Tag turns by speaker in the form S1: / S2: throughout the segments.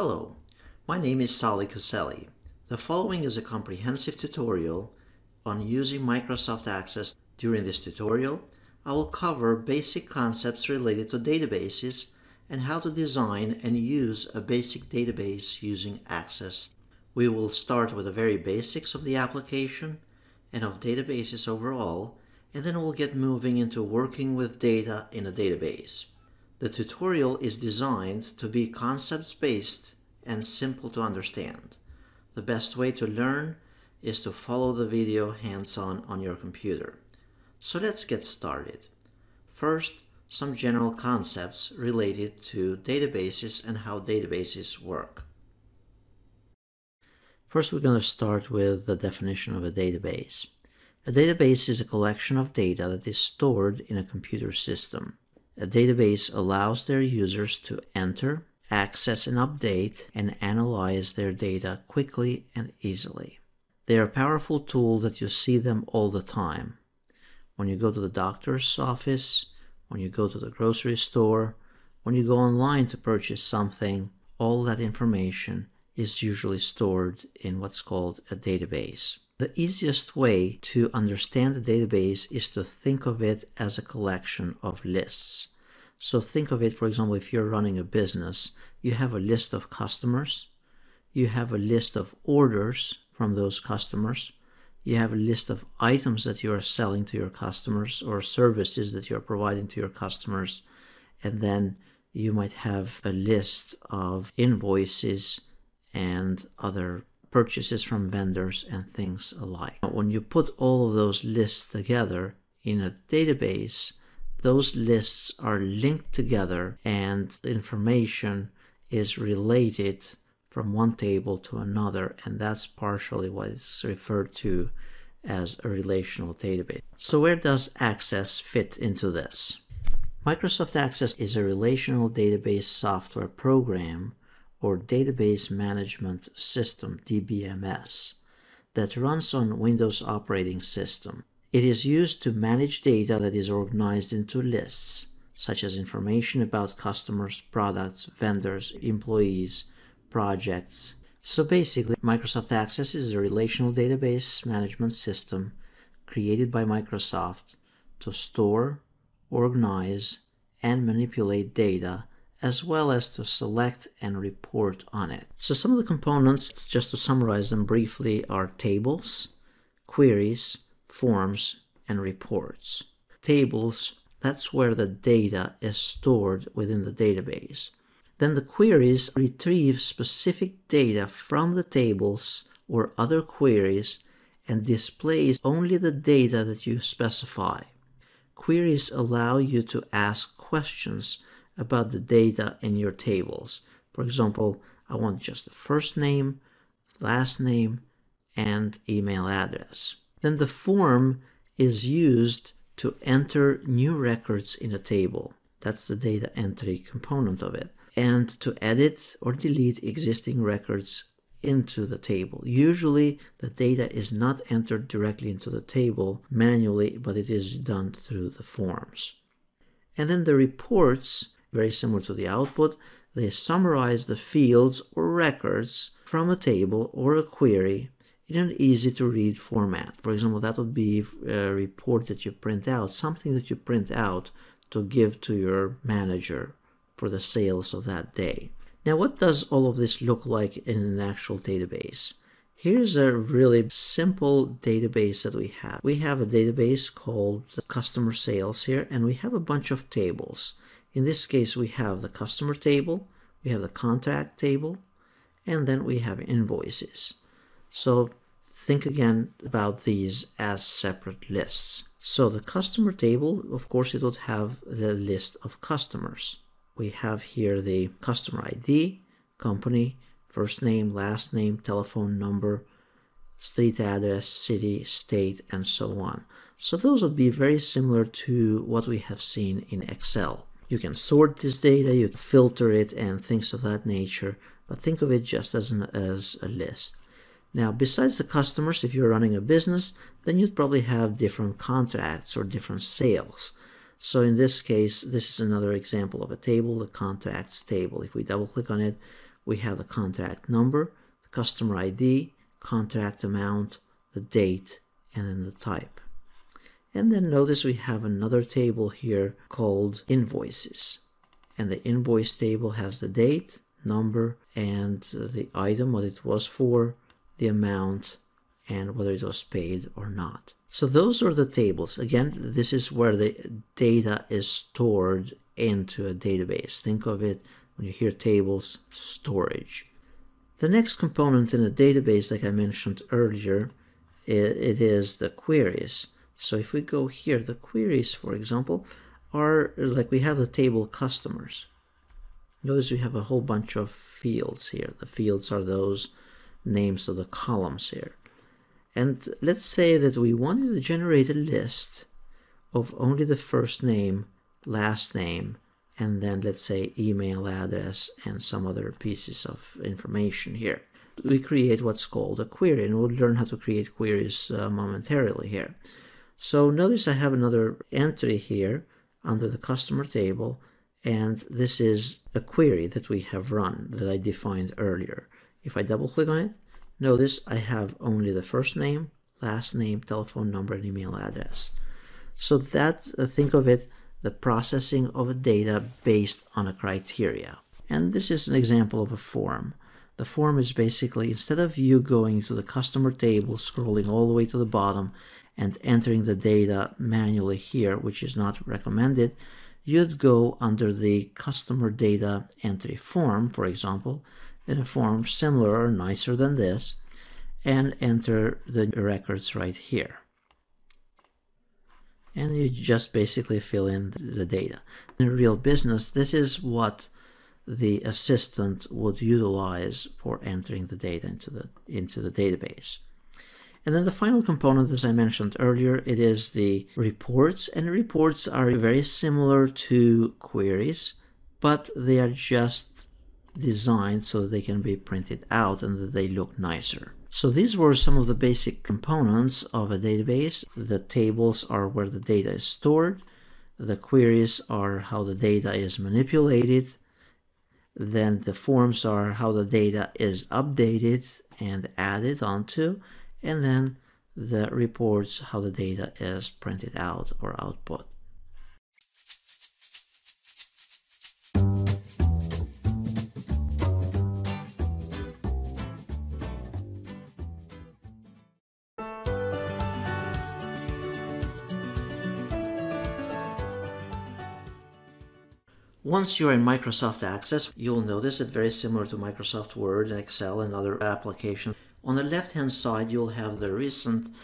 S1: Hello, my name is Sali Kaceli. The following is a comprehensive tutorial on using Microsoft Access. During this tutorial, I will cover basic concepts related to databases and how to design and use a basic database using Access. We will start with the very basics of the application and of databases overall, and then we'll get moving into working with data in a database. The tutorial is designed to be concepts based and simple to understand. The best way to learn is to follow the video hands-on on your computer. So let's get started. First, some general concepts related to databases and how databases work. First, we're going to start with the definition of a database. A database is a collection of data that is stored in a computer system. A database allows their users to enter, access and update, and analyze their data quickly and easily. They are a powerful tool that you see them all the time. When you go to the doctor's office, when you go to the grocery store, when you go online to purchase something, all that information is usually stored in what's called a database. The easiest way to understand a database is to think of it as a collection of lists. So think of it, for example, if you're running a business, you have a list of customers, you have a list of orders from those customers, you have a list of items that you are selling to your customers or services that you're providing to your customers, and then you might have a list of invoices and other purchases from vendors and things alike. When you put all of those lists together in a database, those lists are linked together and information is related from one table to another and that's partially what is referred to as a relational database. So where does Access fit into this? Microsoft Access is a relational database software program or Database Management System, DBMS, that runs on Windows operating system. It is used to manage data that is organized into lists, such as information about customers, products, vendors, employees, projects. So basically, Microsoft Access is a relational database management system created by Microsoft to store, organize, and manipulate data as well as to select and report on it. So some of the components, just to summarize them briefly, are tables, queries, forms, and reports. Tables, that's where the data is stored within the database. Then the queries retrieve specific data from the tables or other queries and displays only the data that you specify. Queries allow you to ask questions about the data in your tables. For example, I want just the first name, last name, and email address. Then the form is used to enter new records in a table. That's the data entry component of it. And to edit or delete existing records into the table. Usually the data is not entered directly into the table manually, but it is done through the forms. And then the reports very similar to the output, they summarize the fields or records from a table or a query in an easy to read format. For example, that would be a report that you print out, something that you print out to give to your manager for the sales of that day. Now, what does all of this look like in an actual database? Here's a really simple database that we have. We have a database called customer sales here, and we have a bunch of tables. In this case, we have the customer table, we have the contract table, and then we have invoices. So think again about these as separate lists. So the customer table, of course, it would have the list of customers. We have here the customer ID, company, first name, last name, telephone number, street address, city, state, and so on. So those would be very similar to what we have seen in Excel. You can sort this data, you can filter it and things of that nature, but think of it just as, an, as a list. Now, besides the customers, if you're running a business, then you'd probably have different contracts or different sales. So in this case, this is another example of a table, the contracts table. If we double click on it, we have the contract number, the customer ID, contract amount, the date, and then the type. And then notice we have another table here called invoices. And the invoice table has the date, number, and the item, what it was for, the amount, and whether it was paid or not. So those are the tables. Again, this is where the data is stored into a database. Think of it when you hear tables, storage. The next component in a database, like I mentioned earlier, it, is the queries. So if we go here, the queries, for example, are like we have the table customers. Notice we have a whole bunch of fields here. The fields are those names of the columns here. And let's say that we wanted to generate a list of only the first name, last name, and then let's say email address and some other pieces of information here. We create what's called a query, and we'll learn how to create queries uh, momentarily here. So notice I have another entry here under the customer table, and this is a query that we have run that I defined earlier. If I double click on it, notice I have only the first name, last name, telephone number, and email address. So that, uh, think of it, the processing of data based on a criteria. And this is an example of a form. The form is basically, instead of you going to the customer table, scrolling all the way to the bottom, and entering the data manually here, which is not recommended, you'd go under the customer data entry form, for example, in a form similar or nicer than this, and enter the records right here. And you just basically fill in the data. In real business, this is what the assistant would utilize for entering the data into the, into the database. And then the final component, as I mentioned earlier, it is the reports. And reports are very similar to queries, but they are just designed so that they can be printed out and that they look nicer. So these were some of the basic components of a database. The tables are where the data is stored. The queries are how the data is manipulated. Then the forms are how the data is updated and added onto and then the reports how the data is printed out or output. Once you're in Microsoft Access, you'll notice it very similar to Microsoft Word and Excel and other applications on the left hand side you'll have the recent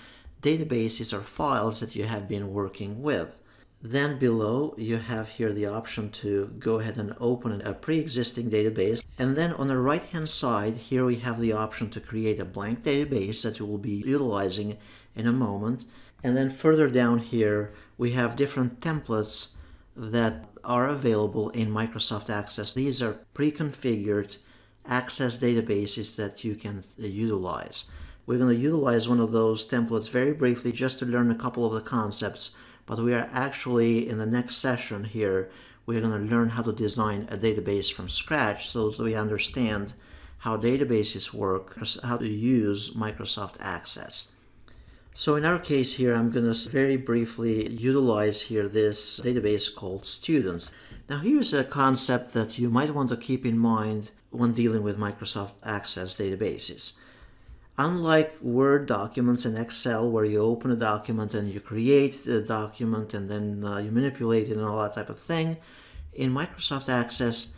S1: databases or files that you have been working with. Then below you have here the option to go ahead and open a pre-existing database and then on the right hand side here we have the option to create a blank database that you will be utilizing in a moment and then further down here we have different templates that are available in Microsoft Access. These are pre-configured access databases that you can uh, utilize. We're going to utilize one of those templates very briefly just to learn a couple of the concepts, but we are actually in the next session here, we're going to learn how to design a database from scratch so that we understand how databases work, how to use Microsoft Access. So in our case here, I'm going to very briefly utilize here this database called Students. Now here's a concept that you might want to keep in mind when dealing with Microsoft Access databases. Unlike Word documents and Excel, where you open a document and you create the document and then uh, you manipulate it and all that type of thing, in Microsoft Access,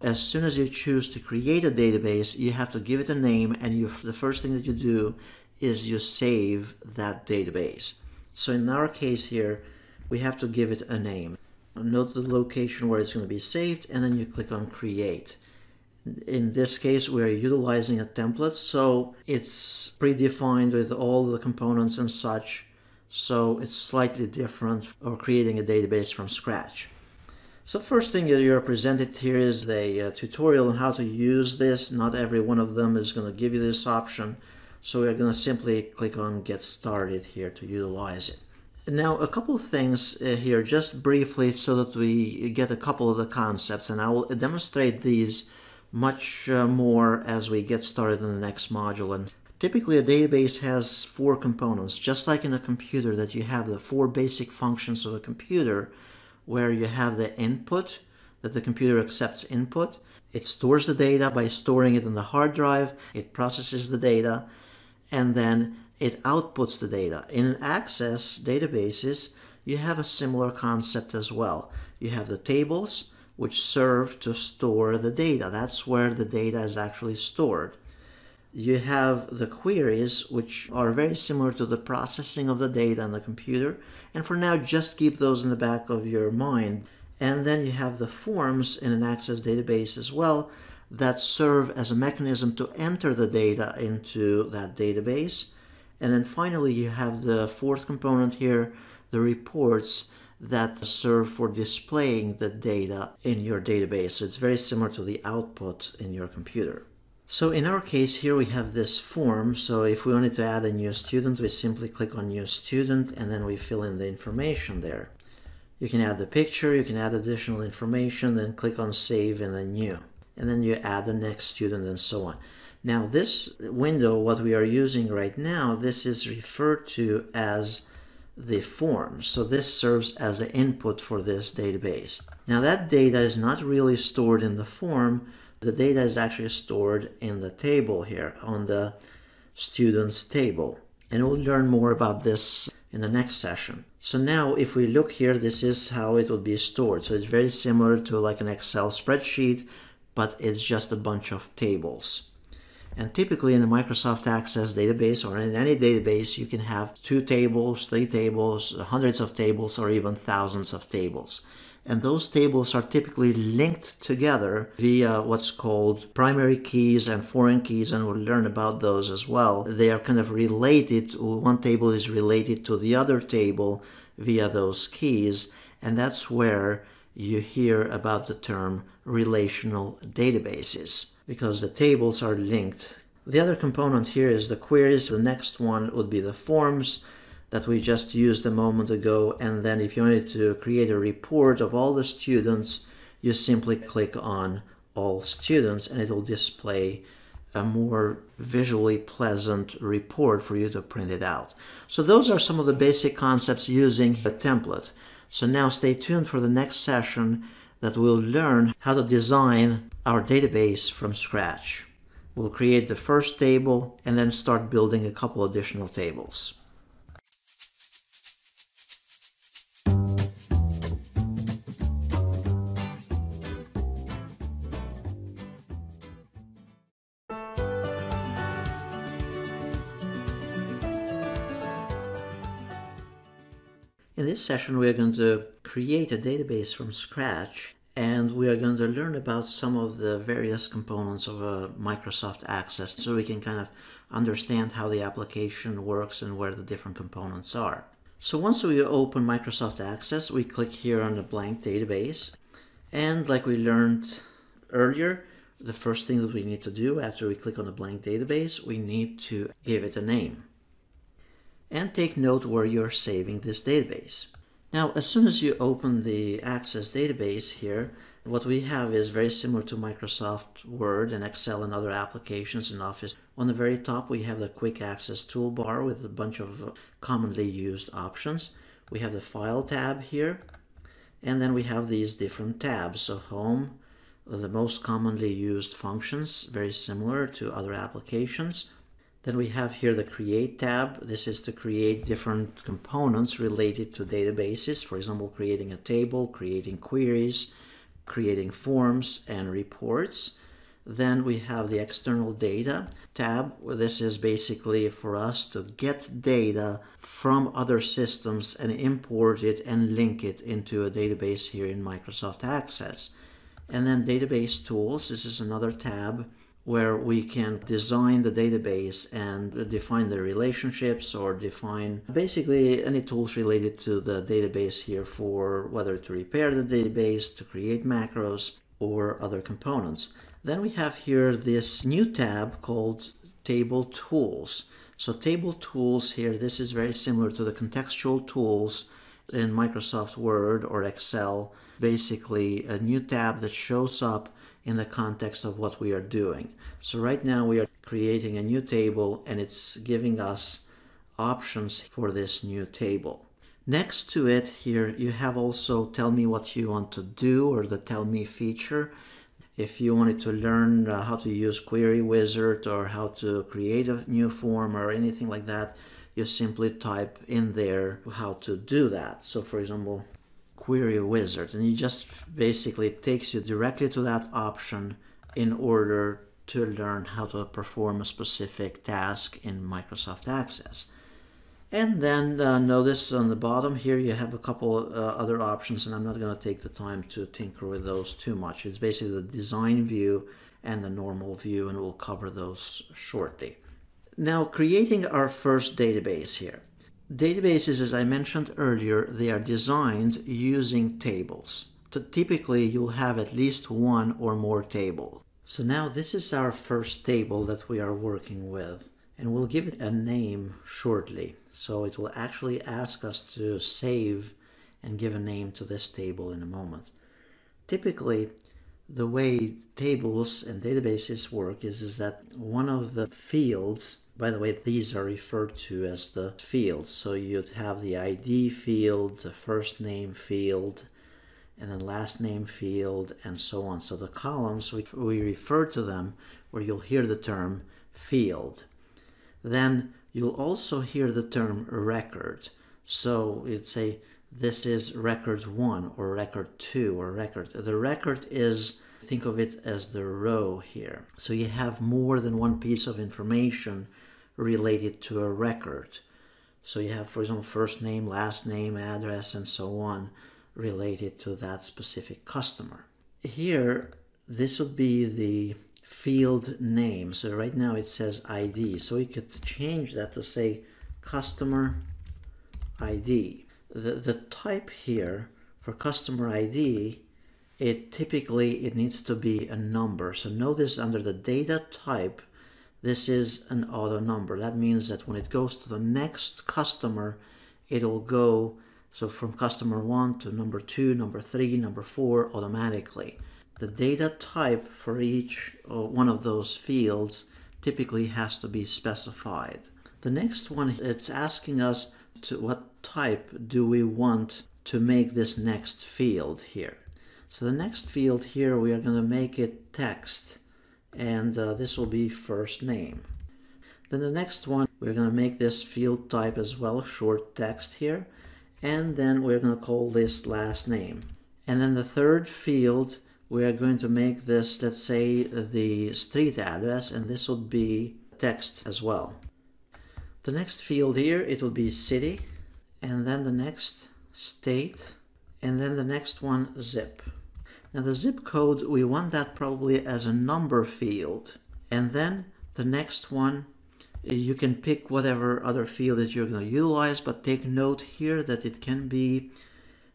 S1: as soon as you choose to create a database, you have to give it a name, and you, the first thing that you do is you save that database. So in our case here, we have to give it a name. Note the location where it's going to be saved, and then you click on Create. In this case, we're utilizing a template, so it's predefined with all the components and such. So it's slightly different or creating a database from scratch. So first thing that you're presented here is a, a tutorial on how to use this. Not every one of them is going to give you this option. So we're going to simply click on get started here to utilize it. Now, a couple of things uh, here, just briefly, so that we get a couple of the concepts, and I will demonstrate these much uh, more as we get started in the next module. And typically a database has four components, just like in a computer that you have the four basic functions of a computer where you have the input, that the computer accepts input. It stores the data by storing it in the hard drive. It processes the data and then it outputs the data. In Access databases, you have a similar concept as well. You have the tables, which serve to store the data. That's where the data is actually stored. You have the queries, which are very similar to the processing of the data on the computer. And for now, just keep those in the back of your mind. And then you have the forms in an Access database as well that serve as a mechanism to enter the data into that database. And then finally, you have the fourth component here, the reports that serve for displaying the data in your database. So it's very similar to the output in your computer. So in our case here we have this form. So if we wanted to add a new student, we simply click on new student and then we fill in the information there. You can add the picture, you can add additional information, then click on save and then new. And then you add the next student and so on. Now this window, what we are using right now, this is referred to as the form. So this serves as an input for this database. Now that data is not really stored in the form. The data is actually stored in the table here on the students table. And we'll learn more about this in the next session. So now if we look here, this is how it would be stored. So it's very similar to like an Excel spreadsheet, but it's just a bunch of tables. And typically in a Microsoft Access database or in any database, you can have two tables, three tables, hundreds of tables, or even thousands of tables. And those tables are typically linked together via what's called primary keys and foreign keys, and we'll learn about those as well. They are kind of related, one table is related to the other table via those keys, and that's where you hear about the term relational databases because the tables are linked. The other component here is the queries. The next one would be the forms that we just used a moment ago. And then if you wanted to create a report of all the students, you simply click on all students and it will display a more visually pleasant report for you to print it out. So those are some of the basic concepts using a template. So now stay tuned for the next session that we'll learn how to design our database from scratch. We'll create the first table and then start building a couple additional tables. This session, we are going to create a database from scratch and we are going to learn about some of the various components of a Microsoft Access so we can kind of understand how the application works and where the different components are. So once we open Microsoft Access, we click here on the blank database. And like we learned earlier, the first thing that we need to do after we click on the blank database, we need to give it a name and take note where you're saving this database. Now, as soon as you open the Access database here, what we have is very similar to Microsoft Word and Excel and other applications in Office. On the very top, we have the Quick Access toolbar with a bunch of commonly used options. We have the File tab here, and then we have these different tabs. So Home, the most commonly used functions, very similar to other applications. Then we have here the Create tab. This is to create different components related to databases. For example, creating a table, creating queries, creating forms and reports. Then we have the External Data tab. This is basically for us to get data from other systems and import it and link it into a database here in Microsoft Access. And then Database Tools. This is another tab where we can design the database and define the relationships or define basically any tools related to the database here for whether to repair the database, to create macros, or other components. Then we have here this new tab called Table Tools. So Table Tools here, this is very similar to the contextual tools in Microsoft Word or Excel. Basically a new tab that shows up in the context of what we are doing. So right now we are creating a new table and it's giving us options for this new table. Next to it here, you have also tell me what you want to do or the tell me feature. If you wanted to learn uh, how to use Query Wizard or how to create a new form or anything like that, you simply type in there how to do that. So for example, Query Wizard, and it just basically takes you directly to that option in order to learn how to perform a specific task in Microsoft Access. And then uh, notice on the bottom here you have a couple uh, other options and I'm not going to take the time to tinker with those too much. It's basically the design view and the normal view and we'll cover those shortly. Now creating our first database here. Databases, as I mentioned earlier, they are designed using tables. So typically, you'll have at least one or more tables. So now this is our first table that we are working with, and we'll give it a name shortly. So it will actually ask us to save and give a name to this table in a moment. Typically, the way tables and databases work is, is that one of the fields by the way, these are referred to as the fields. So you'd have the ID field, the first name field, and then last name field, and so on. So the columns, we, we refer to them where you'll hear the term field. Then you'll also hear the term record. So you'd say this is record one or record two or record. The record is think of it as the row here. So you have more than one piece of information related to a record. So you have, for example, first name, last name, address, and so on related to that specific customer. Here, this would be the field name. So right now it says ID. So we could change that to say customer ID. The, the type here for customer ID, it typically it needs to be a number. So notice under the data type, this is an auto number. That means that when it goes to the next customer, it'll go so from customer one to number two, number three, number four automatically. The data type for each uh, one of those fields typically has to be specified. The next one, it's asking us to what type do we want to make this next field here. So the next field here, we are going to make it text and uh, this will be first name. Then the next one, we're going to make this field type as well, short text here, and then we're going to call this last name. And then the third field, we are going to make this, let's say, the street address, and this will be text as well. The next field here, it will be city, and then the next state, and then the next one zip. Now the zip code, we want that probably as a number field. And then the next one, you can pick whatever other field that you're going to utilize, but take note here that it can be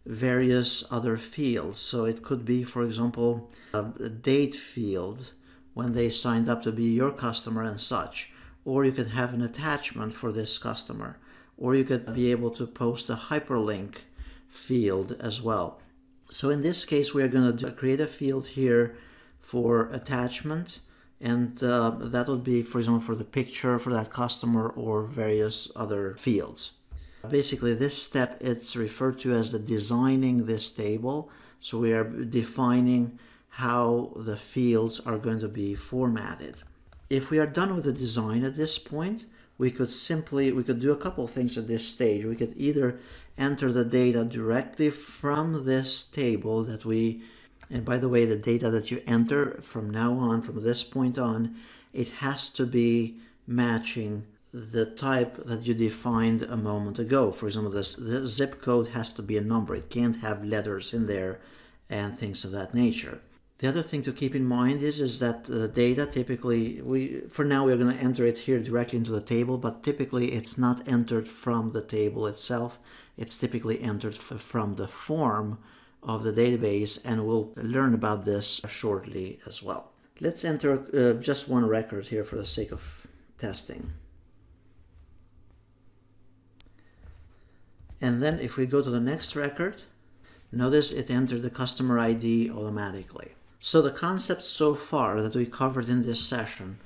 S1: various other fields. So it could be, for example, a date field when they signed up to be your customer and such. Or you can have an attachment for this customer. Or you could be able to post a hyperlink field as well. So in this case, we are going to create a field here for attachment. And uh, that would be, for example, for the picture for that customer or various other fields. Basically, this step, it's referred to as the designing this table. So we are defining how the fields are going to be formatted. If we are done with the design at this point, we could simply, we could do a couple things at this stage. We could either enter the data directly from this table that we, and by the way, the data that you enter from now on, from this point on, it has to be matching the type that you defined a moment ago. For example, this, this zip code has to be a number. It can't have letters in there and things of that nature. The other thing to keep in mind is, is that the data typically, we for now we're going to enter it here directly into the table, but typically it's not entered from the table itself. It's typically entered from the form of the database, and we'll learn about this shortly as well. Let's enter uh, just one record here for the sake of testing. And then if we go to the next record, notice it entered the customer ID automatically. So the concepts so far that we covered in this session,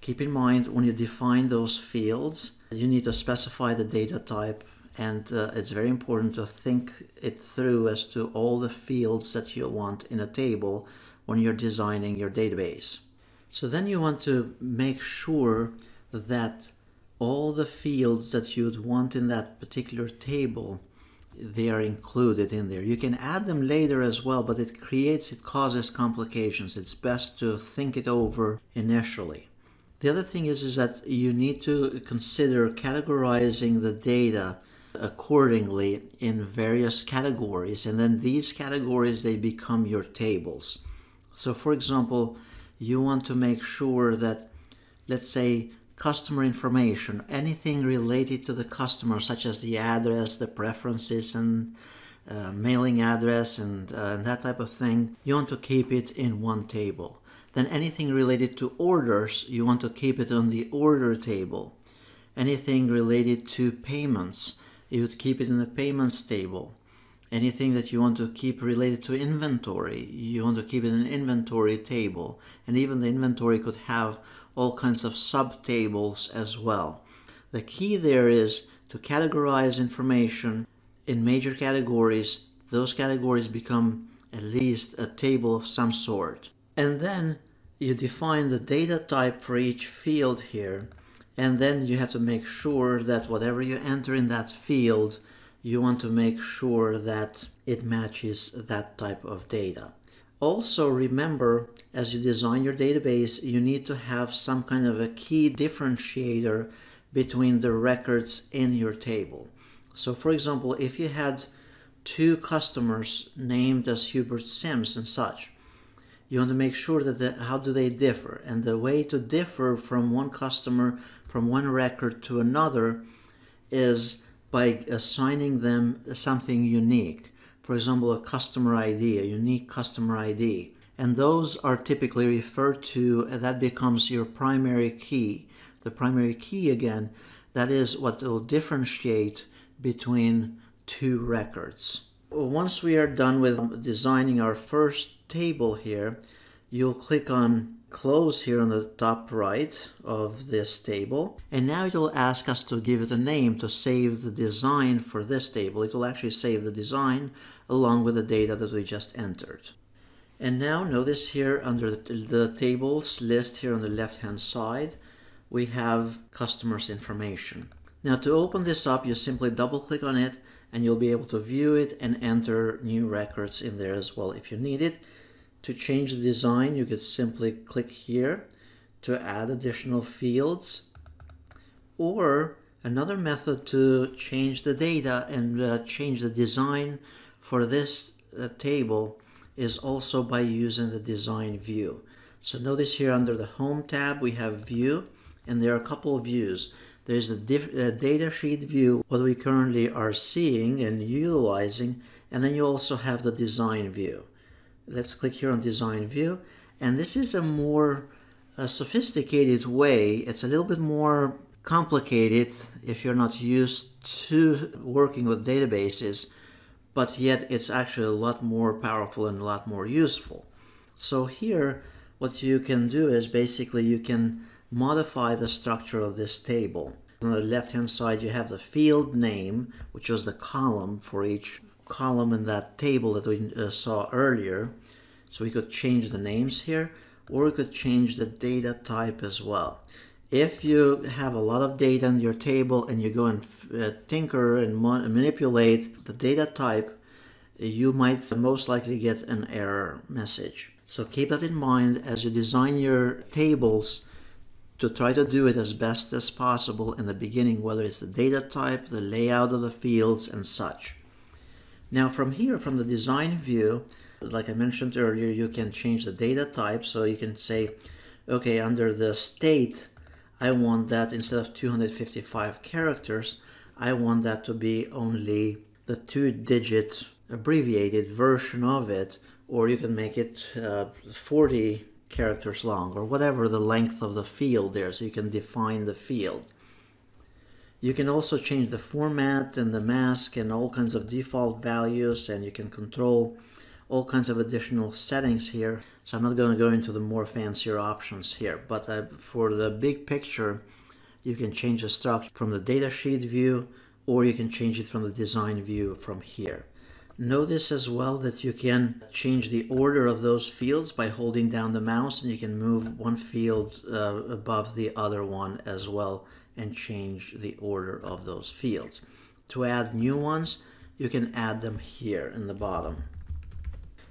S1: keep in mind when you define those fields, you need to specify the data type and uh, it's very important to think it through as to all the fields that you want in a table when you're designing your database. So then you want to make sure that all the fields that you'd want in that particular table they are included in there. You can add them later as well, but it creates, it causes complications. It's best to think it over initially. The other thing is, is that you need to consider categorizing the data accordingly in various categories, and then these categories, they become your tables. So for example, you want to make sure that, let's say, customer information, anything related to the customer, such as the address, the preferences, and uh, mailing address, and, uh, and that type of thing, you want to keep it in one table. Then anything related to orders, you want to keep it on the order table. Anything related to payments, you would keep it in the payments table. Anything that you want to keep related to inventory, you want to keep it in an inventory table. And even the inventory could have all kinds of subtables as well. The key there is to categorize information in major categories. Those categories become at least a table of some sort. And then you define the data type for each field here. And then you have to make sure that whatever you enter in that field, you want to make sure that it matches that type of data. Also remember, as you design your database, you need to have some kind of a key differentiator between the records in your table. So for example, if you had two customers named as Hubert Sims and such, you want to make sure that the, how do they differ and the way to differ from one customer from one record to another is by assigning them something unique for example, a customer ID, a unique customer ID. And those are typically referred to, that becomes your primary key. The primary key, again, that is what will differentiate between two records. Once we are done with designing our first table here, you'll click on close here on the top right of this table and now it will ask us to give it a name to save the design for this table. It will actually save the design along with the data that we just entered. And now notice here under the, the tables list here on the left hand side we have customers information. Now to open this up you simply double click on it and you'll be able to view it and enter new records in there as well if you need it. To change the design, you could simply click here to add additional fields. Or another method to change the data and uh, change the design for this uh, table is also by using the design view. So notice here under the home tab we have view and there are a couple of views. There's a data sheet view, what we currently are seeing and utilizing, and then you also have the design view. Let's click here on design view. And this is a more uh, sophisticated way. It's a little bit more complicated if you're not used to working with databases, but yet it's actually a lot more powerful and a lot more useful. So here, what you can do is basically you can modify the structure of this table. On the left hand side you have the field name, which is the column for each column in that table that we uh, saw earlier. So we could change the names here, or we could change the data type as well. If you have a lot of data in your table and you go and uh, tinker and manipulate the data type, you might most likely get an error message. So keep that in mind as you design your tables to try to do it as best as possible in the beginning, whether it's the data type, the layout of the fields, and such. Now from here, from the design view, like I mentioned earlier, you can change the data type. So you can say, okay, under the state, I want that instead of 255 characters, I want that to be only the two digit abbreviated version of it, or you can make it uh, 40 characters long, or whatever the length of the field there, so you can define the field. You can also change the format and the mask and all kinds of default values and you can control all kinds of additional settings here. So I'm not going to go into the more fancier options here. But uh, for the big picture, you can change the structure from the datasheet view or you can change it from the design view from here. Notice as well that you can change the order of those fields by holding down the mouse and you can move one field uh, above the other one as well and change the order of those fields. To add new ones, you can add them here in the bottom.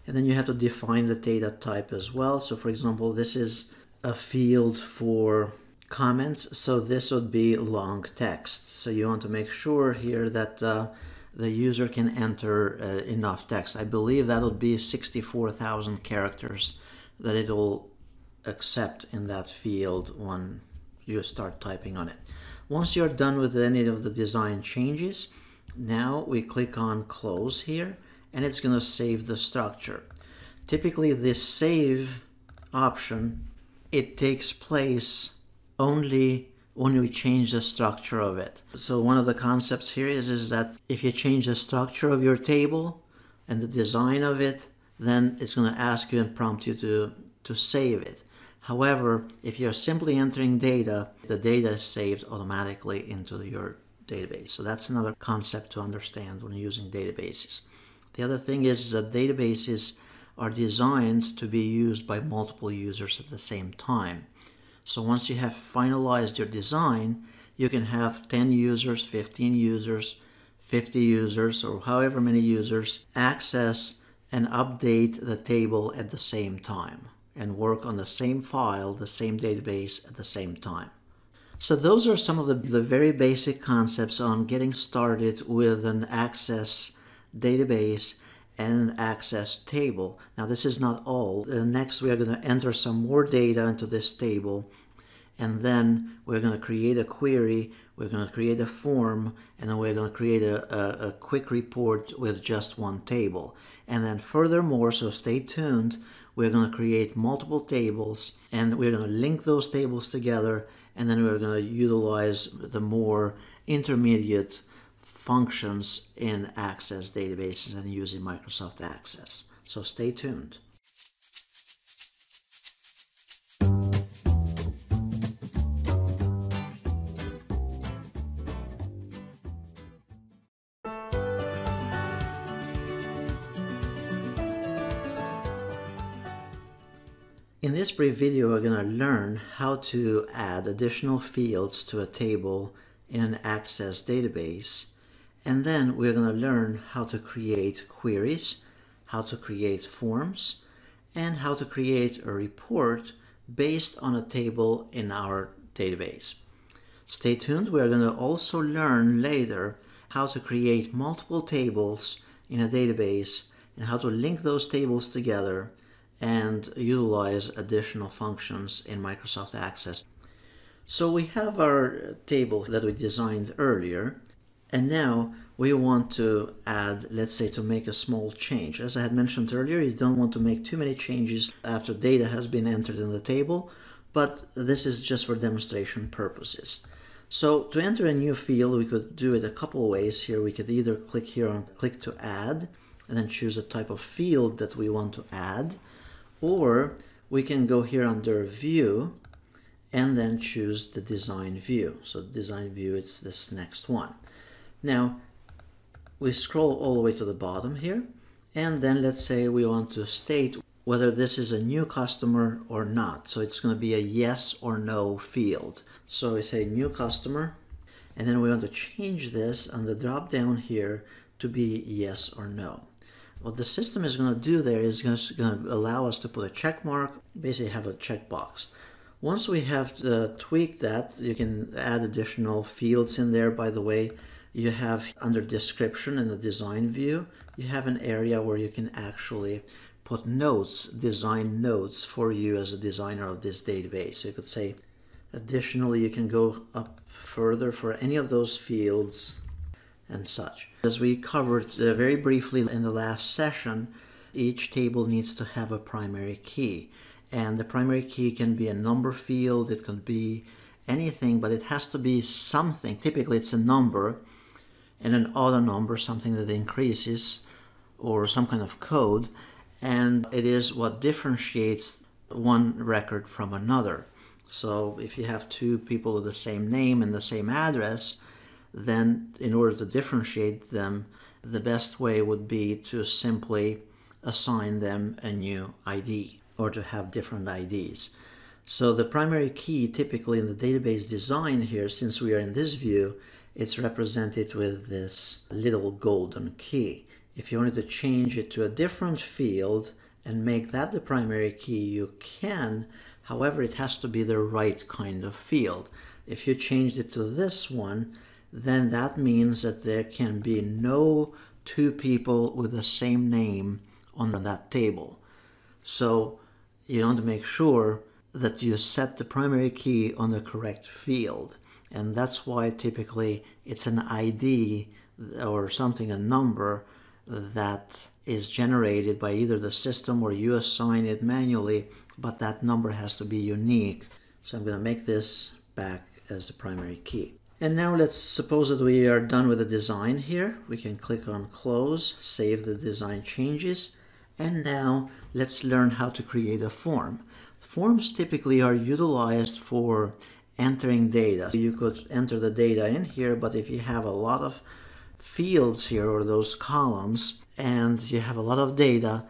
S1: And then you have to define the data type as well. So for example, this is a field for comments. So this would be long text. So you want to make sure here that uh, the user can enter uh, enough text. I believe that would be 64,000 characters that it will accept in that field when you start typing on it. Once you're done with any of the design changes, now we click on close here and it's going to save the structure. Typically this save option, it takes place only when we change the structure of it. So one of the concepts here is, is that if you change the structure of your table and the design of it, then it's going to ask you and prompt you to, to save it. However, if you're simply entering data, the data is saved automatically into your database. So that's another concept to understand when using databases. The other thing is that databases are designed to be used by multiple users at the same time. So once you have finalized your design, you can have 10 users, 15 users, 50 users, or however many users access and update the table at the same time and work on the same file, the same database at the same time. So those are some of the, the very basic concepts on getting started with an access database and an access table. Now this is not all. Uh, next we are going to enter some more data into this table and then we're going to create a query, we're going to create a form, and then we're going to create a, a, a quick report with just one table. And then furthermore, so stay tuned, we're going to create multiple tables and we're going to link those tables together and then we're going to utilize the more intermediate functions in Access databases and using Microsoft Access. So stay tuned. This brief video, we're going to learn how to add additional fields to a table in an Access database. And then we're going to learn how to create queries, how to create forms, and how to create a report based on a table in our database. Stay tuned, we're going to also learn later how to create multiple tables in a database and how to link those tables together and utilize additional functions in Microsoft Access. So we have our table that we designed earlier and now we want to add, let's say to make a small change. As I had mentioned earlier, you don't want to make too many changes after data has been entered in the table, but this is just for demonstration purposes. So to enter a new field, we could do it a couple ways here. We could either click here on click to add and then choose a type of field that we want to add. Or we can go here under view and then choose the design view. So design view, it's this next one. Now we scroll all the way to the bottom here and then let's say we want to state whether this is a new customer or not. So it's going to be a yes or no field. So we say new customer and then we want to change this on the drop down here to be yes or no. What the system is going to do there is going to allow us to put a check mark, basically have a checkbox. Once we have uh, tweaked that, you can add additional fields in there. By the way, you have under description in the design view, you have an area where you can actually put notes, design notes for you as a designer of this database. You could say, additionally, you can go up further for any of those fields and such. As we covered uh, very briefly in the last session, each table needs to have a primary key. And the primary key can be a number field, it can be anything, but it has to be something. Typically, it's a number and an auto number, something that increases, or some kind of code. and it is what differentiates one record from another. So if you have two people with the same name and the same address, then in order to differentiate them, the best way would be to simply assign them a new ID or to have different IDs. So the primary key typically in the database design here, since we are in this view, it's represented with this little golden key. If you wanted to change it to a different field and make that the primary key, you can. However, it has to be the right kind of field. If you changed it to this one, then that means that there can be no two people with the same name on that table. So you want to make sure that you set the primary key on the correct field. And that's why typically it's an ID or something, a number that is generated by either the system or you assign it manually, but that number has to be unique. So I'm going to make this back as the primary key. And now let's suppose that we are done with the design here. We can click on close, save the design changes. And now let's learn how to create a form. Forms typically are utilized for entering data. You could enter the data in here, but if you have a lot of fields here or those columns and you have a lot of data,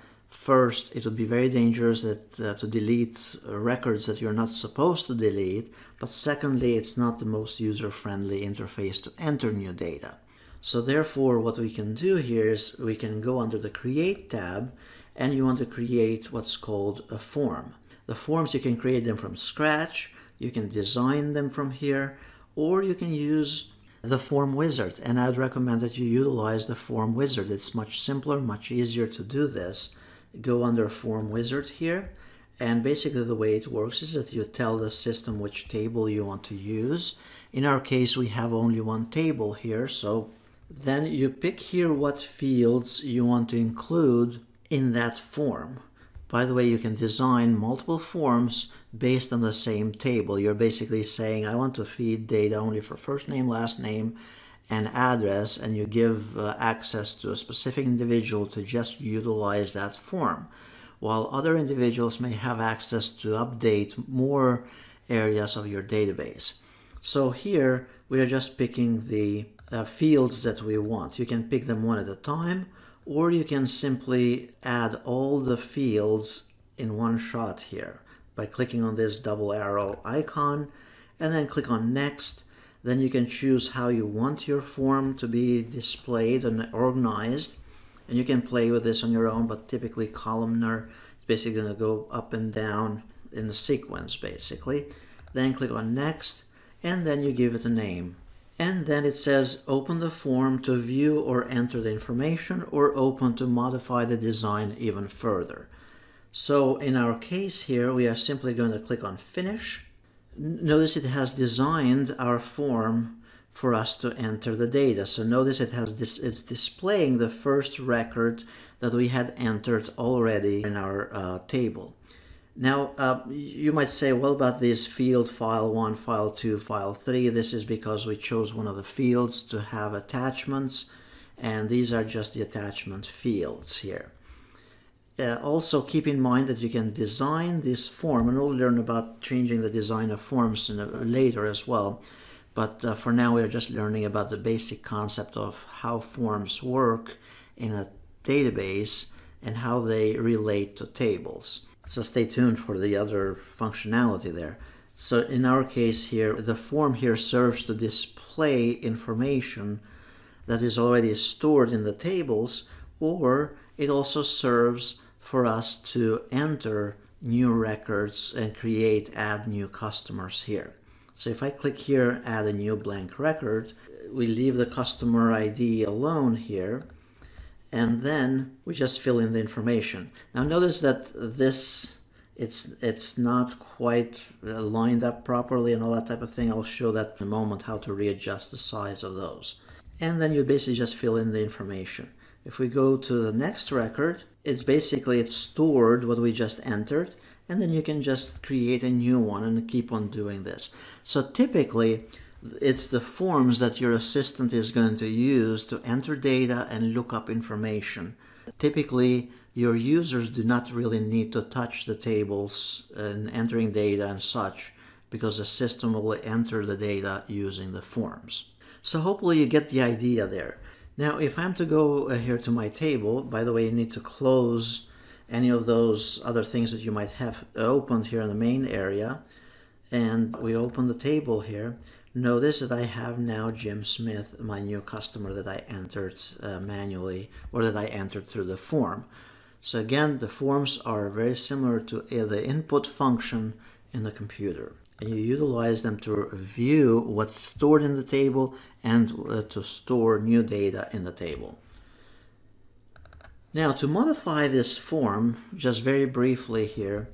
S1: First, it would be very dangerous that, uh, to delete records that you're not supposed to delete. But secondly, it's not the most user-friendly interface to enter new data. So therefore, what we can do here is we can go under the Create tab and you want to create what's called a form. The forms, you can create them from scratch, you can design them from here, or you can use the form wizard. And I'd recommend that you utilize the form wizard. It's much simpler, much easier to do this go under form wizard here. And basically the way it works is that you tell the system which table you want to use. In our case we have only one table here. So then you pick here what fields you want to include in that form. By the way you can design multiple forms based on the same table. You're basically saying I want to feed data only for first name last name and address and you give uh, access to a specific individual to just utilize that form while other individuals may have access to update more areas of your database. So here we are just picking the uh, fields that we want. You can pick them one at a time or you can simply add all the fields in one shot here by clicking on this double arrow icon and then click on next then you can choose how you want your form to be displayed and organized. And you can play with this on your own, but typically columnar is basically going to go up and down in a sequence, basically. Then click on Next, and then you give it a name. And then it says open the form to view or enter the information or open to modify the design even further. So in our case here, we are simply going to click on Finish notice it has designed our form for us to enter the data. So notice it has this, it's displaying the first record that we had entered already in our uh, table. Now, uh, you might say, well, about this field file 1, file 2, file 3, this is because we chose one of the fields to have attachments, and these are just the attachment fields here. Uh, also keep in mind that you can design this form and we'll learn about changing the design of forms a, later as well. But uh, for now we're just learning about the basic concept of how forms work in a database and how they relate to tables. So stay tuned for the other functionality there. So in our case here the form here serves to display information that is already stored in the tables or it also serves for us to enter new records and create add new customers here. So if I click here, add a new blank record, we leave the customer ID alone here, and then we just fill in the information. Now notice that this, it's, it's not quite uh, lined up properly and all that type of thing. I'll show that in a moment, how to readjust the size of those. And then you basically just fill in the information. If we go to the next record, it's basically it's stored what we just entered and then you can just create a new one and keep on doing this. So typically it's the forms that your assistant is going to use to enter data and look up information. Typically your users do not really need to touch the tables and entering data and such because the system will enter the data using the forms. So hopefully you get the idea there. Now if I'm to go uh, here to my table, by the way you need to close any of those other things that you might have opened here in the main area. And we open the table here. Notice that I have now Jim Smith my new customer that I entered uh, manually or that I entered through the form. So again the forms are very similar to the input function in the computer and you utilize them to view what's stored in the table and uh, to store new data in the table now to modify this form, just very briefly here,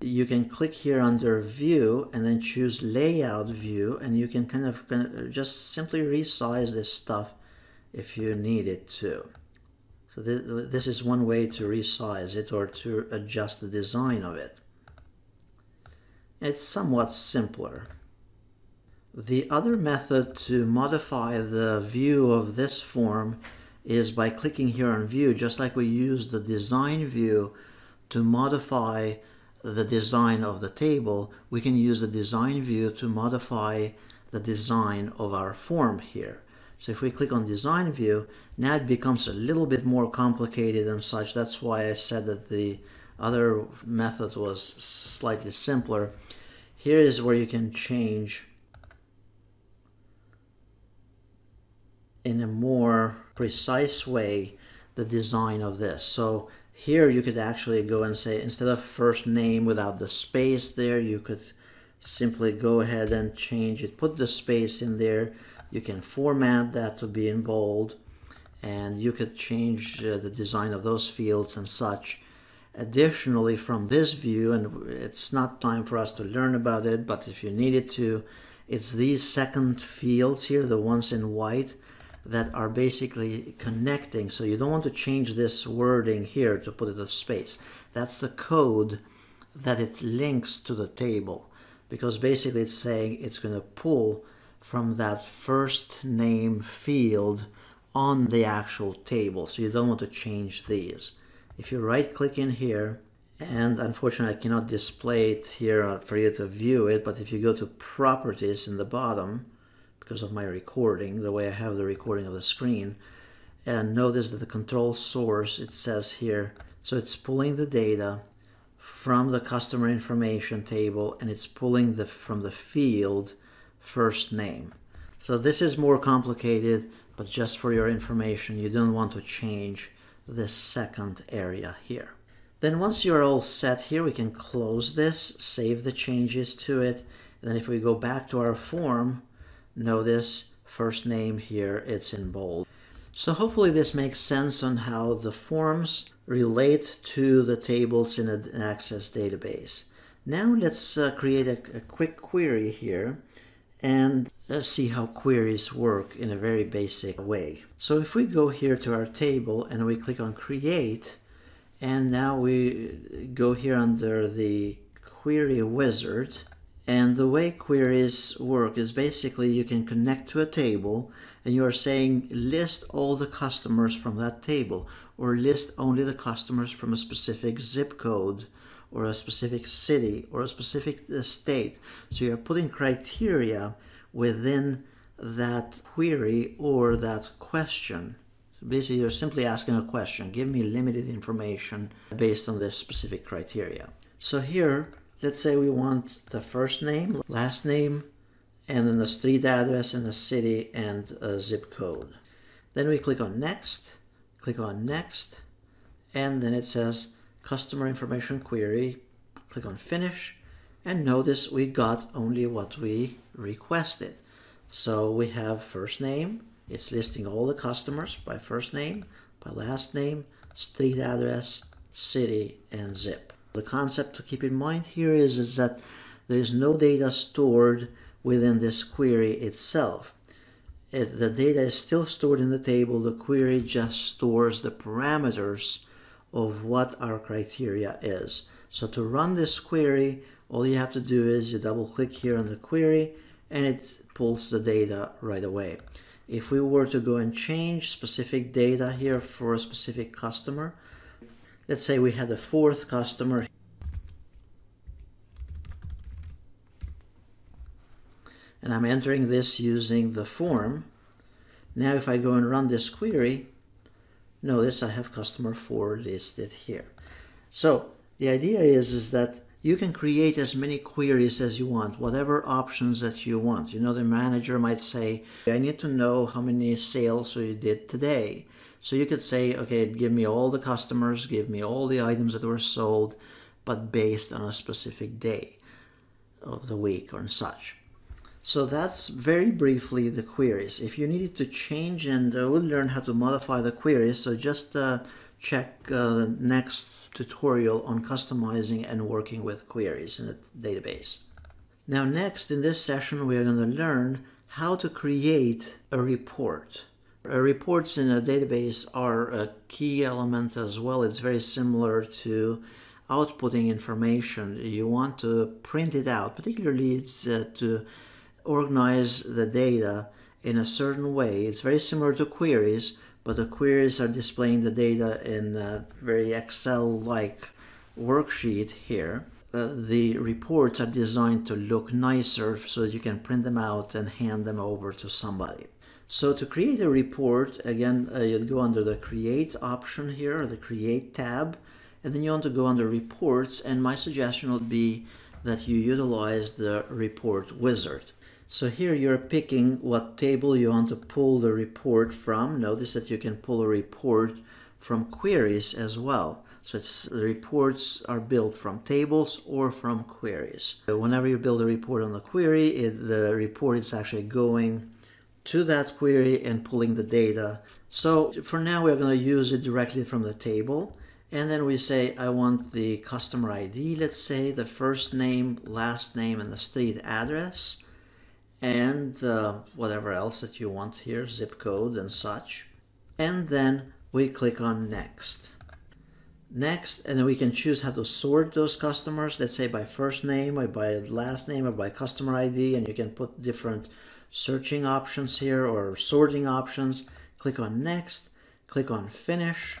S1: you can click here under view and then choose layout view and you can kind of, kind of just simply resize this stuff if you need it to. So th this is one way to resize it or to adjust the design of it. It's somewhat simpler. The other method to modify the view of this form is by clicking here on view, just like we use the design view to modify the design of the table, we can use the design view to modify the design of our form here. So if we click on design view, now it becomes a little bit more complicated and such. That's why I said that the other method was slightly simpler. Here is where you can change in a more precise way the design of this. So here you could actually go and say instead of first name without the space there, you could simply go ahead and change it. Put the space in there. You can format that to be in bold and you could change uh, the design of those fields and such. Additionally, from this view, and it's not time for us to learn about it, but if you needed to, it's these second fields here, the ones in white that are basically connecting. So you don't want to change this wording here to put it a space. That's the code that it links to the table because basically it's saying it's going to pull from that first name field on the actual table. So you don't want to change these. If you right click in here, and unfortunately I cannot display it here uh, for you to view it, but if you go to properties in the bottom, because of my recording, the way I have the recording of the screen. And notice that the control source, it says here, so it's pulling the data from the customer information table and it's pulling the from the field first name. So this is more complicated, but just for your information, you don't want to change this second area here. Then once you're all set here, we can close this, save the changes to it. And then if we go back to our form, Notice first name here, it's in bold. So hopefully this makes sense on how the forms relate to the tables in an Access database. Now let's uh, create a, a, quick query here and let's see how queries work in a very basic way. So if we go here to our table and we click on create and now we go here under the query wizard and the way queries work is basically you can connect to a table and you are saying list all the customers from that table or list only the customers from a specific zip code or a specific city or a specific uh, state. So you're putting criteria within that query or that question. So basically, you're simply asking a question. Give me limited information based on this specific criteria. So here, let's say we want the first name, last name, and then the street address and the city and a zip code. Then we click on next, click on next, and then it says customer information query. Click on finish, and notice we got only what we requested. So we have first name, it's listing all the customers by first name, by last name, street address, city, and zip. The concept to keep in mind here is, is that there is no data stored within this query itself. It, the data is still stored in the table. The query just stores the parameters of what our criteria is. So to run this query, all you have to do is you double click here on the query and it pulls the data right away. If we were to go and change specific data here for a specific customer, Let's say we had a fourth customer. And I'm entering this using the form. Now if I go and run this query, notice I have customer 4 listed here. So the idea is, is that you can create as many queries as you want, whatever options that you want. You know, the manager might say, I need to know how many sales you did today. So you could say, okay, give me all the customers, give me all the items that were sold, but based on a specific day of the week or such. So that's very briefly the queries. If you needed to change and uh, we'll learn how to modify the queries, so just uh, check uh, the next tutorial on customizing and working with queries in a database. Now next in this session we are going to learn how to create a report. Uh, reports in a database are a key element as well. It's very similar to outputting information. You want to print it out, particularly it's uh, to organize the data in a certain way. It's very similar to queries, but the queries are displaying the data in a very Excel-like worksheet here. Uh, the reports are designed to look nicer so that you can print them out and hand them over to somebody. So to create a report, again, uh, you'd go under the Create option here, or the Create tab, and then you want to go under Reports, and my suggestion would be that you utilize the Report Wizard. So here you're picking what table you want to pull the report from. Notice that you can pull a report from queries as well. So the reports are built from tables or from queries. Whenever you build a report on the query, it, the report is actually going to that query and pulling the data. So for now, we're going to use it directly from the table. And then we say, I want the customer ID, let's say the first name, last name, and the street address and uh, whatever else that you want here, zip code and such. And then we click on next. Next, and then we can choose how to sort those customers, let's say by first name or by last name or by customer ID, and you can put different searching options here or sorting options. Click on next, click on finish,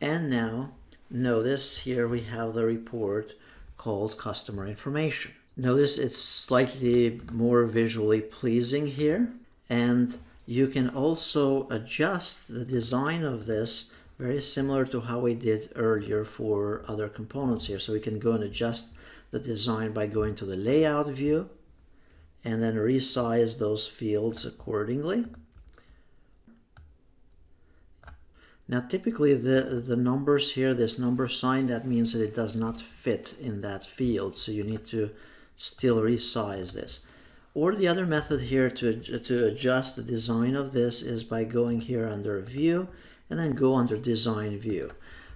S1: and now notice here we have the report called customer information. Notice it's slightly more visually pleasing here and you can also adjust the design of this very similar to how we did earlier for other components here. So we can go and adjust the design by going to the layout view and then resize those fields accordingly. Now typically the, the numbers here, this number sign, that means that it does not fit in that field. So you need to still resize this. Or the other method here to, to adjust the design of this is by going here under view and then go under design view.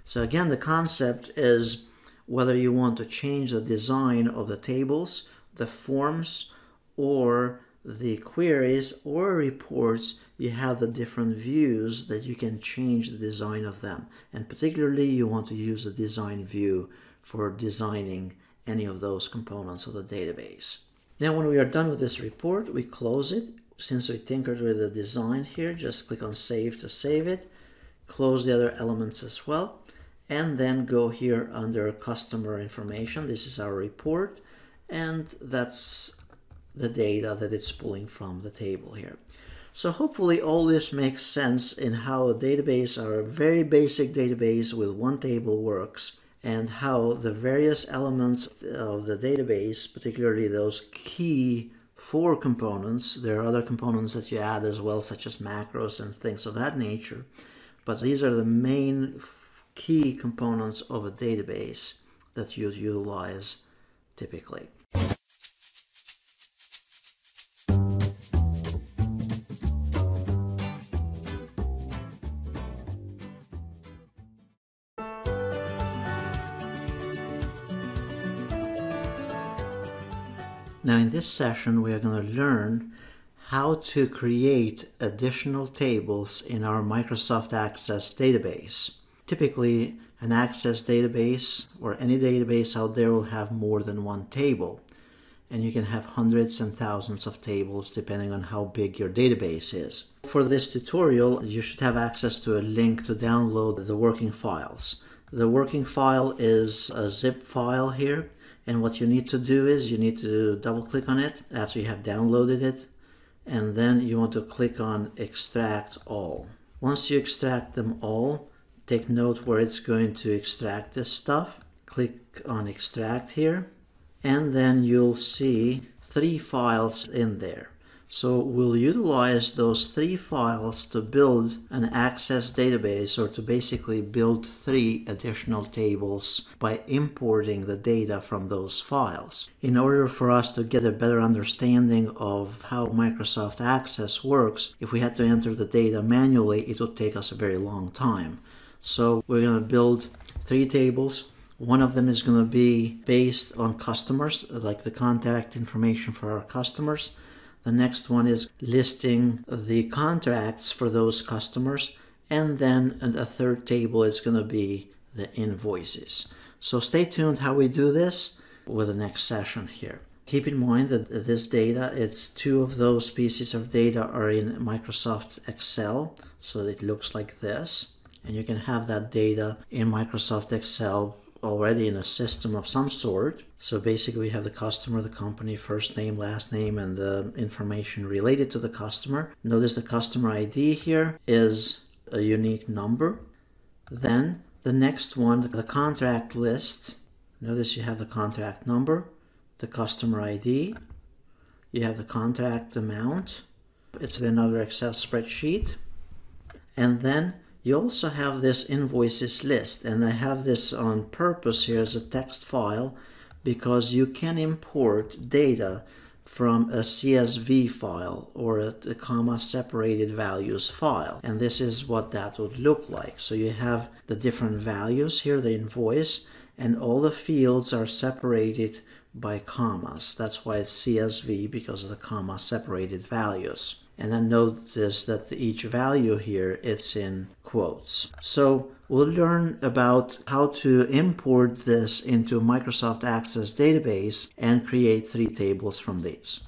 S1: So again, the concept is whether you want to change the design of the tables, the forms, or the queries or reports, you have the different views that you can change the design of them. And particularly you want to use the design view for designing any of those components of the database. Now when we are done with this report, we close it. Since we tinkered with the design here, just click on Save to save it. Close the other elements as well. And then go here under Customer Information. This is our report. And that's the data that it's pulling from the table here. So hopefully all this makes sense in how a database or a very basic database with one table works and how the various elements of the database, particularly those key four components, there are other components that you add as well, such as macros and things of that nature, but these are the main key components of a database that you utilize typically. This session we are going to learn how to create additional tables in our Microsoft Access database. Typically an Access database or any database out there will have more than one table and you can have hundreds and thousands of tables depending on how big your database is. For this tutorial you should have access to a link to download the working files. The working file is a zip file here. And what you need to do is you need to double click on it after you have downloaded it. And then you want to click on extract all. Once you extract them all, take note where it's going to extract this stuff. Click on extract here. And then you'll see three files in there. So we'll utilize those three files to build an access database or to basically build three additional tables by importing the data from those files. In order for us to get a better understanding of how Microsoft Access works, if we had to enter the data manually, it would take us a very long time. So we're going to build three tables. One of them is going to be based on customers, like the contact information for our customers. The next one is listing the contracts for those customers. And then a third table is going to be the invoices. So stay tuned how we do this with the next session here. Keep in mind that this data, it's two of those pieces of data are in Microsoft Excel. So it looks like this. And you can have that data in Microsoft Excel already in a system of some sort. So basically we have the customer, the company, first name, last name, and the information related to the customer. Notice the customer ID here is a unique number. Then the next one, the contract list. Notice you have the contract number, the customer ID, you have the contract amount. It's another Excel spreadsheet. And then you also have this invoices list and I have this on purpose here as a text file because you can import data from a CSV file or a, a, comma separated values file and this is what that would look like. So you have the different values here the invoice and all the fields are separated by commas. That's why it's CSV because of the comma separated values and then notice that each value here, it's in quotes. So we'll learn about how to import this into Microsoft Access database and create three tables from these.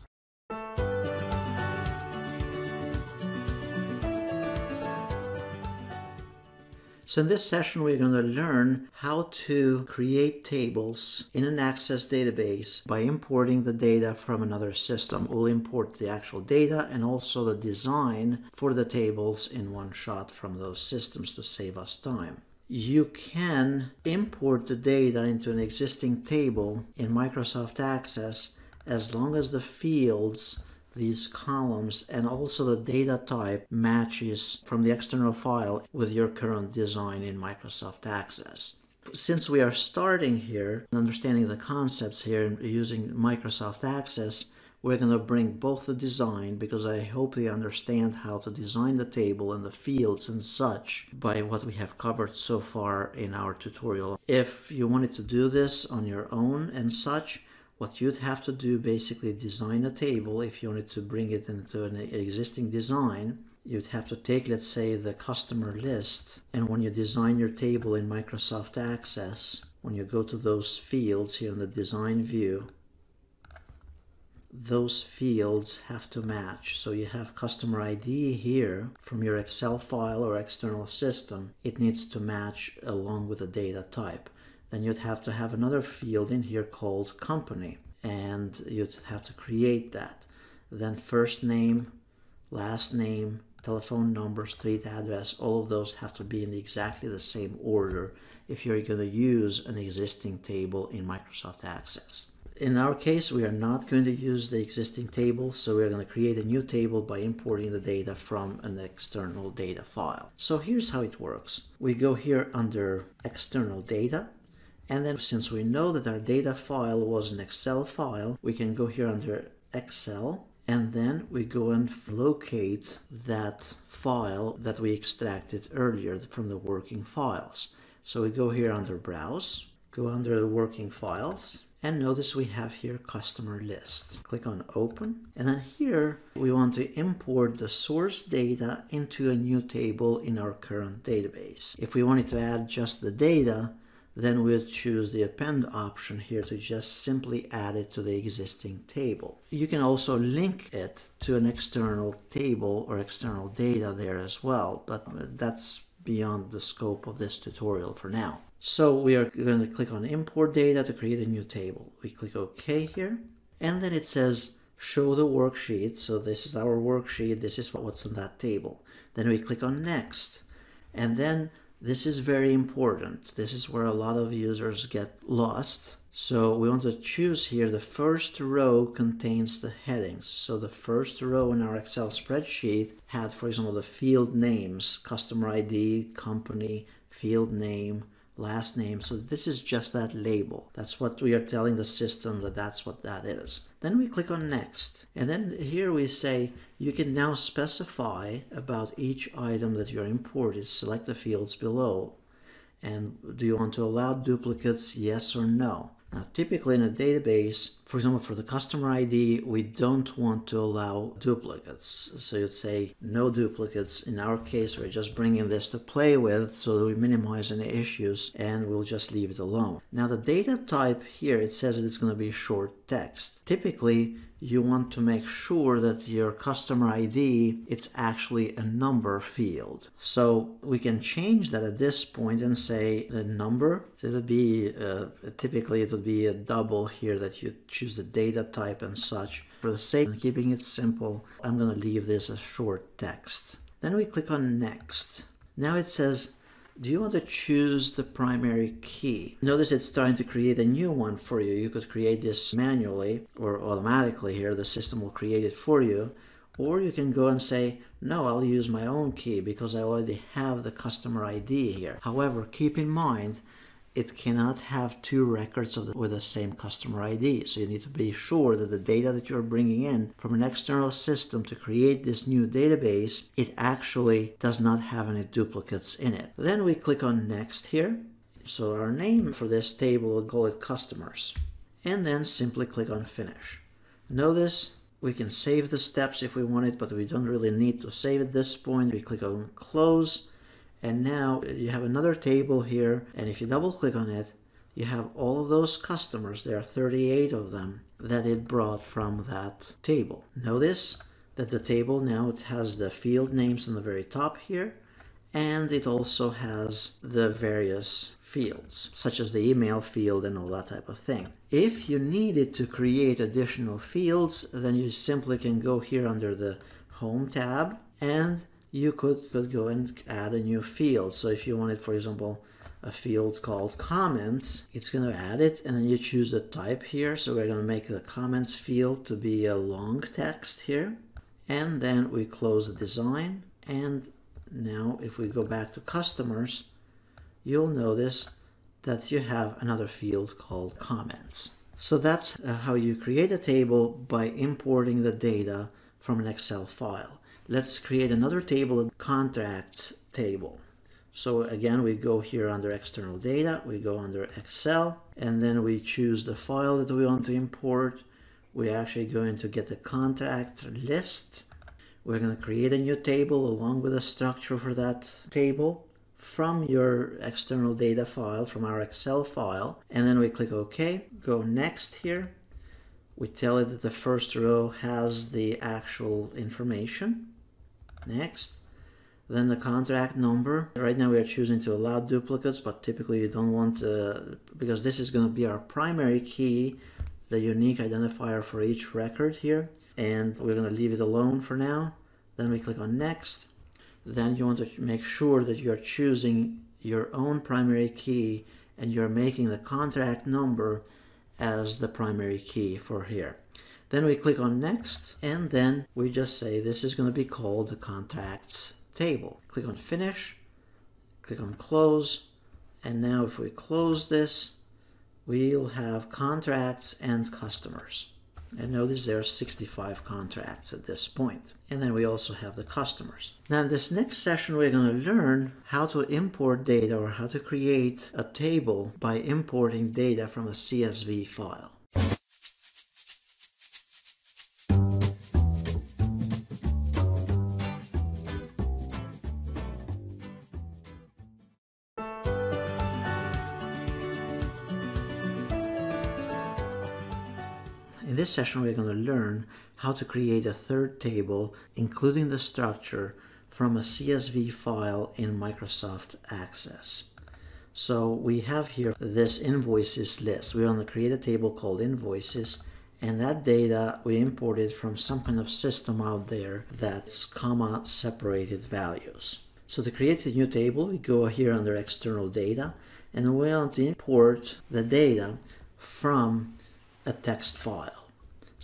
S1: So in this session, we're going to learn how to create tables in an Access database by importing the data from another system. We'll import the actual data and also the design for the tables in one shot from those systems to save us time you can import the data into an existing table in Microsoft Access as long as the fields these columns and also the data type matches from the external file with your current design in Microsoft Access. Since we are starting here, understanding the concepts here using Microsoft Access, we're going to bring both the design because I hope you understand how to design the table and the fields and such by what we have covered so far in our tutorial. If you wanted to do this on your own and such, what you'd have to do basically design a table if you wanted to bring it into an existing design you'd have to take let's say the customer list and when you design your table in Microsoft Access when you go to those fields here in the design view those fields have to match. So you have customer ID here from your Excel file or external system. It needs to match along with the data type then you'd have to have another field in here called company and you'd have to create that. Then first name, last name, telephone number, street address, all of those have to be in exactly the same order if you're going to use an existing table in Microsoft Access. In our case, we are not going to use the existing table, so we're going to create a new table by importing the data from an external data file. So here's how it works. We go here under external data, and then since we know that our data file was an Excel file, we can go here under Excel and then we go and locate that file that we extracted earlier from the working files. So we go here under Browse, go under working files, and notice we have here customer list. Click on open and then here we want to import the source data into a new table in our current database. If we wanted to add just the data, then we'll choose the append option here to just simply add it to the existing table. You can also link it to an external table or external data there as well, but that's beyond the scope of this tutorial for now. So we are going to click on import data to create a new table. We click OK here and then it says show the worksheet. So this is our worksheet. This is what's in that table. Then we click on next and then this is very important. This is where a lot of users get lost. So we want to choose here the first row contains the headings. So the first row in our Excel spreadsheet had, for example, the field names, customer ID, company, field name, last name. So this is just that label. That's what we are telling the system that that's what that is. Then we click on next. And then here we say you can now specify about each item that you're imported. Select the fields below. And do you want to allow duplicates, yes or no? Now, typically in a database, for example, for the customer ID, we don't want to allow duplicates. So you'd say no duplicates. In our case, we're just bringing this to play with so that we minimize any issues and we'll just leave it alone. Now, the data type here, it says that it's going to be short text. Typically, you want to make sure that your customer ID it's actually a number field. So we can change that at this point and say the number. So it would be uh, typically it would be a double here that you choose the data type and such. For the sake of keeping it simple, I'm going to leave this as short text. Then we click on next. Now it says do you want to choose the primary key? Notice it's trying to create a new one for you. You could create this manually or automatically here. The system will create it for you. Or you can go and say, no, I'll use my own key because I already have the customer ID here. However, keep in mind it cannot have two records the, with the same customer ID. So you need to be sure that the data that you're bringing in from an external system to create this new database, it actually does not have any duplicates in it. Then we click on next here. So our name for this table, we'll call it customers. And then simply click on finish. Notice we can save the steps if we want it, but we don't really need to save at this point. We click on close and now uh, you have another table here, and if you double click on it, you have all of those customers, there are 38 of them, that it brought from that table. Notice that the table now it has the field names on the very top here, and it also has the various fields, such as the email field and all that type of thing. If you needed to create additional fields, then you simply can go here under the Home tab and you could, could go and add a new field. So if you wanted, for example, a field called comments, it's going to add it and then you choose the type here. So we're going to make the comments field to be a long text here. And then we close the design. And now if we go back to customers, you'll notice that you have another field called comments. So that's uh, how you create a table by importing the data from an Excel file. Let's create another table, a contacts table. So again, we go here under external data, we go under Excel, and then we choose the file that we want to import. We're actually going to get the contract list. We're going to create a new table along with a structure for that table from your external data file, from our Excel file, and then we click OK, go next here. We tell it that the first row has the actual information. Next. Then the contract number. Right now we are choosing to allow duplicates, but typically you don't want to, because this is going to be our primary key, the unique identifier for each record here. And we're going to leave it alone for now. Then we click on next. Then you want to make sure that you're choosing your own primary key and you're making the contract number as the primary key for here. Then we click on next and then we just say this is going to be called the contacts table. Click on finish, click on close, and now if we close this, we'll have contracts and customers. And notice there are 65 contracts at this point. And then we also have the customers. Now in this next session, we're going to learn how to import data or how to create a table by importing data from a CSV file. This session, we're going to learn how to create a third table, including the structure from a CSV file in Microsoft Access. So we have here this invoices list. We want to create a table called invoices and that data we imported from some kind of system out there that's comma separated values. So to create a new table, we go here under external data and we want to import the data from a text file.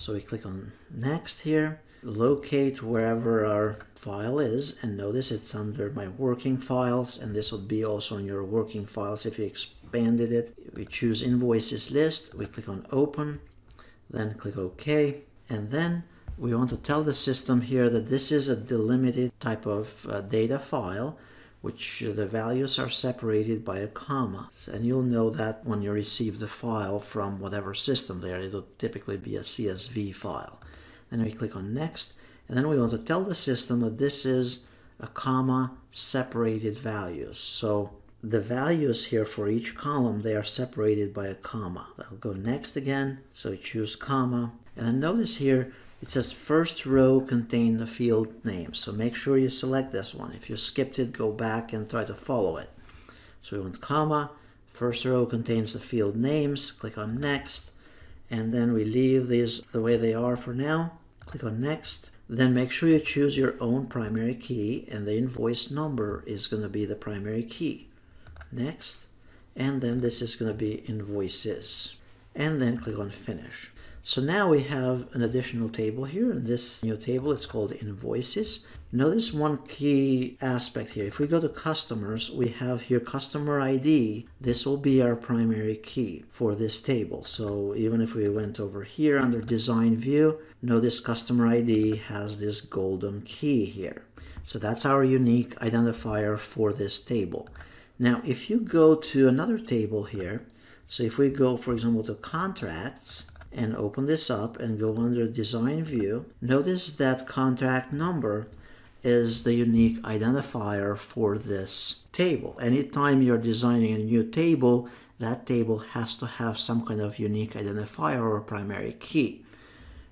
S1: So we click on next here, locate wherever our file is and notice it's under my working files and this would be also in your working files if you expanded it. We choose invoices list, we click on open, then click OK and then we want to tell the system here that this is a delimited type of uh, data file which the values are separated by a comma. And you'll know that when you receive the file from whatever system there it'll typically be a CSV file. Then we click on next and then we want to tell the system that this is a comma separated values. So the values here for each column they are separated by a comma. I'll go next again so choose comma. And then notice here it says first row contain the field name. So make sure you select this one. If you skipped it, go back and try to follow it. So we want comma, first row contains the field names, click on next, and then we leave these the way they are for now. Click on next. Then make sure you choose your own primary key and the invoice number is going to be the primary key. Next. And then this is going to be invoices. And then click on finish. So now we have an additional table here. In this new table, it's called invoices. Notice one key aspect here. If we go to customers, we have here customer ID. This will be our primary key for this table. So even if we went over here under design view, notice customer ID has this golden key here. So that's our unique identifier for this table. Now, if you go to another table here, so if we go, for example, to contracts, and open this up and go under design view, notice that contract number is the unique identifier for this table. Anytime you're designing a new table, that table has to have some kind of unique identifier or primary key.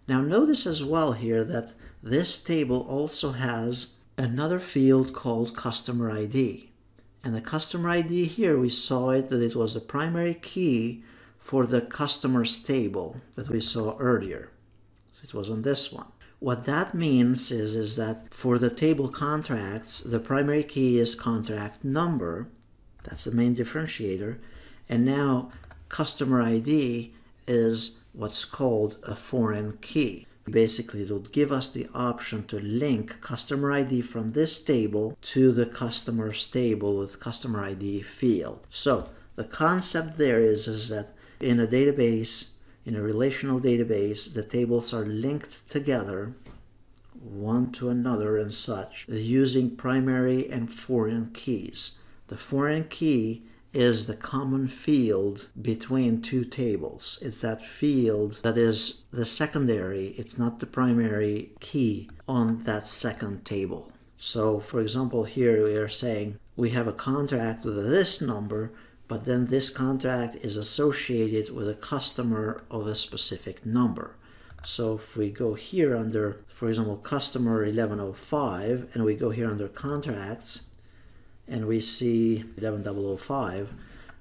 S1: Now notice as well here that this table also has another field called customer ID. And the customer ID here, we saw it that it was the primary key for the customers table that we saw earlier. So it was on this one. What that means is, is that for the table contracts, the primary key is contract number. That's the main differentiator. And now customer ID is what's called a foreign key. Basically, it would give us the option to link customer ID from this table to the customer's table with customer ID field. So the concept there is, is that in a database, in a relational database, the tables are linked together one to another and such using primary and foreign keys. The foreign key is the common field between two tables. It's that field that is the secondary, it's not the primary key on that second table. So, for example, here we are saying we have a contract with this number, but then this contract is associated with a customer of a specific number. So if we go here under, for example, customer 1105, and we go here under contracts, and we see 11005,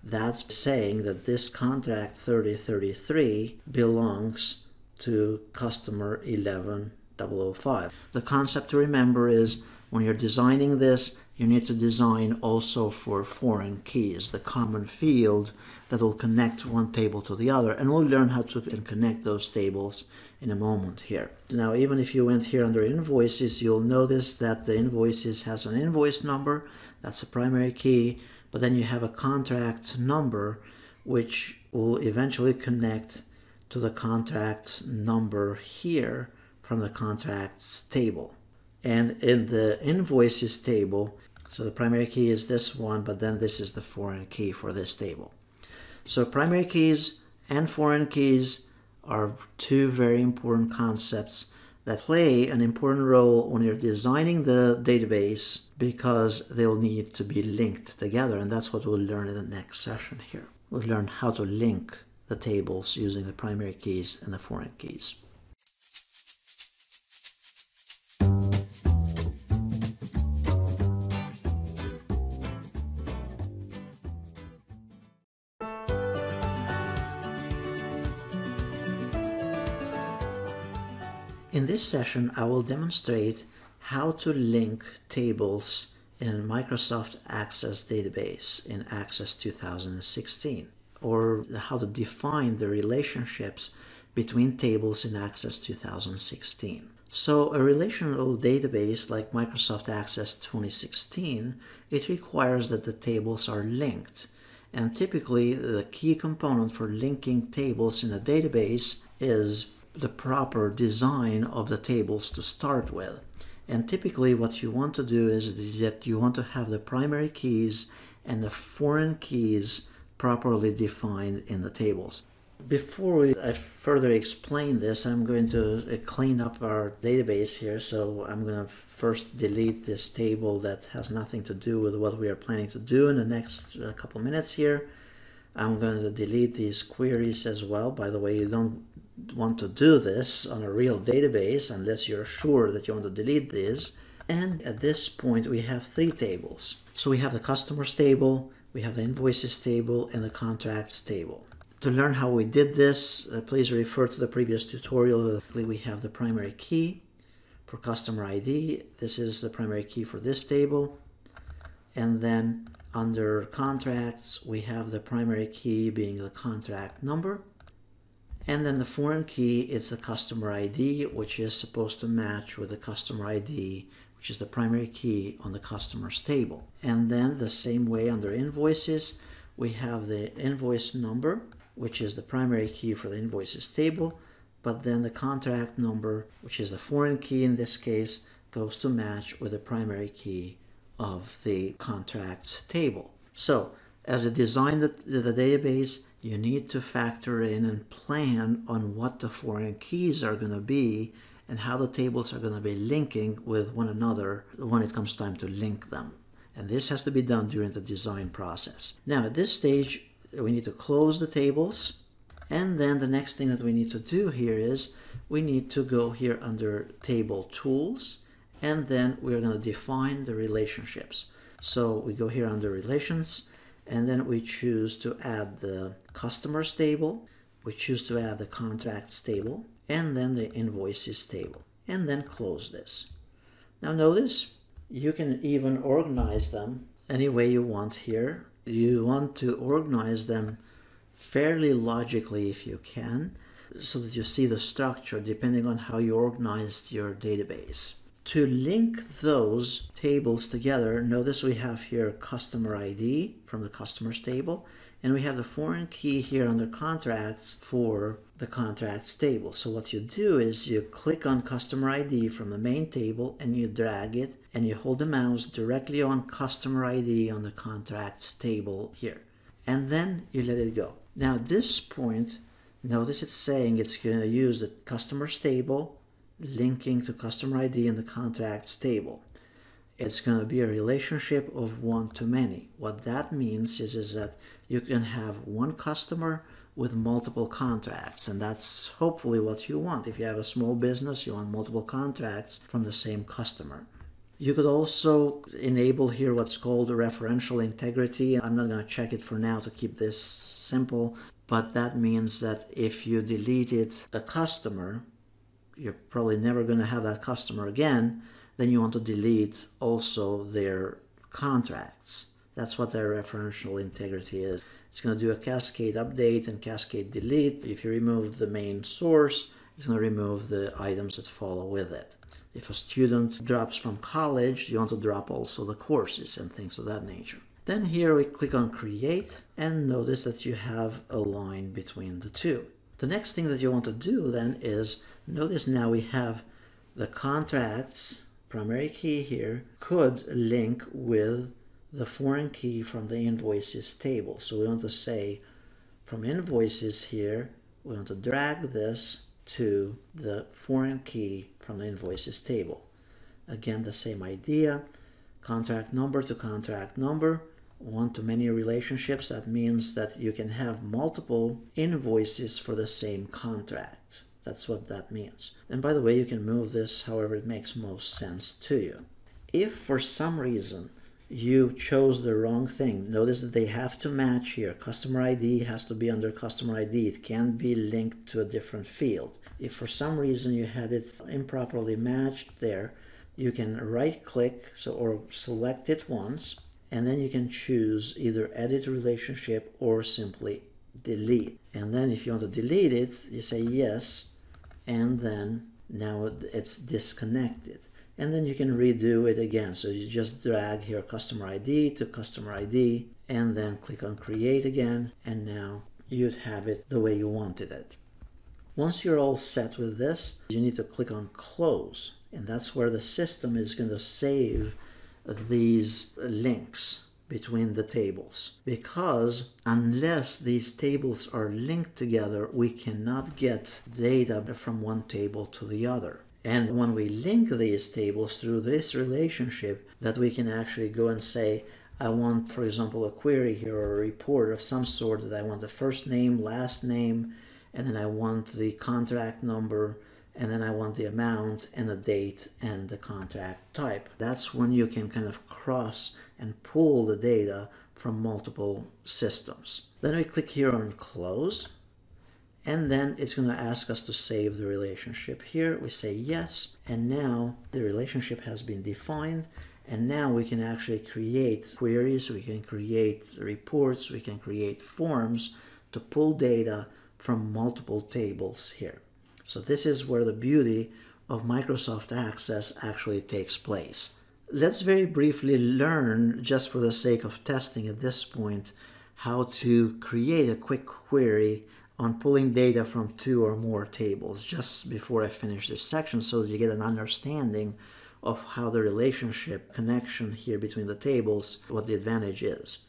S1: that's saying that this contract 3033 belongs to customer 11005. The concept to remember is when you're designing this, you need to design also for foreign keys, the common field that will connect one table to the other. And we'll learn how to connect those tables in a moment here. Now, even if you went here under invoices, you'll notice that the invoices has an invoice number. That's a primary key. But then you have a contract number, which will eventually connect to the contract number here from the contracts table. And in the invoices table, so the primary key is this one, but then this is the foreign key for this table. So primary keys and foreign keys are two very important concepts that play an important role when you're designing the database because they'll need to be linked together. And that's what we'll learn in the next session here. We'll learn how to link the tables using the primary keys and the foreign keys. This session, I will demonstrate how to link tables in Microsoft Access database in Access 2016, or how to define the relationships between tables in Access 2016. So a relational database like Microsoft Access 2016, it requires that the tables are linked. And typically the key component for linking tables in a database is the proper design of the tables to start with. And typically what you want to do is that you want to have the primary keys and the foreign keys properly defined in the tables. Before we, I further explain this, I'm going to uh, clean up our database here. So I'm going to first delete this table that has nothing to do with what we are planning to do in the next uh, couple minutes here. I'm going to delete these queries as well. By the way, you don't want to do this on a real database unless you're sure that you want to delete these. And at this point, we have three tables. So we have the customers table, we have the invoices table, and the contracts table. To learn how we did this, uh, please refer to the previous tutorial. We have the primary key for customer ID. This is the primary key for this table. And then under contracts, we have the primary key being the contract number. And then the foreign key is the customer ID, which is supposed to match with the customer ID, which is the primary key on the customer's table. And then the same way under invoices, we have the invoice number, which is the primary key for the invoices table, but then the contract number, which is the foreign key in this case, goes to match with the primary key of the contracts table. So as you design the, the database, you need to factor in and plan on what the foreign keys are going to be and how the tables are going to be linking with one another when it comes time to link them. And this has to be done during the design process. Now, at this stage, we need to close the tables. And then the next thing that we need to do here is we need to go here under Table Tools, and then we're going to define the relationships. So we go here under Relations, and then we choose to add the customers table, we choose to add the contracts table, and then the invoices table, and then close this. Now notice you can even organize them any way you want here. You want to organize them fairly logically if you can, so that you see the structure depending on how you organized your database. To link those tables together, notice we have here customer ID from the customers table, and we have the foreign key here under contracts for the contracts table. So what you do is you click on customer ID from the main table and you drag it and you hold the mouse directly on customer ID on the contracts table here. And then you let it go. Now at this point, notice it's saying it's going to use the customers table linking to customer ID in the contracts table. It's going to be a relationship of one to many. What that means is, is that you can have one customer with multiple contracts and that's hopefully what you want. If you have a small business, you want multiple contracts from the same customer. You could also enable here what's called referential integrity. I'm not going to check it for now to keep this simple, but that means that if you deleted a customer, you're probably never going to have that customer again, then you want to delete also their contracts. That's what their referential integrity is. It's going to do a cascade update and cascade delete. If you remove the main source, it's going to remove the items that follow with it. If a student drops from college, you want to drop also the courses and things of that nature. Then here we click on create and notice that you have a line between the two. The next thing that you want to do then is notice now we have the contracts primary key here could link with the foreign key from the invoices table. So we want to say from invoices here, we want to drag this to the foreign key from the invoices table. Again, the same idea, contract number to contract number one-to-many relationships, that means that you can have multiple invoices for the same contract. That's what that means. And by the way, you can move this however it makes most sense to you. If for some reason you chose the wrong thing, notice that they have to match here. Customer ID has to be under customer ID. It can't be linked to a different field. If for some reason you had it improperly matched there, you can right click so or select it once and then you can choose either edit relationship or simply delete. And then if you want to delete it, you say yes and then now it's disconnected. And then you can redo it again. So you just drag here customer ID to customer ID and then click on create again and now you'd have it the way you wanted it. Once you're all set with this you need to click on close. And that's where the system is going to save these links between the tables. Because unless these tables are linked together we cannot get data from one table to the other. And when we link these tables through this relationship that we can actually go and say I want for example a query here or a report of some sort that I want the first name last name and then I want the contract number and then I want the amount and the date and the contract type. That's when you can kind of cross and pull the data from multiple systems. Then we click here on close and then it's going to ask us to save the relationship. Here we say yes and now the relationship has been defined and now we can actually create queries, we can create reports, we can create forms to pull data from multiple tables here. So this is where the beauty of Microsoft Access actually takes place. Let's very briefly learn, just for the sake of testing at this point, how to create a quick query on pulling data from two or more tables just before I finish this section so that you get an understanding of how the relationship connection here between the tables, what the advantage is.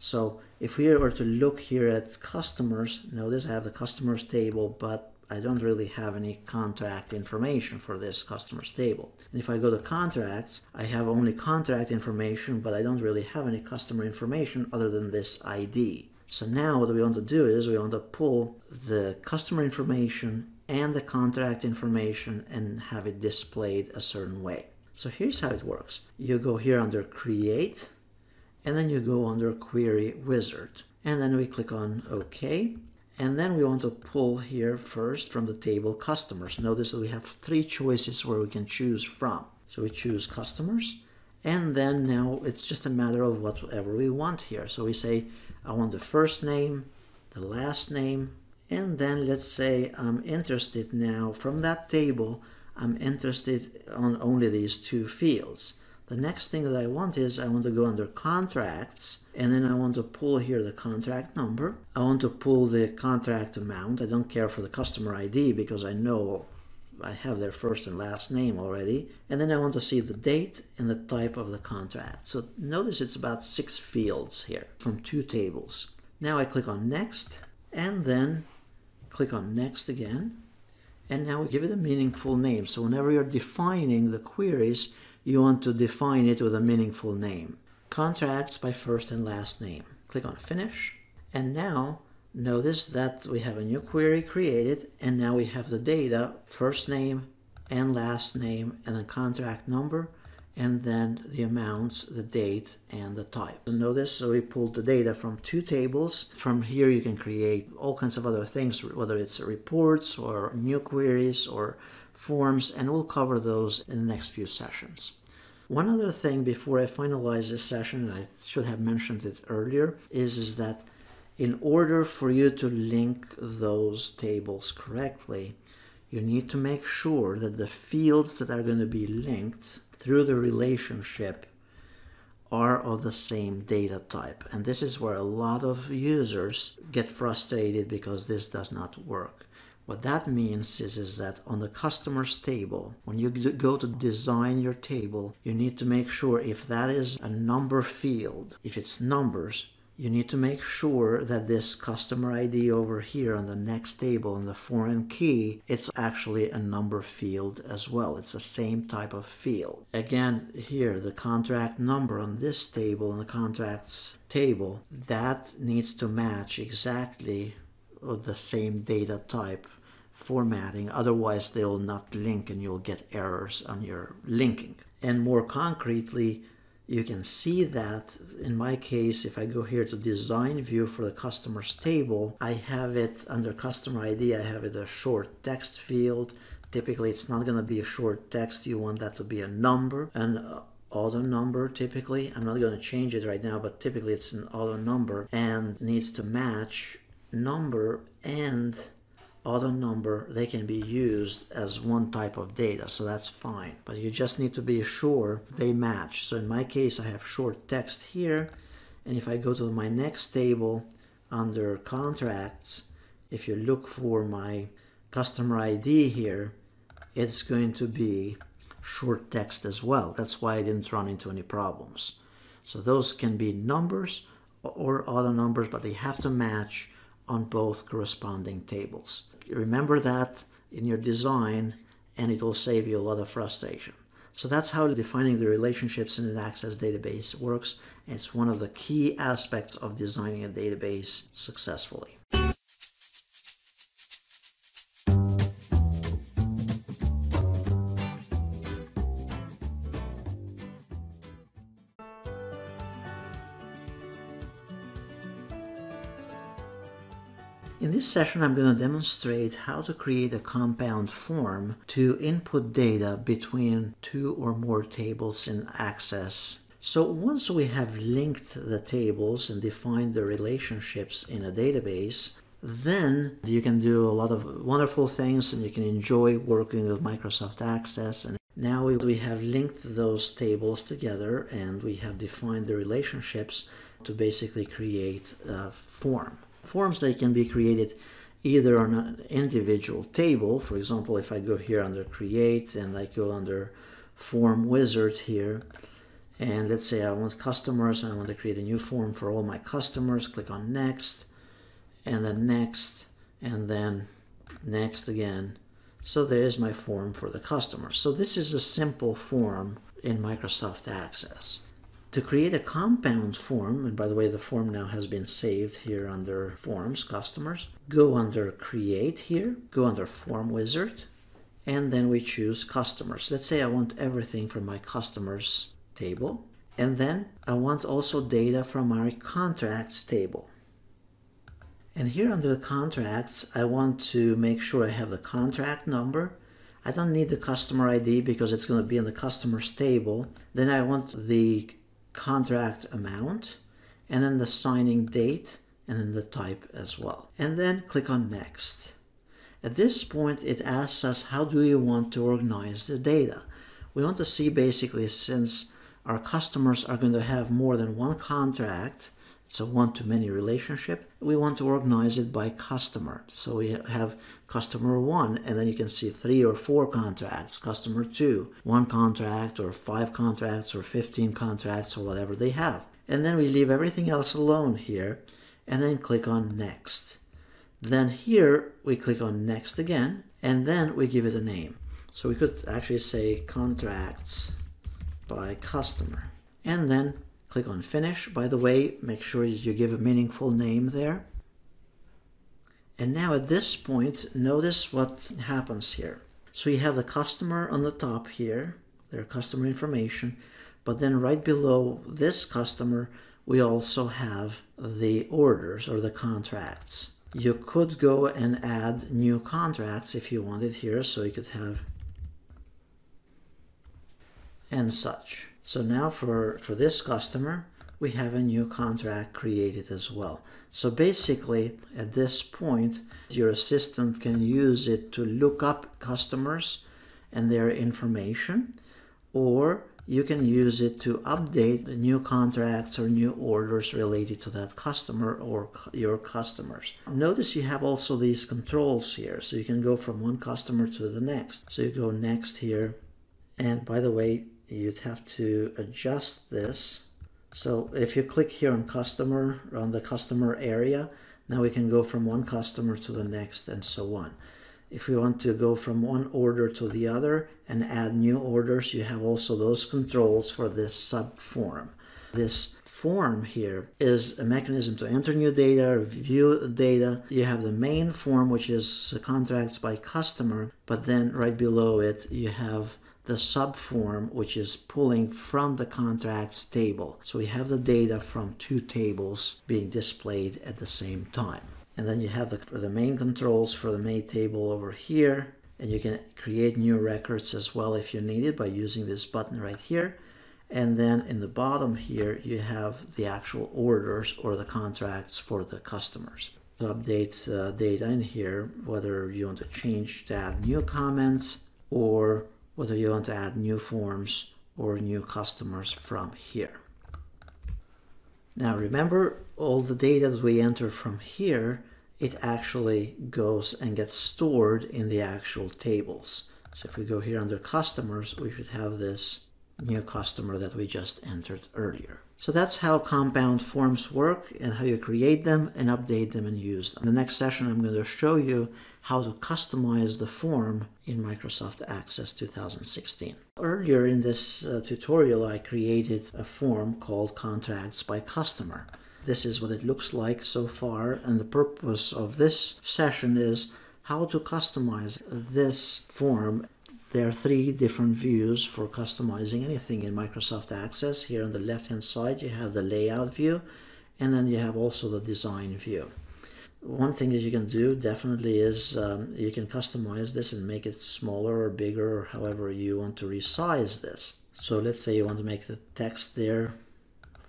S1: So if we were to look here at customers, notice I have the customers table, but I don't really have any contract information for this customers table. And if I go to contracts, I have only contract information, but I don't really have any customer information other than this ID. So now what we want to do is we want to pull the customer information and the contract information and have it displayed a certain way. So here's how it works. You go here under create and then you go under query wizard and then we click on OK and then we want to pull here first from the table customers. Notice that we have three choices where we can choose from. So we choose customers. And then now it's just a matter of whatever we want here. So we say, I want the first name, the last name, and then let's say I'm interested now from that table, I'm interested on only these two fields. The next thing that I want is I want to go under contracts and then I want to pull here the contract number. I want to pull the contract amount. I don't care for the customer ID because I know I have their first and last name already. And then I want to see the date and the type of the contract. So notice it's about six fields here from two tables. Now I click on next and then click on next again. And now we give it a meaningful name. So whenever you're defining the queries, you want to define it with a meaningful name. Contracts by first and last name. Click on Finish. And now notice that we have a new query created and now we have the data, first name and last name and a contract number and then the amounts, the date, and the type. So notice so we pulled the data from two tables. From here you can create all kinds of other things, whether it's reports or new queries or forms, and we'll cover those in the next few sessions. One other thing before I finalize this session, and I should have mentioned it earlier, is, is that in order for you to link those tables correctly, you need to make sure that the fields that are going to be linked through the relationship are of the same data type. And this is where a lot of users get frustrated because this does not work. What that means is, is that on the customers table, when you go to design your table, you need to make sure if that is a number field, if it's numbers, you need to make sure that this customer ID over here on the next table in the foreign key, it's actually a number field as well. It's the same type of field. Again, here, the contract number on this table, in the contracts table, that needs to match exactly uh, the same data type formatting. Otherwise, they'll not link and you'll get errors on your linking. And more concretely, you can see that in my case if I go here to design view for the customers table I have it under customer ID I have it a short text field typically it's not going to be a short text you want that to be a number an uh, auto number typically I'm not going to change it right now but typically it's an auto number and needs to match number and auto number, they can be used as one type of data, so that's fine. But you just need to be sure they match. So in my case, I have short text here, and if I go to my next table under contracts, if you look for my customer ID here, it's going to be short text as well. That's why I didn't run into any problems. So those can be numbers or auto numbers, but they have to match on both corresponding tables. Remember that in your design and it will save you a lot of frustration. So that's how defining the relationships in an Access database works. It's one of the key aspects of designing a database successfully. This session, I'm going to demonstrate how to create a compound form to input data between two or more tables in Access. So once we have linked the tables and defined the relationships in a database, then you can do a lot of wonderful things and you can enjoy working with Microsoft Access. And now we have linked those tables together and we have defined the relationships to basically create a form. Forms they can be created either on an individual table. For example, if I go here under create and I go under form wizard here, and let's say I want customers and I want to create a new form for all my customers, click on next, and then next, and then next again. So there's my form for the customer. So this is a simple form in Microsoft Access. To create a compound form, and by the way, the form now has been saved here under Forms, Customers, go under Create here, go under Form Wizard, and then we choose Customers. Let's say I want everything from my customers table, and then I want also data from our contracts table. And here under the contracts, I want to make sure I have the contract number. I don't need the customer ID because it's going to be in the customers table. Then I want the contract amount, and then the signing date, and then the type as well. And then click on Next. At this point, it asks us how do you want to organize the data. We want to see basically since our customers are going to have more than one contract, it's a one-to-many relationship, we want to organize it by customer. So we have customer one, and then you can see three or four contracts, customer two, one contract or five contracts or 15 contracts or whatever they have. And then we leave everything else alone here and then click on next. Then here we click on next again and then we give it a name. So we could actually say contracts by customer and then click on finish. By the way, make sure you give a meaningful name there. And now at this point, notice what happens here. So you have the customer on the top here, their customer information, but then right below this customer, we also have the orders or the contracts. You could go and add new contracts if you wanted here, so you could have and such. So now for, for this customer, we have a new contract created as well. So basically, at this point, your assistant can use it to look up customers and their information, or you can use it to update new contracts or new orders related to that customer or your customers. Notice you have also these controls here, so you can go from one customer to the next. So you go next here, and by the way, you'd have to adjust this so if you click here on customer, on the customer area, now we can go from one customer to the next and so on. If we want to go from one order to the other and add new orders, you have also those controls for this sub form. This form here is a mechanism to enter new data, view data. You have the main form, which is contracts by customer, but then right below it, you have the subform, which is pulling from the contracts table. So we have the data from two tables being displayed at the same time. And then you have the, the main controls for the main table over here. And you can create new records as well if you need it by using this button right here. And then in the bottom here, you have the actual orders or the contracts for the customers. To update uh, data in here, whether you want to change to add new comments or whether you want to add new forms or new customers from here. Now remember all the data that we enter from here, it actually goes and gets stored in the actual tables. So if we go here under customers, we should have this new customer that we just entered earlier. So that's how compound forms work and how you create them and update them and use them. In the next session, I'm going to show you how to customize the form in Microsoft Access 2016. Earlier in this uh, tutorial, I created a form called Contracts by Customer. This is what it looks like so far, and the purpose of this session is how to customize this form there are three different views for customizing anything in Microsoft Access. Here on the left hand side you have the layout view and then you have also the design view. One thing that you can do definitely is um, you can customize this and make it smaller or bigger or however you want to resize this. So let's say you want to make the text there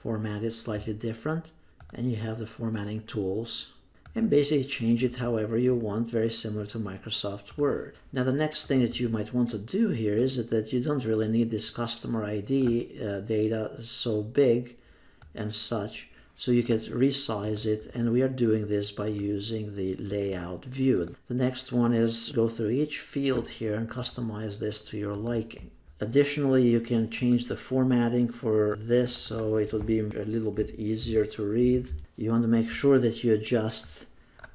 S1: formatted slightly different and you have the formatting tools and basically change it however you want, very similar to Microsoft Word. Now the next thing that you might want to do here is that you don't really need this customer ID uh, data so big and such, so you can resize it and we are doing this by using the layout view. The next one is go through each field here and customize this to your liking. Additionally, you can change the formatting for this so it will be a little bit easier to read. You want to make sure that you adjust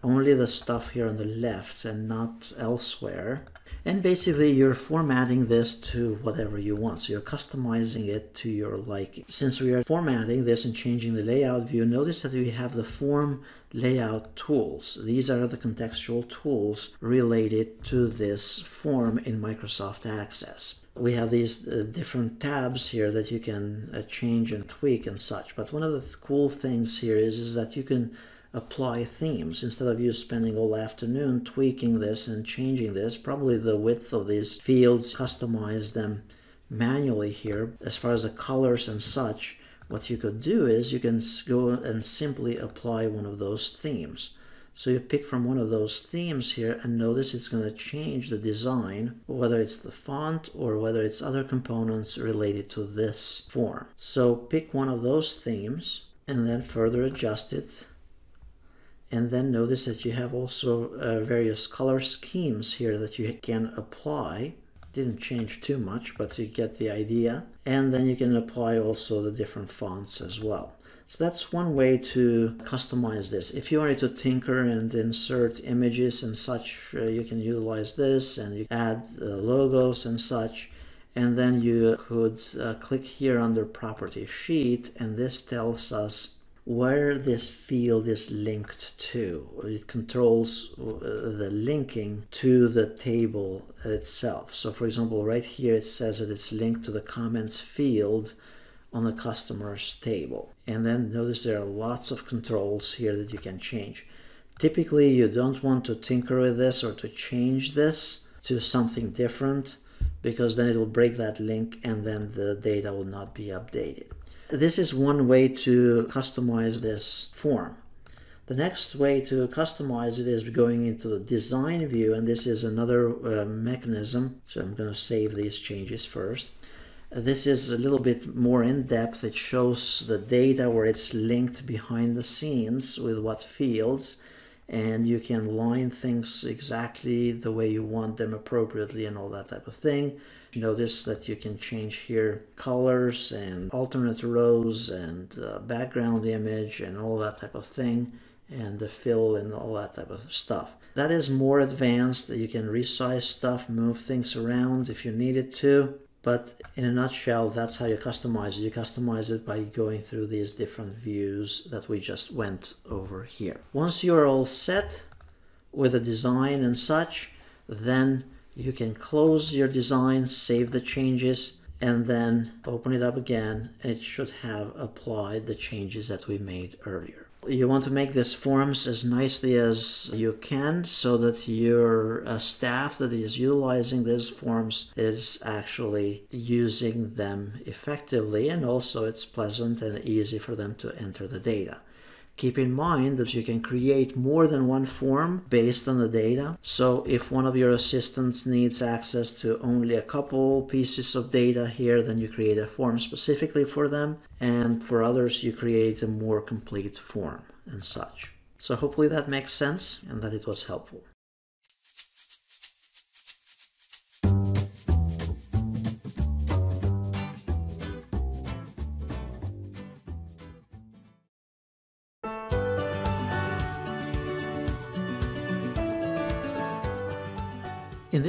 S1: only the stuff here on the left and not elsewhere. And basically you're formatting this to whatever you want. So you're customizing it to your liking. Since we are formatting this and changing the layout view, notice that we have the form layout tools. These are the contextual tools related to this form in Microsoft Access. We have these uh, different tabs here that you can uh, change and tweak and such. But one of the th cool things here is, is that you can apply themes. Instead of you spending all afternoon tweaking this and changing this probably the width of these fields customize them manually here. As far as the colors and such what you could do is you can go and simply apply one of those themes. So you pick from one of those themes here and notice it's going to change the design, whether it's the font or whether it's other components related to this form. So pick one of those themes and then further adjust it and then notice that you have also uh, various color schemes here that you can apply. Didn't change too much but you get the idea. And then you can apply also the different fonts as well. So that's one way to customize this. If you wanted to tinker and insert images and such uh, you can utilize this and you add uh, logos and such. And then you could uh, click here under property sheet and this tells us where this field is linked to. It controls uh, the linking to the table itself. So for example, right here it says that it's linked to the comments field on the customers table. And then notice there are lots of controls here that you can change. Typically you don't want to tinker with this or to change this to something different because then it will break that link and then the data will not be updated. This is one way to customize this form. The next way to customize it is going into the design view and this is another uh, mechanism. So I'm going to save these changes first. This is a little bit more in depth. It shows the data where it's linked behind the scenes with what fields and you can line things exactly the way you want them appropriately and all that type of thing. Notice that you can change here colors and alternate rows and uh, background image and all that type of thing and the fill and all that type of stuff. That is more advanced. You can resize stuff, move things around if you needed to. But in a nutshell, that's how you customize it. You customize it by going through these different views that we just went over here. Once you're all set with the design and such, then You can close your design, save the changes, and then open it up again. And it should have applied the changes that we made earlier. You want to make these forms as nicely as you can so that your uh, staff that is utilizing these forms is actually using them effectively and also it's pleasant and easy for them to enter the data. Keep in mind that you can create more than one form based on the data. So if one of your assistants needs access to only a couple pieces of data here, then you create a form specifically for them. And for others, you create a more complete form and such. So hopefully that makes sense and that it was helpful.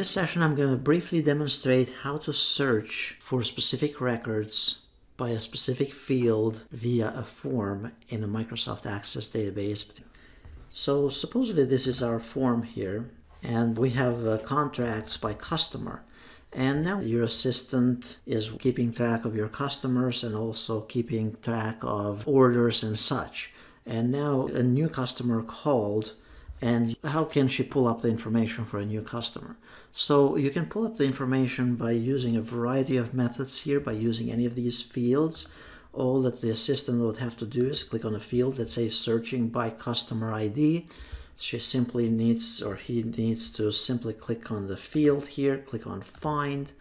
S1: This session, I'm going to briefly demonstrate how to search for specific records by a specific field via a form in a Microsoft Access database. So supposedly this is our form here, and we have uh, contracts by customer. And now your assistant is keeping track of your customers and also keeping track of orders and such. And now a new customer called and how can she pull up the information for a new customer? So you can pull up the information by using a variety of methods here, by using any of these fields. All that the assistant would have to do is click on a field that says searching by customer ID. She simply needs, or he needs to simply click on the field here, click on find,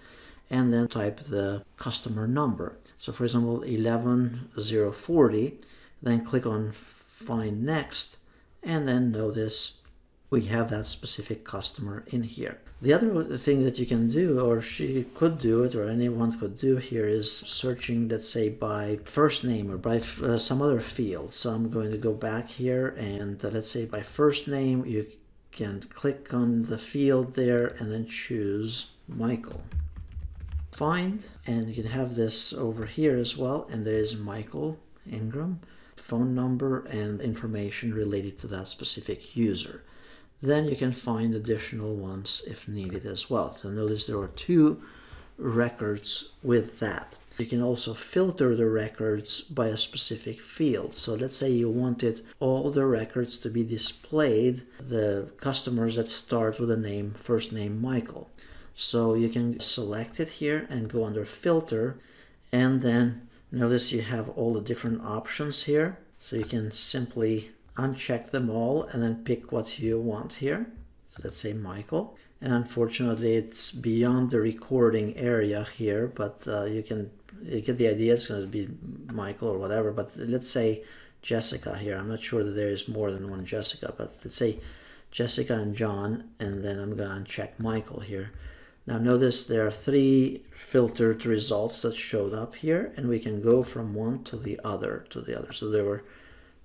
S1: and then type the customer number. So for example, 11040, then click on find next, and then notice we have that specific customer in here. The other thing that you can do, or she could do it, or anyone could do here, is searching, let's say, by first name or by uh, some other field. So I'm going to go back here and uh, let's say by first name, you can click on the field there and then choose Michael. Find, and you can have this over here as well, and there is Michael Ingram phone number and information related to that specific user. Then you can find additional ones if needed as well. So notice there are two records with that. You can also filter the records by a specific field. So let's say you wanted all the records to be displayed, the customers that start with the name, first name Michael. So you can select it here and go under filter and then Notice you have all the different options here. So you can simply uncheck them all and then pick what you want here. So let's say Michael. And unfortunately, it's beyond the recording area here, but uh, you can you get the idea. It's going to be Michael or whatever. But let's say Jessica here. I'm not sure that there is more than one Jessica, but let's say Jessica and John, and then I'm going to uncheck Michael here. Now notice there are three filtered results that showed up here and we can go from one to the other to the other. So there were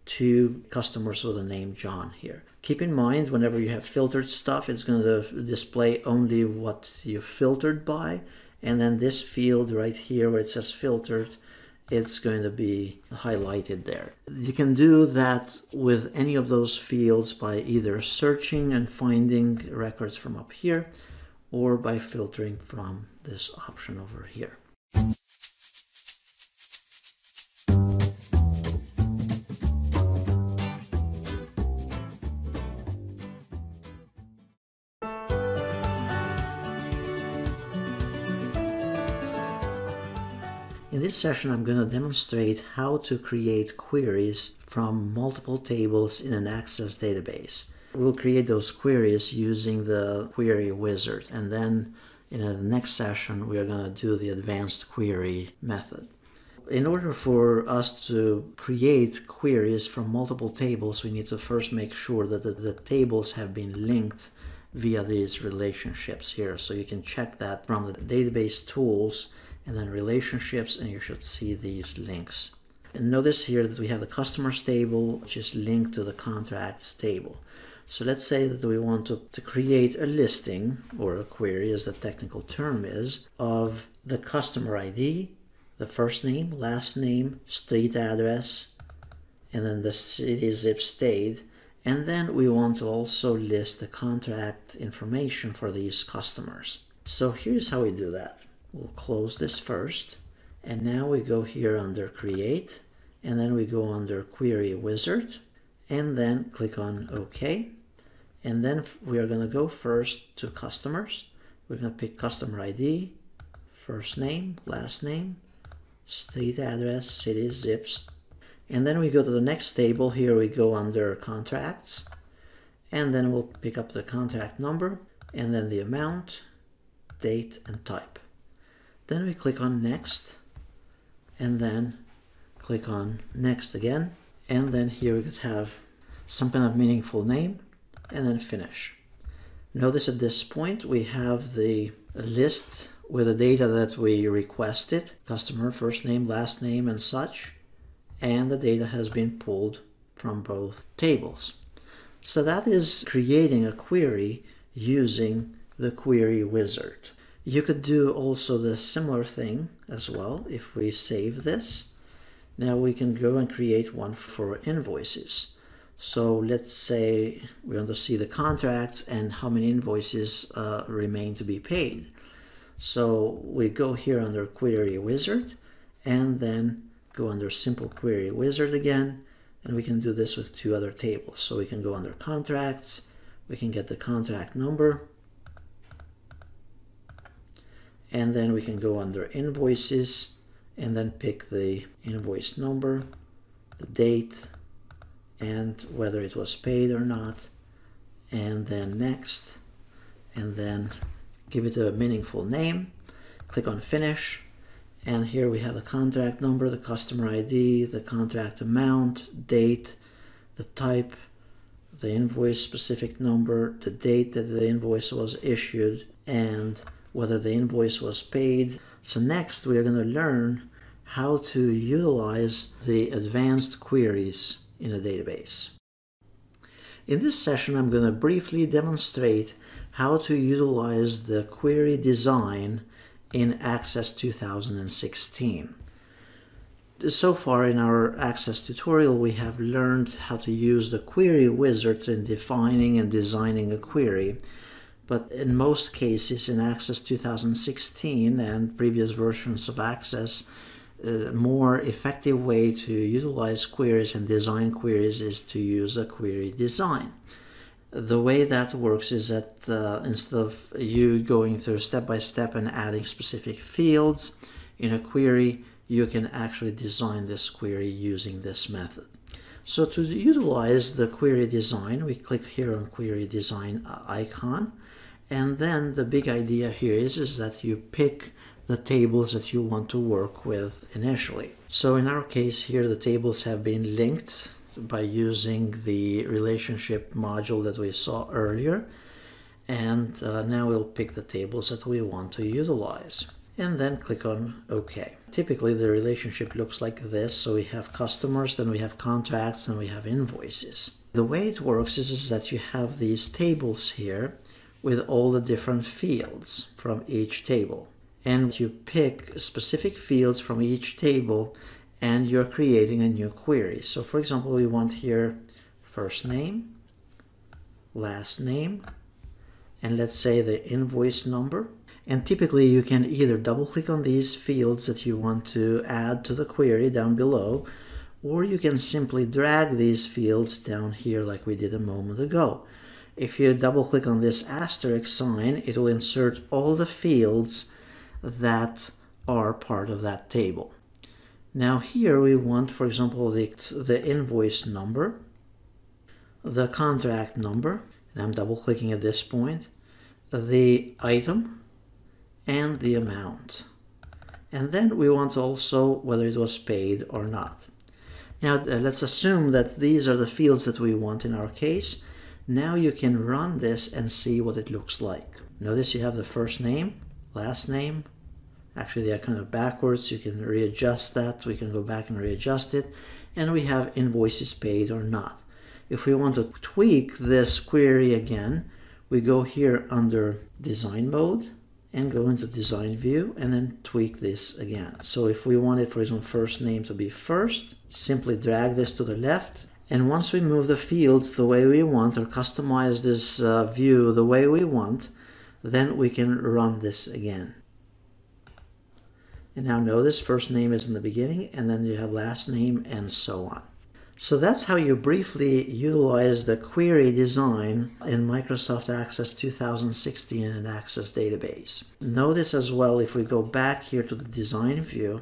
S1: two customers with the name John here. Keep in mind whenever you have filtered stuff it's going to display only what you filtered by and then this field right here where it says filtered it's going to be highlighted there. You can do that with any of those fields by either searching and finding records from up here or by filtering from this option over here. In this session, I'm going to demonstrate how to create queries from multiple tables in an Access database. We'll create those queries using the query wizard. And then in the next session, we are going to do the advanced query method. In order for us to create queries from multiple tables, we need to first make sure that the, the tables have been linked via these relationships here. So you can check that from the database tools and then relationships, and you should see these links. And notice here that we have the customers table, which is linked to the contracts table. So let's say that we want to, to create a listing or a query as the technical term is of the customer ID, the first name, last name, street address, and then the city zip state And then we want to also list the contract information for these customers. So here's how we do that. We'll close this first. And now we go here under create and then we go under query wizard and then click on OK. And then we are going to go first to customers. We're to pick customer ID, first name, last name, state address, city, zips. And then we go to the next table. Here we go under contracts. And then we'll pick up the contract number and then the amount, date, and type. Then we click on next and then click on next again. And then here we could have some kind of meaningful name and then finish. Notice at this point we have the list with the data that we requested, customer first name, last name and such, and the data has been pulled from both tables. So that is creating a query using the query wizard. You could do also the similar thing as well if we save this. Now we can go and create one for invoices. So let's say we want to see the contracts and how many invoices uh, remain to be paid. So we go here under query wizard and then go under simple query wizard again and we can do this with two other tables. So we can go under contracts, we can get the contract number and then we can go under invoices and then pick the invoice number, the date, and whether it was paid or not and then next and then give it a meaningful name click on finish and here we have the contract number the customer ID the contract amount date the type the invoice specific number the date that the invoice was issued and whether the invoice was paid. So next we are going to learn how to utilize the advanced queries in a database. In this session, I'm going to briefly demonstrate how to utilize the query design in Access 2016. So far in our Access tutorial, we have learned how to use the query wizard in defining and designing a query. But in most cases in Access 2016 and previous versions of Access, more effective way to utilize queries and design queries is to use a query design. The way that works is that uh, instead of you going through step by step and adding specific fields in a query, you can actually design this query using this method. So to utilize the query design, we click here on query design icon. And then the big idea here is, is that you pick the tables that you want to work with initially. So in our case here, the tables have been linked by using the relationship module that we saw earlier. And uh, now we'll pick the tables that we want to utilize and then click on OK. Typically the relationship looks like this. So we have customers, then we have contracts, then we have invoices. The way it works is, is that you have these tables here with all the different fields from each table and you pick specific fields from each table and you're creating a new query. So for example, we want here first name, last name, and let's say the invoice number. And typically you can either double click on these fields that you want to add to the query down below, or you can simply drag these fields down here like we did a moment ago. If you double click on this asterisk sign, it will insert all the fields that are part of that table. Now here we want, for example, the, the invoice number, the contract number, and I'm double clicking at this point, the item, and the amount. And then we want also whether it was paid or not. Now uh, let's assume that these are the fields that we want in our case. Now you can run this and see what it looks like. Notice you have the first name, last name, Actually, they are kind of backwards. You can readjust that. We can go back and readjust it. And we have invoices paid or not. If we want to tweak this query again, we go here under design mode and go into design view and then tweak this again. So if we wanted, for example, first name to be first, simply drag this to the left And once we move the fields the way we want or customize this uh, view the way we want, then we can run this again. And now notice first name is in the beginning and then you have last name and so on. So that's how you briefly utilize the query design in Microsoft Access 2016 and Access Database. Notice as well, if we go back here to the design view,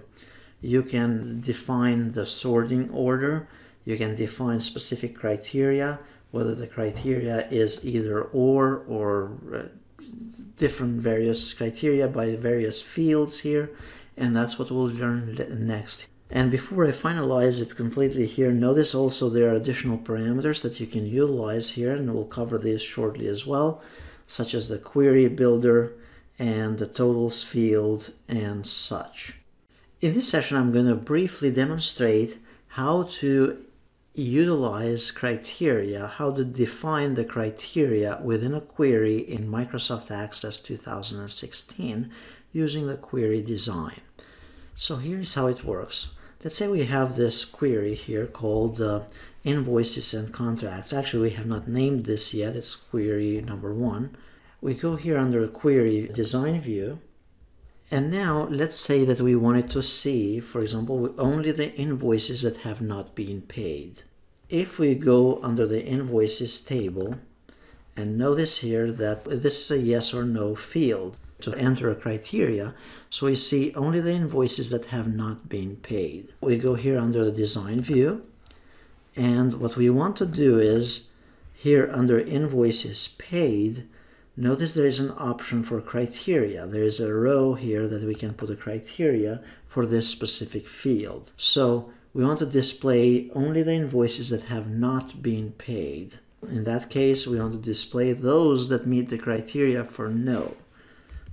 S1: you can define the sorting order, you can define specific criteria, whether the criteria is either or or uh, different various criteria by various fields here, and that's what we'll learn next. And before I finalize it completely here, notice also there are additional parameters that you can utilize here, and we'll cover these shortly as well, such as the query builder and the totals field and such. In this session, I'm going to briefly demonstrate how to utilize criteria, how to define the criteria within a query in Microsoft Access 2016 using the query design. So here's how it works. Let's say we have this query here called uh, invoices and contracts. Actually, we have not named this yet. It's query number one. We go here under query design view. And now let's say that we wanted to see, for example, only the invoices that have not been paid. If we go under the invoices table and notice here that this is a yes or no field to enter a criteria. So we see only the invoices that have not been paid. We go here under the design view. And what we want to do is here under invoices paid, notice there is an option for criteria. There is a row here that we can put a criteria for this specific field. So we want to display only the invoices that have not been paid. In that case, we want to display those that meet the criteria for no.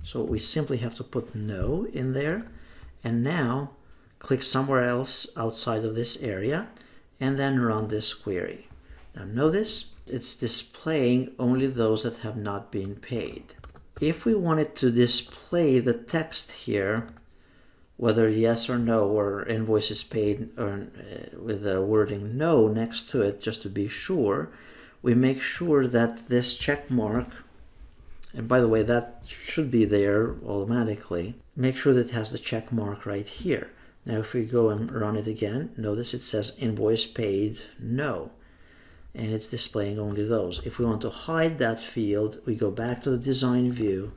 S1: So we simply have to put no in there. And now click somewhere else outside of this area and then run this query. Now notice it's displaying only those that have not been paid. If we wanted to display the text here, whether yes or no or invoices paid or uh, with the wording no next to it just to be sure, we make sure that this check mark and by the way, that should be there automatically. Make sure that it has the check mark right here. Now if we go and run it again, notice it says invoice paid no. And it's displaying only those. If we want to hide that field, we go back to the design view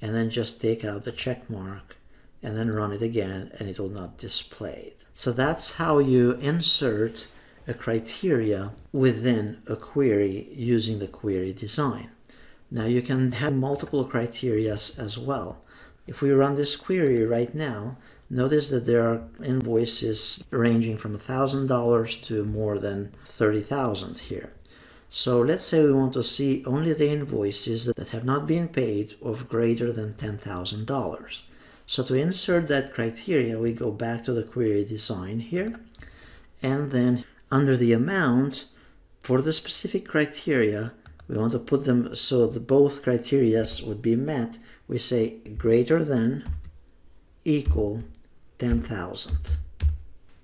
S1: and then just take out the check mark and then run it again and it will not display it. So that's how you insert a criteria within a query using the query design. Now you can have multiple criteria as well. If we run this query right now, notice that there are invoices ranging from $1,000 to more than 30,000 here. So let's say we want to see only the invoices that have not been paid of greater than $10,000. So to insert that criteria, we go back to the query design here, and then under the amount, for the specific criteria, we want to put them so the both criteria would be met. We say greater than equal 10,000.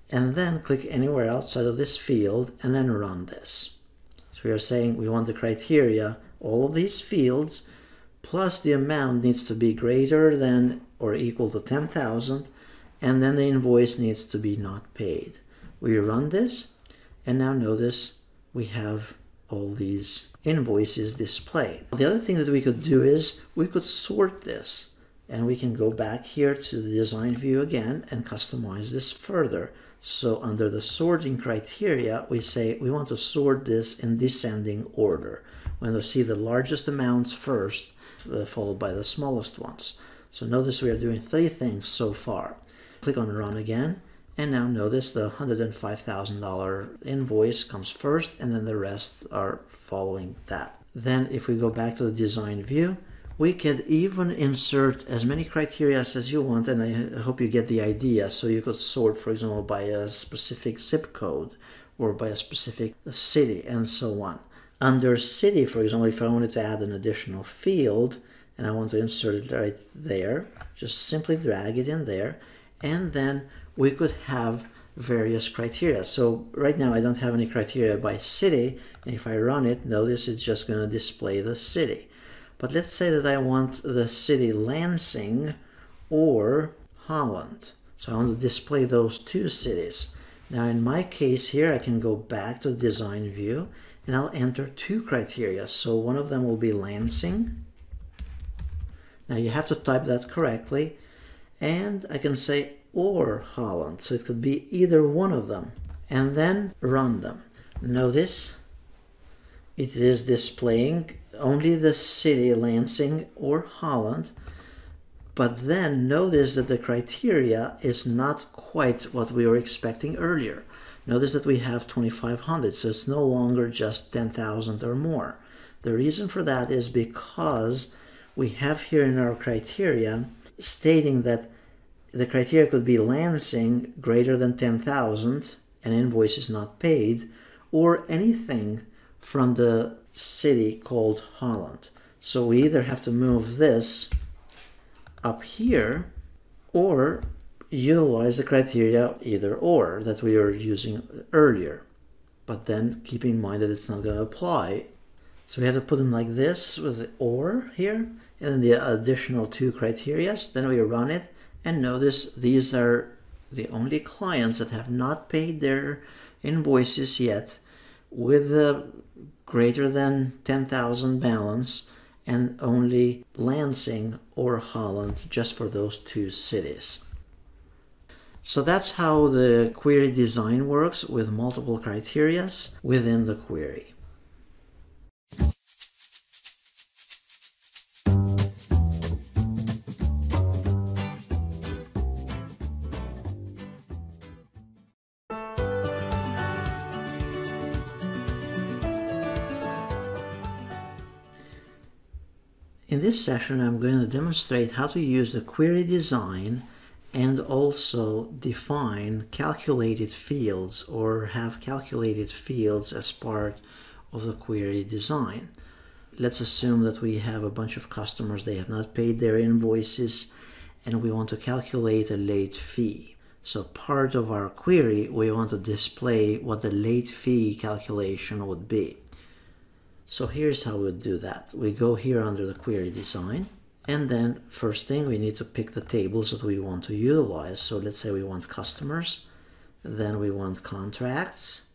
S1: And then click anywhere outside of this field and then run this. So we are saying we want the criteria, all of these fields, plus the amount needs to be greater than or equal to 10,000 and then the invoice needs to be not paid. We run this and now notice we have all these invoices displayed. The other thing that we could do is we could sort this and we can go back here to the design view again and customize this further. So under the sorting criteria, we say we want to sort this in descending order. We want to see the largest amounts first, uh, followed by the smallest ones. So notice we are doing three things so far. Click on run again and now notice the $105,000 invoice comes first and then the rest are following that. Then if we go back to the design view, we could even insert as many criteria as you want and I hope you get the idea. So you could sort, for example, by a specific zip code or by a specific city and so on. Under city, for example, if I wanted to add an additional field and I want to insert it right there, just simply drag it in there and then we could have various criteria. So right now I don't have any criteria by city. And if I run it, notice it's just going to display the city. But let's say that I want the city Lansing or Holland. So I want to display those two cities. Now in my case here, I can go back to design view and I'll enter two criteria. So one of them will be Lansing. Now you have to type that correctly. And I can say or Holland. So it could be either one of them. And then run them. Notice it is displaying only the city Lansing or Holland. But then notice that the criteria is not quite what we were expecting earlier. Notice that we have 2500, so it's no longer just 10,000 or more. The reason for that is because we have here in our criteria stating that the criteria could be Lansing greater than 10,000 and invoice is not paid, or anything from the city called Holland. So we either have to move this up here or utilize the criteria either or that we were using earlier. But then keep in mind that it's not going to apply. So we have to put them like this with the or here and then the additional two criterias. Then we run it and notice these are the only clients that have not paid their invoices yet with a greater than 10,000 balance and only Lansing or Holland just for those two cities. So that's how the query design works with multiple criterias within the query. In this session, I'm going to demonstrate how to use the query design and also define calculated fields or have calculated fields as part of the query design. Let's assume that we have a bunch of customers, they have not paid their invoices, and we want to calculate a late fee. So part of our query, we want to display what the late fee calculation would be. So here's how we do that. We go here under the query design and then first thing we need to pick the tables that we want to utilize. So let's say we want customers, then we want contracts,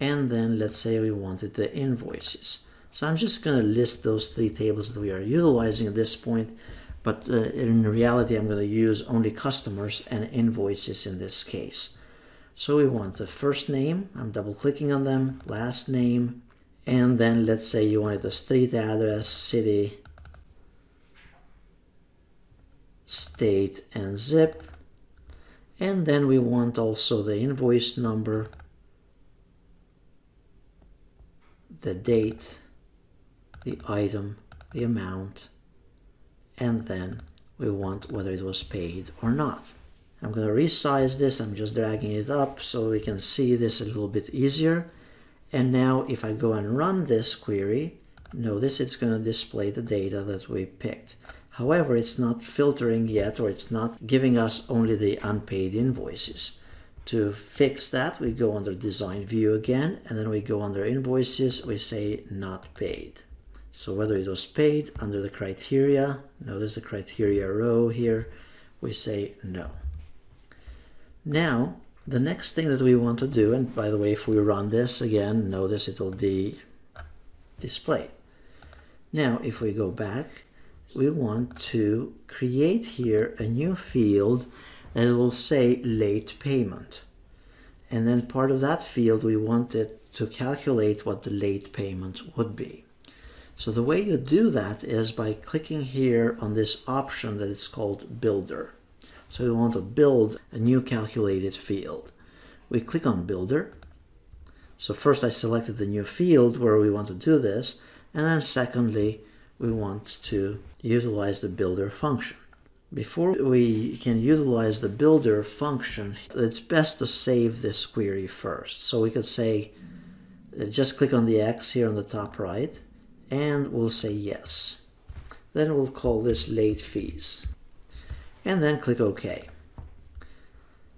S1: and then let's say we wanted the invoices. So I'm just going to list those three tables that we are utilizing at this point, but uh, in reality I'm going to use only customers and invoices in this case. So we want the first name, I'm double clicking on them, last name, and then let's say you wanted the street address, city, state, and zip. And then we want also the invoice number, the date, the item, the amount, and then we want whether it was paid or not. I'm going to resize this. I'm just dragging it up so we can see this a little bit easier. And now if I go and run this query, notice it's going to display the data that we picked. However, it's not filtering yet or it's not giving us only the unpaid invoices. To fix that, we go under design view again and then we go under invoices, we say not paid. So whether it was paid under the criteria, notice the criteria row here, we say no. Now, the next thing that we want to do, and by the way, if we run this again, notice it will be displayed. Now, if we go back, we want to create here a new field that will say late payment. And then part of that field, we wanted to calculate what the late payment would be. So the way you do that is by clicking here on this option that is called Builder. So we want to build a new calculated field. We click on Builder. So first I selected the new field where we want to do this. And then secondly, we want to utilize the Builder function. Before we can utilize the Builder function, it's best to save this query first. So we could say, uh, just click on the X here on the top right, and we'll say yes. Then we'll call this late fees and then click OK.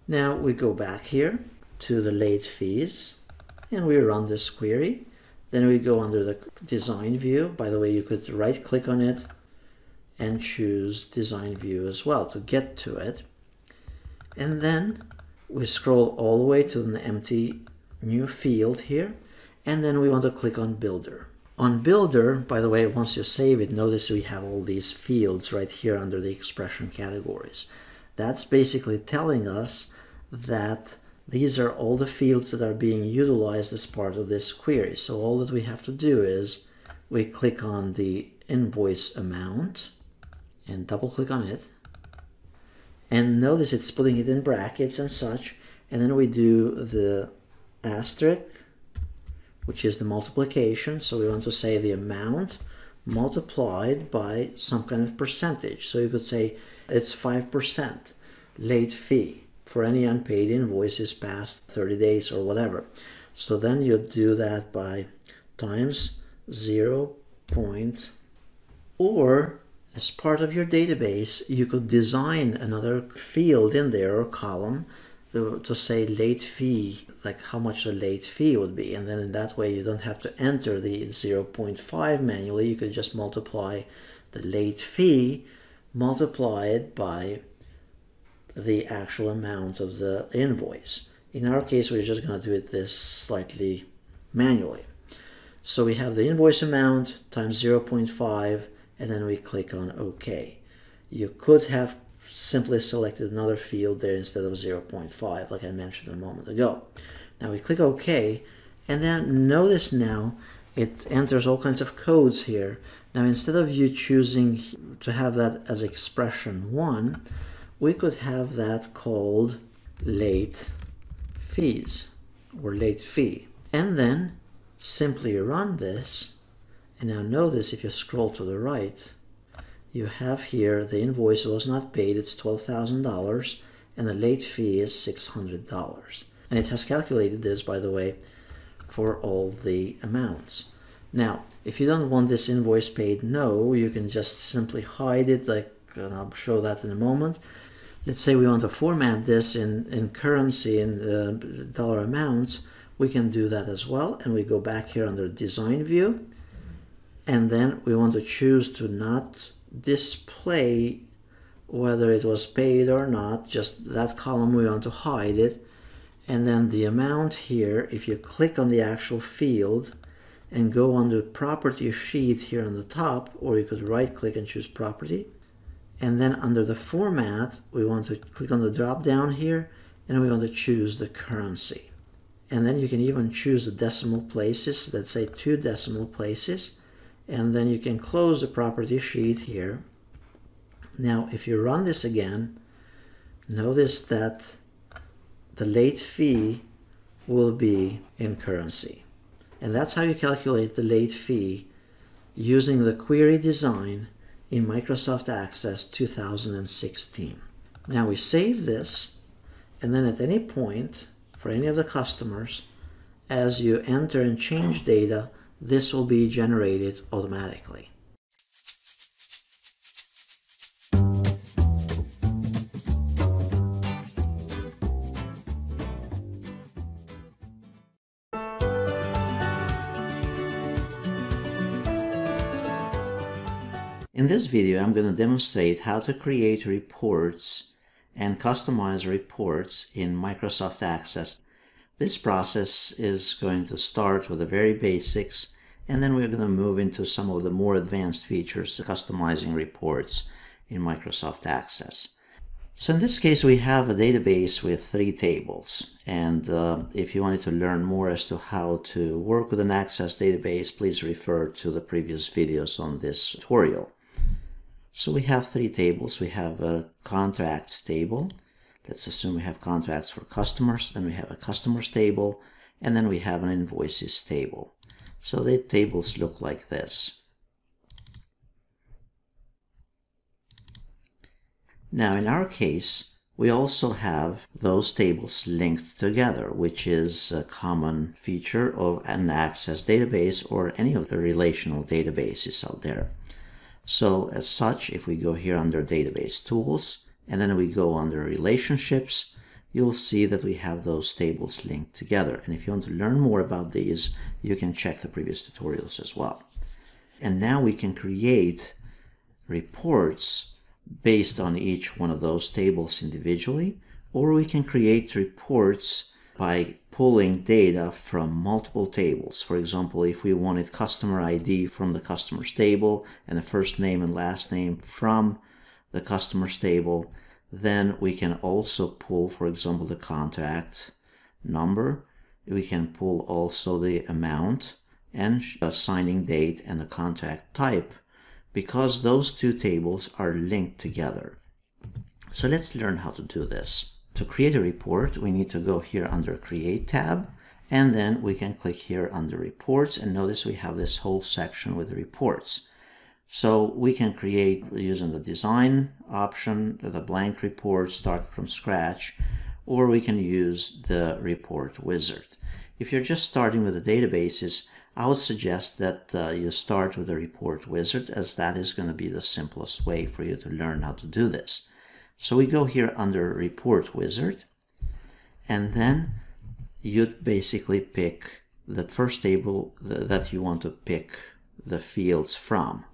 S1: Now we go back here to the late fees and we run this query. Then we go under the design view. By the way, you could right click on it and choose design view as well to get to it. And then we scroll all the way to an empty new field here. And then we want to click on builder. On builder, by the way, once you save it, notice we have all these fields right here under the expression categories. That's basically telling us that these are all the fields that are being utilized as part of this query. So all that we have to do is we click on the invoice amount and double click on it. And notice it's putting it in brackets and such. And then we do the asterisk, which is the multiplication. So we want to say the amount multiplied by some kind of percentage. So you could say it's 5% late fee for any unpaid invoices past 30 days or whatever. So then you do that by times 0. Point, or as part of your database, you could design another field in there or column to, say late fee, like how much the late fee would be. And then in that way, you don't have to enter the 0.5 manually. You could just multiply the late fee, multiply it by the actual amount of the invoice. In our case, we're just going to do it this slightly manually. So we have the invoice amount times 0.5 and then we click on OK. You could have simply selected another field there instead of 0.5 like I mentioned a moment ago. Now we click OK and then notice now it enters all kinds of codes here. Now instead of you choosing to have that as expression 1, we could have that called late fees or late fee. And then simply run this. And now notice if you scroll to the right, you have here the invoice was not paid, it's $12,000, and the late fee is $600. And it has calculated this, by the way, for all the amounts. Now, if you don't want this invoice paid no, you can just simply hide it, like and I'll show that in a moment let's say we want to format this in, in currency in uh, dollar amounts, we can do that as well. And we go back here under design view. And then we want to choose to not display whether it was paid or not, just that column we want to hide it. And then the amount here, if you click on the actual field and go on the property sheet here on the top, or you could right click and choose property, and then under the format, we want to click on the drop down here and we want to choose the currency. And then you can even choose the decimal places, let's say two decimal places. And then you can close the property sheet here. Now, if you run this again, notice that the late fee will be in currency. And that's how you calculate the late fee using the query design in Microsoft Access 2016. Now we save this and then at any point for any of the customers as you enter and change data this will be generated automatically. In this video, I'm going to demonstrate how to create reports and customize reports in Microsoft Access. This process is going to start with the very basics, and then we're going to move into some of the more advanced features, customizing reports in Microsoft Access. So in this case, we have a database with three tables. And uh, if you wanted to learn more as to how to work with an Access database, please refer to the previous videos on this tutorial. So we have three tables. We have a contracts table. Let's assume we have contracts for customers. and we have a customers table. And then we have an invoices table. So the tables look like this. Now in our case, we also have those tables linked together, which is a common feature of an Access database or any of the relational databases out there. So as such, if we go here under database tools, and then we go under relationships, you'll see that we have those tables linked together. And if you want to learn more about these, you can check the previous tutorials as well. And now we can create reports based on each one of those tables individually, or we can create reports by pulling data from multiple tables. For example, if we wanted customer ID from the customer's table and the first name and last name from the customer's table, then we can also pull, for example, the contract number. We can pull also the amount and a uh, signing date and the contract type because those two tables are linked together. So let's learn how to do this. To create a report, we need to go here under Create tab, and then we can click here under Reports, and notice we have this whole section with reports. So we can create using the design option, the blank report, start from scratch, or we can use the report wizard. If you're just starting with the databases, I would suggest that uh, you start with the report wizard as that is going to be the simplest way for you to learn how to do this. So we go here under report wizard and then you basically pick the first table that you want to pick the fields from.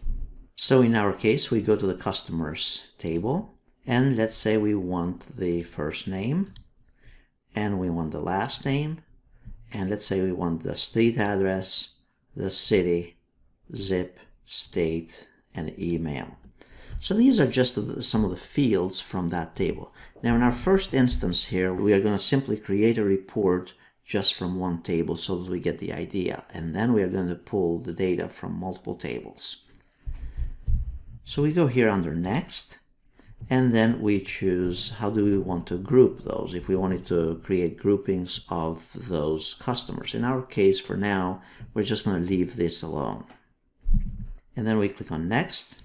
S1: So in our case, we go to the customers table and let's say we want the first name and we want the last name and let's say we want the street address, the city, zip, state, and email. So these are just some of the fields from that table. Now in our first instance here, we are going to simply create a report just from one table so that we get the idea. And then we are going to pull the data from multiple tables. So we go here under next and then we choose how do we want to group those if we wanted to create groupings of those customers. In our case for now we're just going to leave this alone. And then we click on next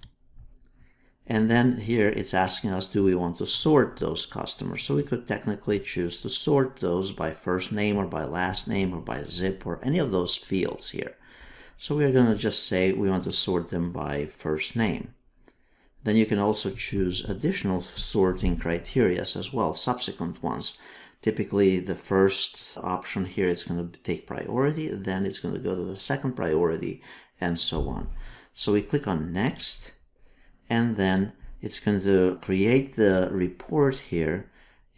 S1: and then here it's asking us do we want to sort those customers? So we could technically choose to sort those by first name or by last name or by zip or any of those fields here. So we're going to just say we want to sort them by first name then you can also choose additional sorting criteria as well, subsequent ones. Typically, the first option here is going to take priority, then it's going to go to the second priority, and so on. So we click on Next, and then it's going to create the report here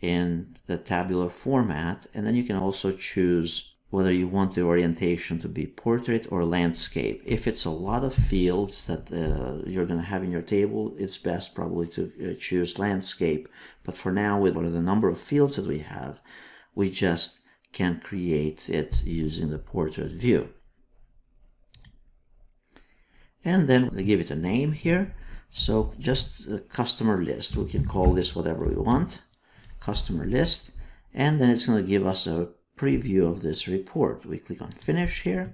S1: in the tabular format, and then you can also choose whether you want the orientation to be portrait or landscape. If it's a lot of fields that uh, you're going to have in your table, it's best probably to uh, choose landscape. But for now, with the number of fields that we have, we just can create it using the portrait view. And then we give it a name here. So just customer list. We can call this whatever we want. Customer list. And then it's going to give us a preview of this report. We click on finish here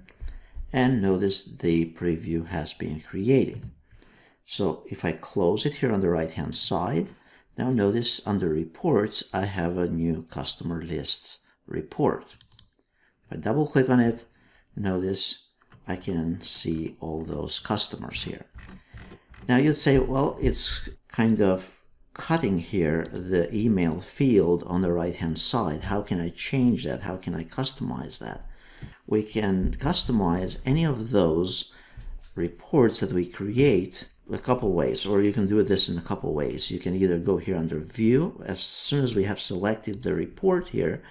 S1: and notice the preview has been created. So if I close it here on the right hand side, now notice under reports I have a new customer list report. If I double click on it, notice I can see all those customers here. Now you'd say, well, it's kind of cutting here the email field on the right hand side. How can I change that? How can I customize that? We can customize any of those reports that we create a couple ways, or you can do this in a couple ways. You can either go here under view. As soon as we have selected the report here,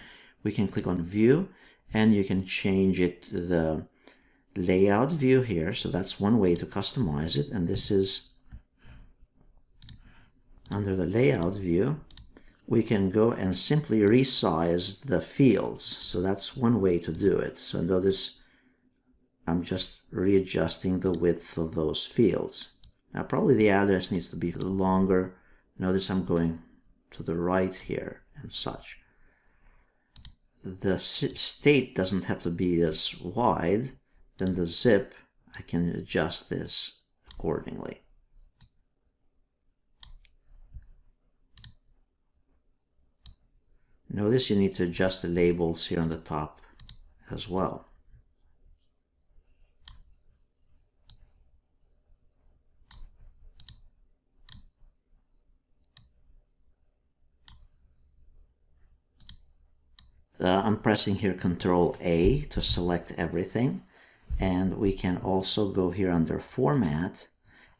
S1: we can click on view and you can change it to the layout view here. So that's one way to customize it. And this is under the layout view, we can go and simply resize the fields. So that's one way to do it. So notice I'm just readjusting the width of those fields. Now probably the address needs to be longer. Notice I'm going to the right here and such. The state doesn't have to be as wide. Then the zip, I can adjust this accordingly. Notice you need to adjust the labels here on the top as well. uh, I'm pressing here Control A to select everything. And we can also go here under Format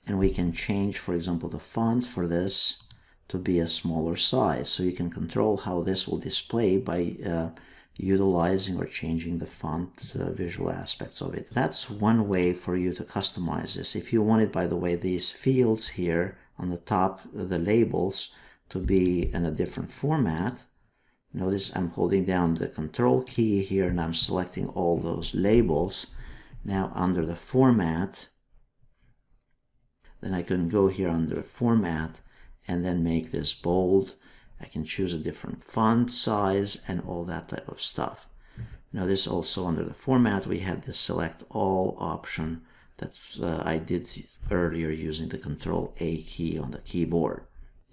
S1: and we can change, for example, the font for this to be a smaller size. So you can control how this will display by uh, utilizing or changing the font uh, visual aspects of it. That's one way for you to customize this. If you wanted, by the way, these fields here on the top, the labels, to be in a different format, notice I'm holding down the control key here and I'm selecting all those labels. Now under the format, then I can go here under format and then make this bold I can choose a different font size and all that type of stuff. Now this also under the format we had this select all option that uh, I did earlier using the control A key on the keyboard.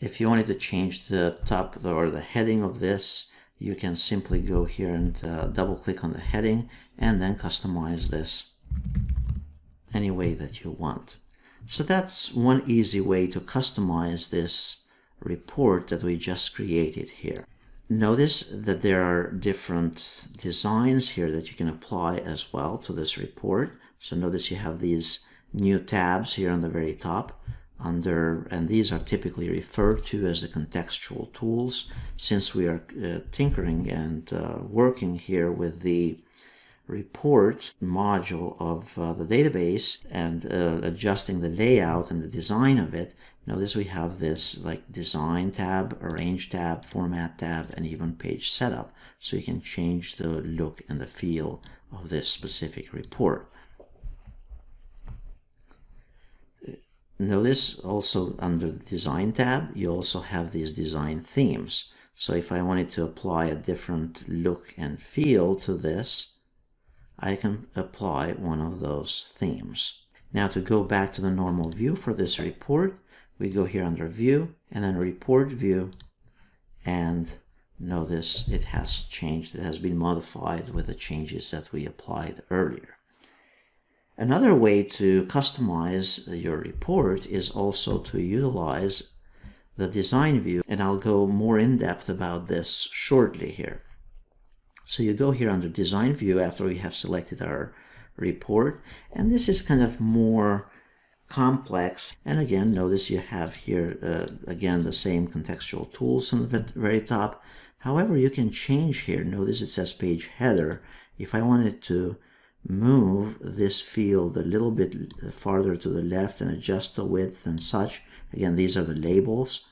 S1: If you wanted to change the top or the heading of this you can simply go here and uh, double click on the heading and then customize this any way that you want. So that's one easy way to customize this report that we just created here. Notice that there are different designs here that you can apply as well to this report. So notice you have these new tabs here on the very top under, and these are typically referred to as the contextual tools since we are uh, tinkering and uh, working here with the report module of uh, the database and uh, adjusting the layout and the design of it Notice we have this like design tab, arrange tab, format tab, and even page setup. So you can change the look and the feel of this specific report. Notice also under the design tab, you also have these design themes. So if I wanted to apply a different look and feel to this, I can apply one of those themes. Now to go back to the normal view for this report, we go here under view and then report view. And notice it has changed it has been modified with the changes that we applied earlier. Another way to customize your report is also to utilize the design view. And I'll go more in depth about this shortly here so you go here under design view after we have selected our report and this is kind of more complex. And again, notice you have here, uh, again, the same contextual tools on the very top. However, you can change here. Notice it says page header. If I wanted to move this field a little bit farther to the left and adjust the width and such, again, these are the labels.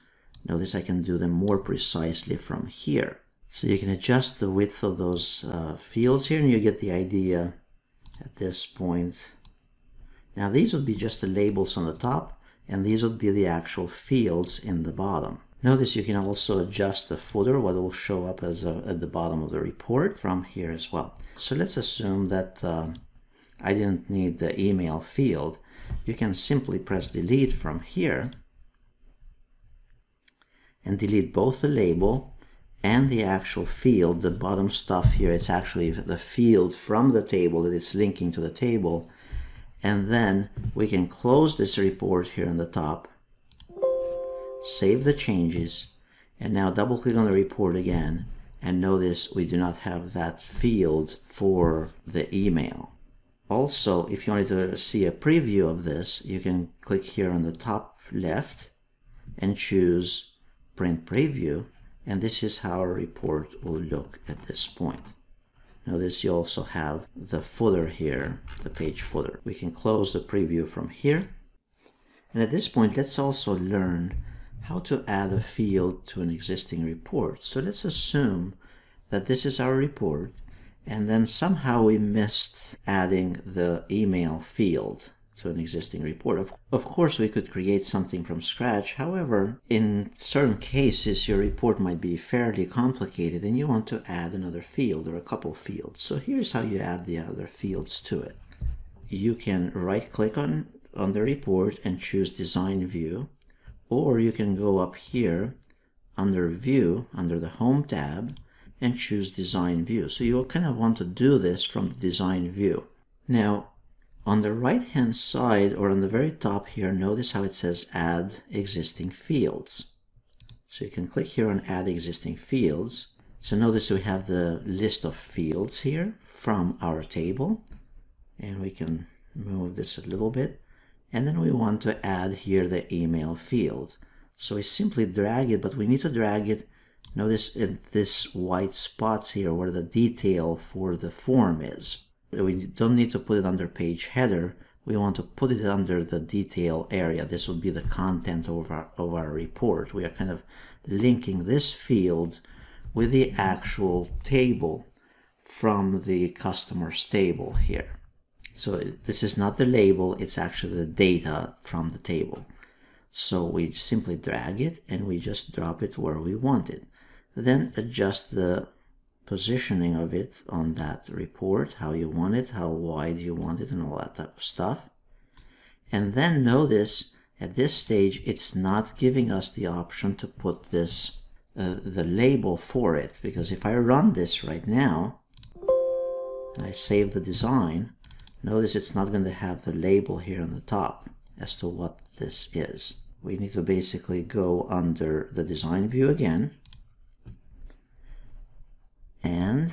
S1: Notice I can do them more precisely from here. So you can adjust the width of those uh, fields here and you get the idea at this point now these would be just the labels on the top and these would be the actual fields in the bottom. Notice you can also adjust the footer, what will show up as a, at the bottom of the report from here as well. So let's assume that uh, I didn't need the email field. You can simply press delete from here and delete both the label and the actual field, the bottom stuff here, it's actually the field from the table that it's linking to the table. And then we can close this report here on the top save the changes and now double click on the report again. And notice we do not have that field for the email. Also if you wanted to see a preview of this you can click here on the top left and choose print preview and this is how our report will look at this point Notice you also have the footer here, the page footer. We can close the preview from here. And at this point, let's also learn how to add a field to an existing report. So let's assume that this is our report and then somehow we missed adding the email field to an existing report. Of, of course, we could create something from scratch. However, in certain cases, your report might be fairly complicated and you want to add another field or a couple fields. So here's how you add the other fields to it. You can right click on, on the report and choose design view, or you can go up here under view, under the home tab, and choose design view. So you'll kind of want to do this from the design view. Now, on the right hand side or on the very top here, notice how it says add existing fields. So you can click here on add existing fields So notice we have the list of fields here from our table and we can move this a little bit and then we want to add here the email field. So we simply drag it, but we need to drag it, notice in this white spots here where the detail for the form is. We don't need to put it under page header, we want to put it under the detail area. This would be the content of our, of our report. We are kind of linking this field with the actual table from the customer's table here. So this is not the label, it's actually the data from the table. So we simply drag it and we just drop it where we want it. Then adjust the positioning of it on that report, how you want it, how wide you want it, and all that type of stuff. And then notice at this stage, it's not giving us the option to put this, uh, the label for it, because if I run this right now, I save the design, Notice it's not going to have the label here on the top as to what this is. We need to basically go under the design view again. And,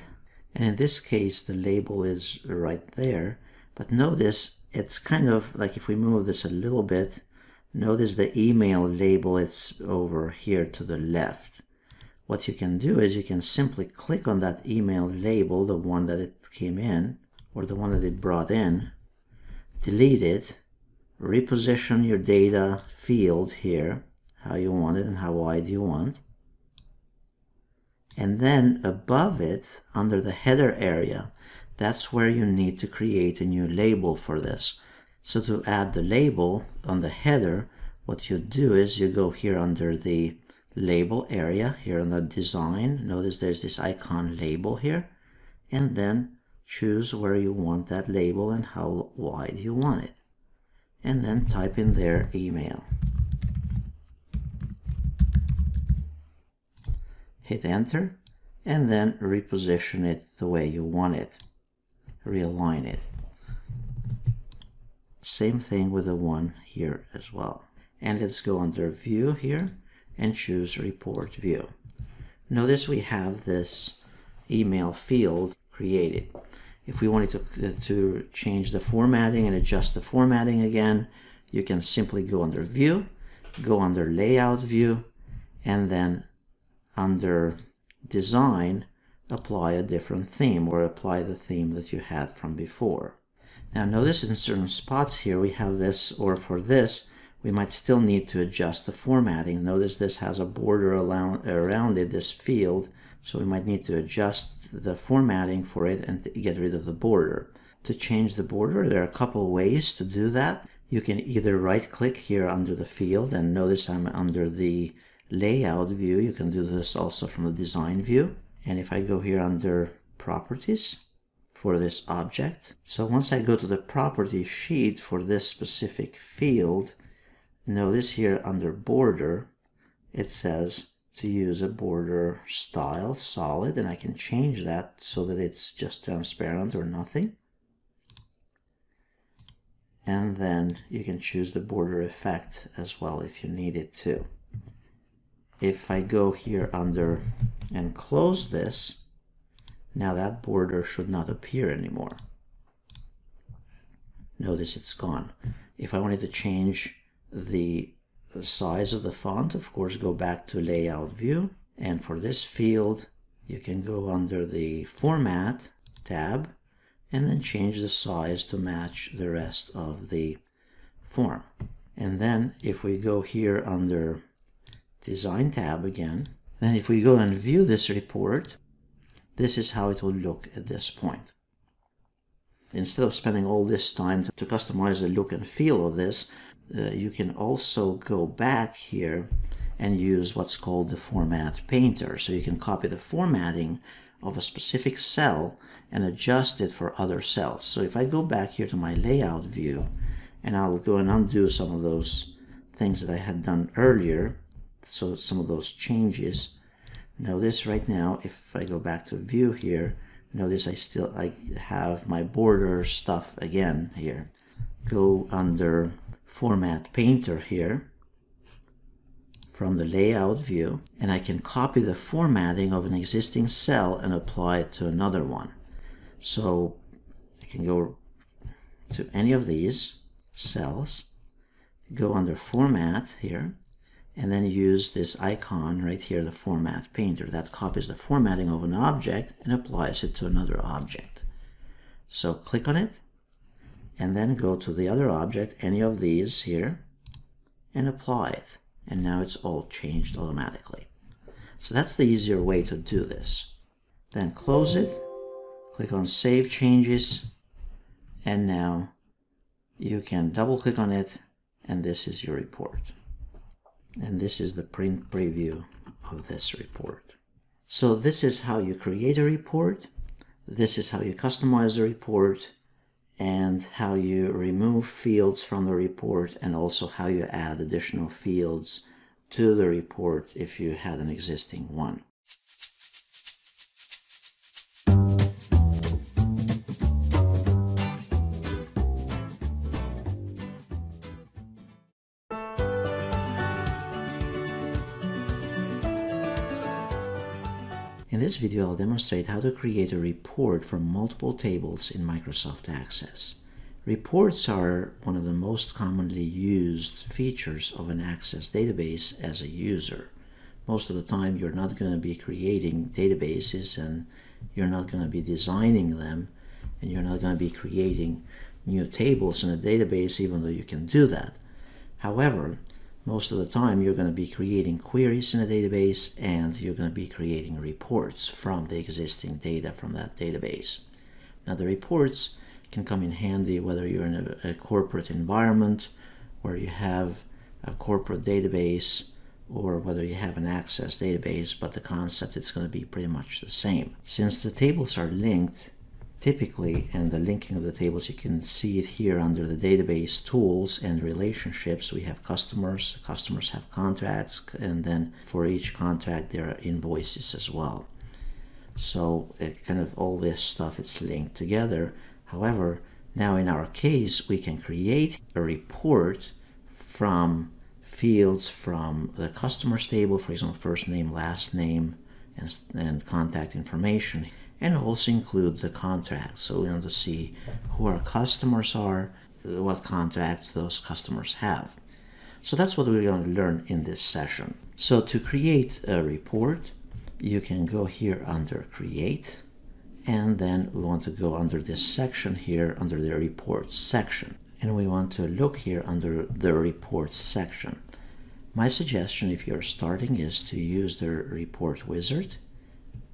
S1: and in this case, the label is right there. But notice it's kind of like if we move this a little bit, notice the email label, it's over here to the left. What you can do is you can simply click on that email label, the one that it came in, or the one that it brought in, delete it, reposition your data field here, how you want it and how wide you want. And then above it, under the header area, that's where you need to create a new label for this. So to add the label on the header, what you do is you go here under the label area, here on the design. Notice there's this icon label here. And then choose where you want that label and how wide you want it and then type in there email hit enter and then reposition it the way you want it. Realign it. Same thing with the one here as well. And let's go under view here and choose report view. Notice we have this email field created. If we wanted to, uh, to change the formatting and adjust the formatting again, you can simply go under View, go under Layout View, and then under Design, apply a different theme or apply the theme that you had from before. Now notice in certain spots here we have this, or for this, we might still need to adjust the formatting. Notice this has a border around, it, this field, so we might need to adjust the formatting for it and get rid of the border. To change the border, there are a couple ways to do that. You can either right click here under the field and notice I'm under the layout view. You can do this also from the design view. And if I go here under properties for this object. So once I go to the property sheet for this specific field, notice here under border, it says to use a border style solid and I can change that so that it's just transparent or nothing and then you can choose the border effect as well if you need it to if I go here under and close this now that border should not appear anymore notice it's gone if I wanted to change the size of the font, of course, go back to layout view. And for this field, you can go under the format tab and then change the size to match the rest of the form. And then if we go here under design tab again, then if we go and view this report, this is how it will look at this point. Instead of spending all this time to, to customize the look and feel of this, uh, you can also go back here and use what's called the format painter. So you can copy the formatting of a specific cell and adjust it for other cells. So if I go back here to my layout view and I'll go and undo some of those things that I had done earlier, so some of those changes, notice right now if I go back to view here, notice I still I have my border stuff again here. Go under format painter here from the layout view and I can copy the formatting of an existing cell and apply it to another one. So I can go to any of these cells, go under format here, and then use this icon right here, the format painter. That copies the formatting of an object and applies it to another object. So click on it and then go to the other object, any of these here, and apply it. And now it's all changed automatically. So that's the easier way to do this. Then close it, click on Save Changes, and now you can double click on it, and this is your report. And this is the print preview of this report. So this is how you create a report. This is how you customize a report and how you remove fields from the report and also how you add additional fields to the report if you had an existing one. This video, I'll demonstrate how to create a report from multiple tables in Microsoft Access. Reports are one of the most commonly used features of an Access database as a user. Most of the time, you're not going to be creating databases and you're not going to be designing them and you're not going to be creating new tables in a database even though you can do that. However, most of the time you're going to be creating queries in a database and you're going to be creating reports from the existing data from that database. Now the reports can come in handy whether you're in a, a corporate environment where you have a corporate database or whether you have an access database, but the concept is going to be pretty much the same. Since the tables are linked, typically and the linking of the tables you can see it here under the database tools and relationships. We have customers customers have contracts and then for each contract there are invoices as well. So it kind of all this stuff it's linked together. However now in our case we can create a report from fields from the customers table for example first name last name and, and contact information and also include the contracts. So we want to see who our customers are, what contracts those customers have. So that's what we're going to learn in this session. So to create a report, you can go here under create and then we want to go under this section here under the reports section and we want to look here under the reports section. My suggestion if you're starting is to use the report wizard.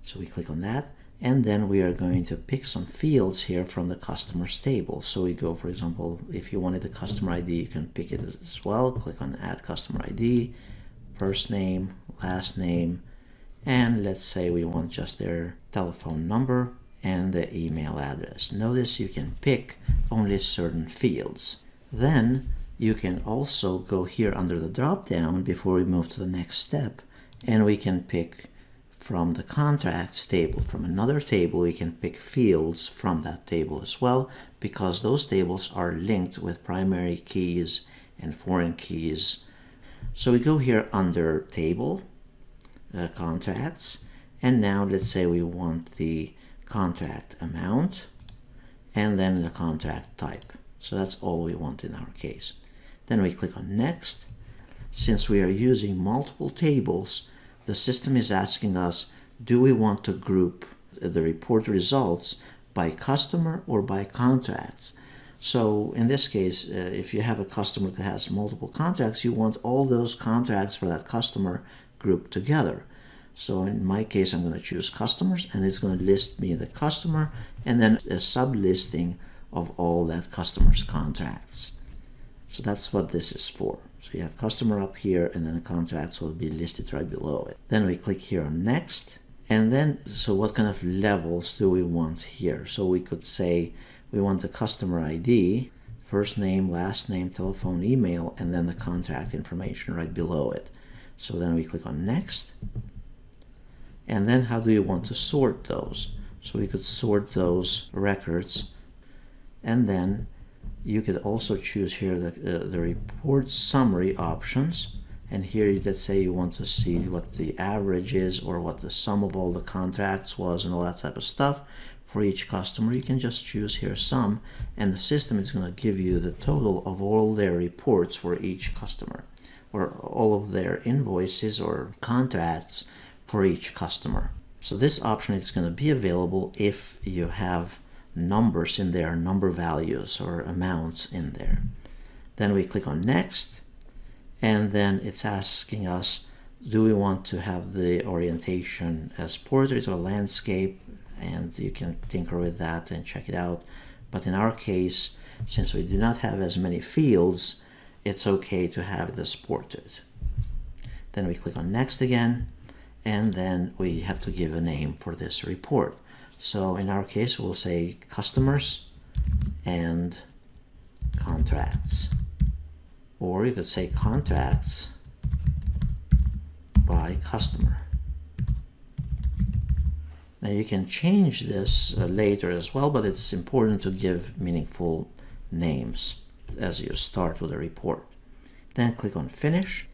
S1: So we click on that and then we are going to pick some fields here from the customers table. So we go, for example, if you wanted the customer ID, you can pick it as well. Click on add customer ID, first name, last name, and let's say we want just their telephone number and the email address. Notice you can pick only certain fields. Then you can also go here under the drop down before we move to the next step and we can pick from the contracts table. From another table, we can pick fields from that table as well, because those tables are linked with primary keys and foreign keys. So we go here under table, uh, contracts, and now let's say we want the contract amount and then the contract type. So that's all we want in our case. Then we click on next. Since we are using multiple tables, the system is asking us, do we want to group the report results by customer or by contracts? So in this case, uh, if you have a customer that has multiple contracts, you want all those contracts for that customer grouped together. So in my case, I'm going to choose customers and it's going to list me the customer and then a sub-listing of all that customer's contracts. So that's what this is for. So you have customer up here and then the contracts will be listed right below it. Then we click here on next. And then, so what kind of levels do we want here? So we could say we want the customer ID, first name, last name, telephone, email, and then the contact information right below it. So then we click on next. And then how do you want to sort those? So we could sort those records and then you could also choose here the, uh, the report summary options. And here let's say you want to see what the average is or what the sum of all the contracts was and all that type of stuff. For each customer you can just choose here sum and the system is going to give you the total of all their reports for each customer or all of their invoices or contracts for each customer. So this option is going to be available if you have numbers in there number values or amounts in there. Then we click on next and then it's asking us do we want to have the orientation as portrait or landscape? And you can tinker with that and check it out. But in our case since we do not have as many fields it's okay to have this portrait. Then we click on next again and then we have to give a name for this report so in our case we'll say customers and contracts or you could say contracts by customer. Now you can change this uh, later as well, but it's important to give meaningful names as you start with a report. Then click on finish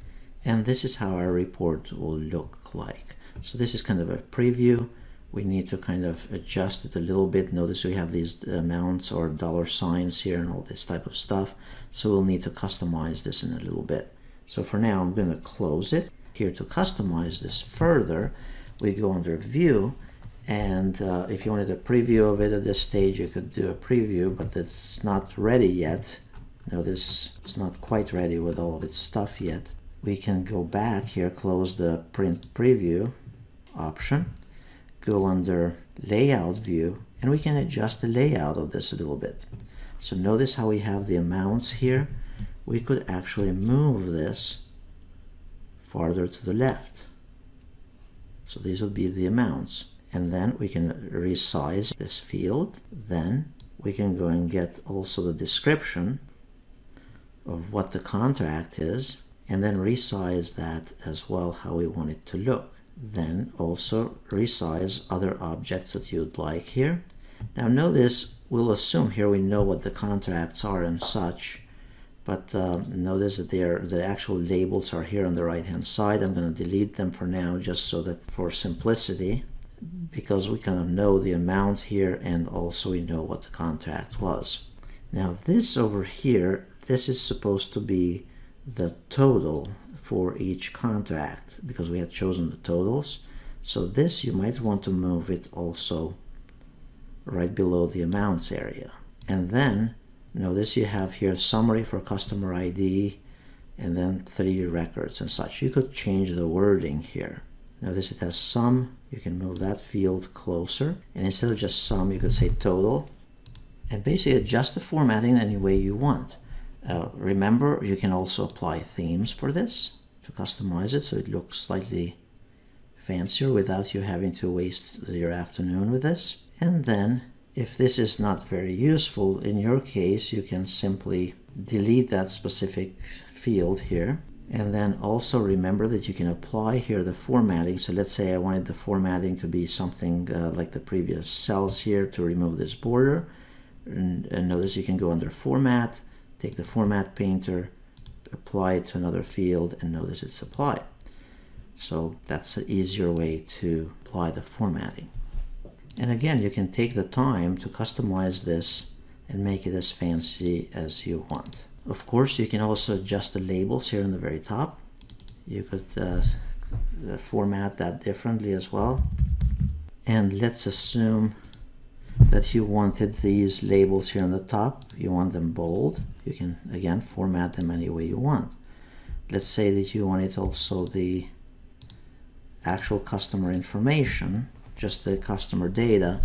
S1: and this is how our report will look like. So this is kind of a preview we need to kind of adjust it a little bit. Notice we have these amounts or dollar signs here and all this type of stuff. So we'll need to customize this in a little bit. So for now, I'm going to close it. Here to customize this further, we go under view and uh, if you wanted a preview of it at this stage, you could do a preview, but it's not ready yet. Notice it's not quite ready with all of its stuff yet. We can go back here, close the print preview option go under layout view and we can adjust the layout of this a little bit. So notice how we have the amounts here. We could actually move this farther to the left. So these would be the amounts. And then we can resize this field. Then we can go and get also the description of what the contract is and then resize that as well how we want it to look then also resize other objects that you'd like here. Now notice, we'll assume here we know what the contracts are and such, but uh, notice that they are, the actual labels are here on the right hand side. I'm going to delete them for now just so that for simplicity, because we kind of know the amount here and also we know what the contract was. Now this over here, this is supposed to be the total for each contract because we had chosen the totals. So this you might want to move it also right below the amounts area. And then notice you have here summary for customer ID and then three records and such. You could change the wording here. Notice it has sum. You can move that field closer. And instead of just sum, you could say total. And basically adjust the formatting any way you want. Uh, remember, you can also apply themes for this to customize it so it looks slightly fancier without you having to waste your afternoon with this. And then if this is not very useful, in your case, you can simply delete that specific field here. And then also remember that you can apply here the formatting. So let's say I wanted the formatting to be something uh, like the previous cells here to remove this border. And, and notice you can go under format, take the format painter, apply it to another field and notice it's applied. So that's an easier way to apply the formatting. And again, you can take the time to customize this and make it as fancy as you want. Of course, you can also adjust the labels here in the very top. You could uh, format that differently as well. And let's assume that you wanted these labels here on the top, you want them bold, you can again format them any way you want. Let's say that you wanted also the actual customer information, just the customer data,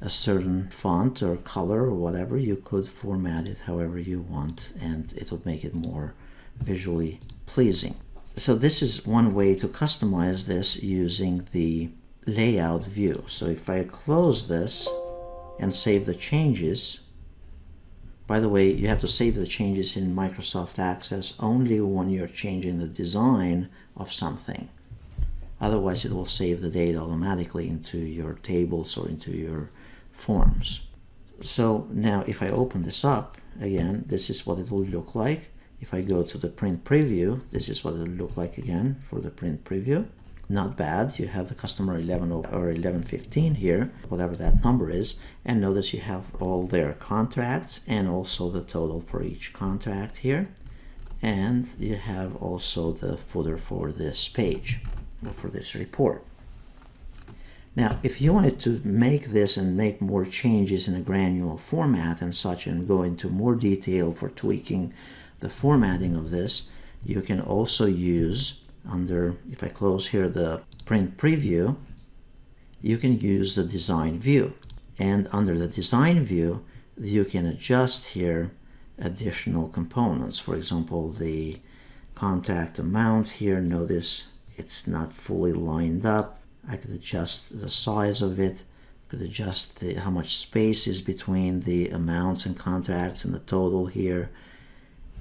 S1: a certain font or color or whatever, you could format it however you want and it would make it more visually pleasing. So this is one way to customize this using the layout view. So if I close this, and save the changes. By the way, you have to save the changes in Microsoft Access only when you're changing the design of something. Otherwise, it will save the data automatically into your tables or into your forms. So now if I open this up, again, this is what it will look like. If I go to the print preview, this is what it will look like again for the print preview. Not bad. You have the customer 11 or 1115 here, whatever that number is. And notice you have all their contracts and also the total for each contract here. And you have also the footer for this page, or for this report. Now, if you wanted to make this and make more changes in a granular format and such and go into more detail for tweaking the formatting of this, you can also use under, if I close here the print preview, you can use the design view. And under the design view, you can adjust here additional components. For example, the contact amount here, notice it's not fully lined up. I could adjust the size of it, could adjust the, how much space is between the amounts and contracts and the total here,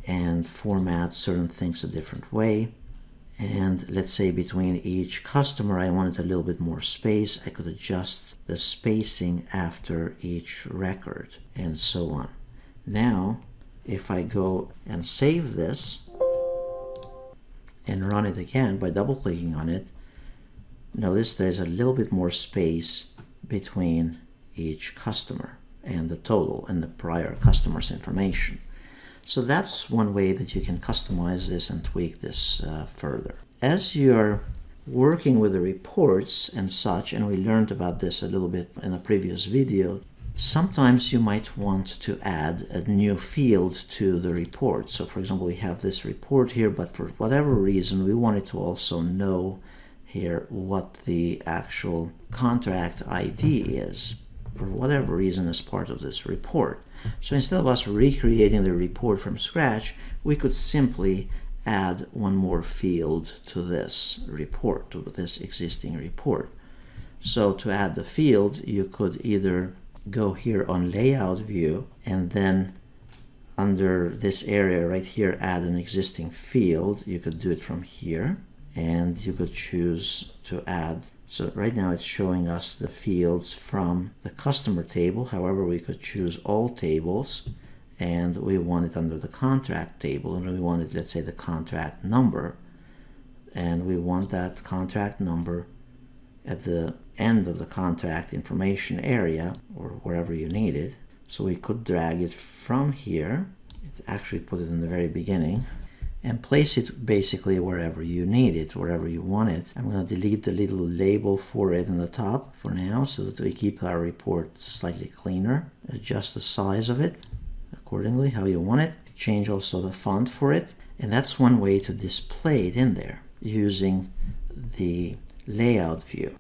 S1: and format certain things a different way. And let's say between each customer, I wanted a little bit more space. I could adjust the spacing after each record and so on. Now, if I go and save this and run it again by double clicking on it, notice there's a little bit more space between each customer and the total and the prior customer's information. So that's one way that you can customize this and tweak this uh, further. As you're working with the reports and such, and we learned about this a little bit in a previous video, sometimes you might want to add a new field to the report. So for example, we have this report here, but for whatever reason, we wanted to also know here what the actual contract ID is for whatever reason as part of this report. So instead of us recreating the report from scratch, we could simply add one more field to this report, to this existing report. So to add the field, you could either go here on layout view and then under this area right here add an existing field. You could do it from here and you could choose to add so right now it's showing us the fields from the customer table. However, we could choose all tables and we want it under the contract table and we wanted, let's say, the contract number. And we want that contract number at the end of the contract information area or wherever you need it. So we could drag it from here, It actually put it in the very beginning, and place it basically wherever you need it, wherever you want it. I'm going to delete the little label for it in the top for now so that we keep our report slightly cleaner. Adjust the size of it accordingly, how you want it. Change also the font for it. And that's one way to display it in there using the layout view.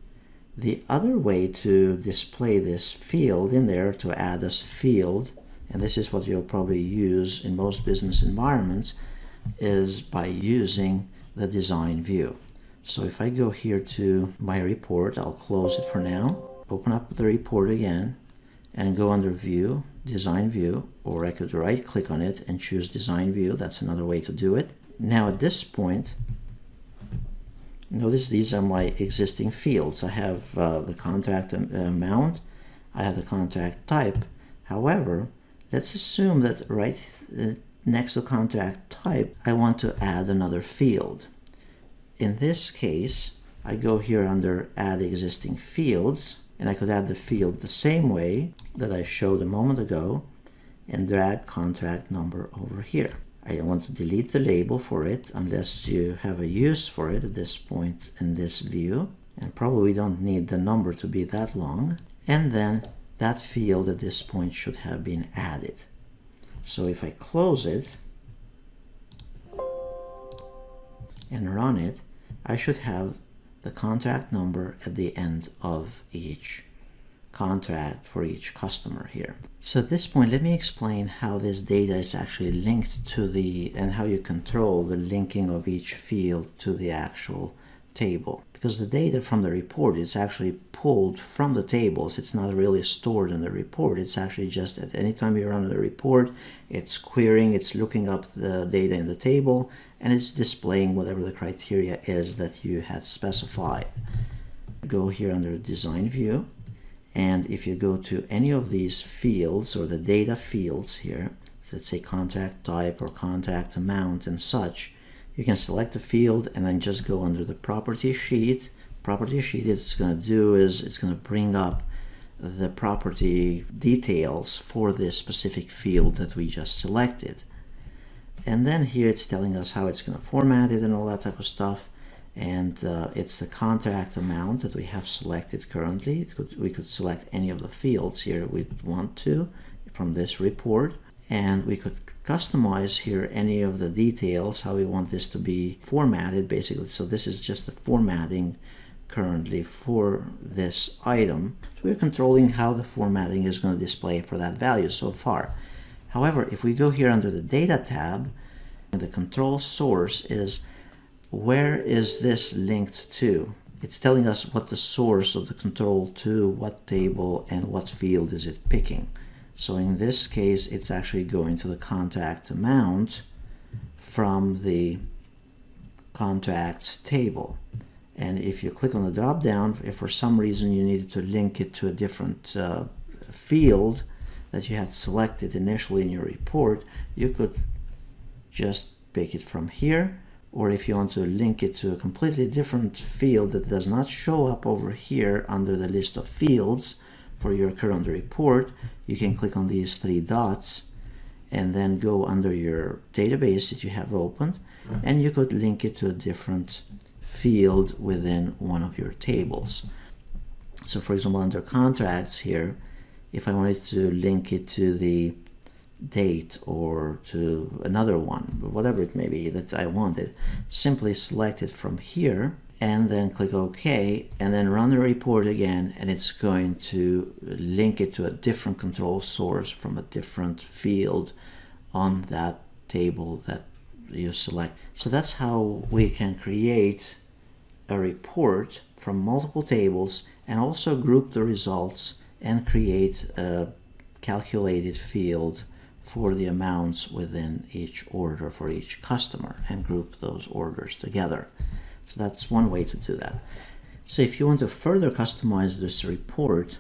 S1: The other way to display this field in there, to add this field, and this is what you'll probably use in most business environments, is by using the design view. So if I go here to my report, I'll close it for now, open up the report again, and go under view, design view, or I could right click on it and choose design view. That's another way to do it. Now at this point, notice these are my existing fields. I have uh, the contract amount, I have the contract type. However, let's assume that right uh, next to contract type, I want to add another field. In this case, I go here under add existing fields and I could add the field the same way that I showed a moment ago and drag contract number over here. I want to delete the label for it unless you have a use for it at this point in this view and probably don't need the number to be that long and then that field at this point should have been added. So if I close it and run it, I should have the contract number at the end of each contract for each customer here. So at this point, let me explain how this data is actually linked to the, and how you control the linking of each field to the actual table. Because the data from the report is actually pulled from the tables. It's not really stored in the report. It's actually just at any time you run the report, it's querying, it's looking up the data in the table, and it's displaying whatever the criteria is that you had specified. Go here under design view, and if you go to any of these fields or the data fields here, let's say contract type or contract amount and such, you can select the field and then just go under the property sheet. Property sheet it's going to do is it's going to bring up the property details for this specific field that we just selected. And then here it's telling us how it's going to format it and all that type of stuff. And uh, it's the contract amount that we have selected currently. Could, we could select any of the fields here we want to from this report. And we could customize here any of the details, how we want this to be formatted basically. So this is just the formatting currently for this item. So we're controlling how the formatting is going to display for that value so far. However, if we go here under the data tab, the control source is where is this linked to? It's telling us what the source of the control to, what table, and what field is it picking. So in this case, it's actually going to the contract amount from the contracts table. And if you click on the drop down, if for some reason you needed to link it to a different uh, field that you had selected initially in your report, you could just pick it from here. Or if you want to link it to a completely different field that does not show up over here under the list of fields for your current report, you can click on these three dots and then go under your database that you have opened and you could link it to a different field within one of your tables. So for example, under contracts here, if I wanted to link it to the date or to another one, whatever it may be that I wanted, simply select it from here and then click OK and then run the report again and it's going to link it to a different control source from a different field on that table that you select. So that's how we can create a report from multiple tables and also group the results and create a calculated field for the amounts within each order for each customer and group those orders together. So that's one way to do that. So if you want to further customize this report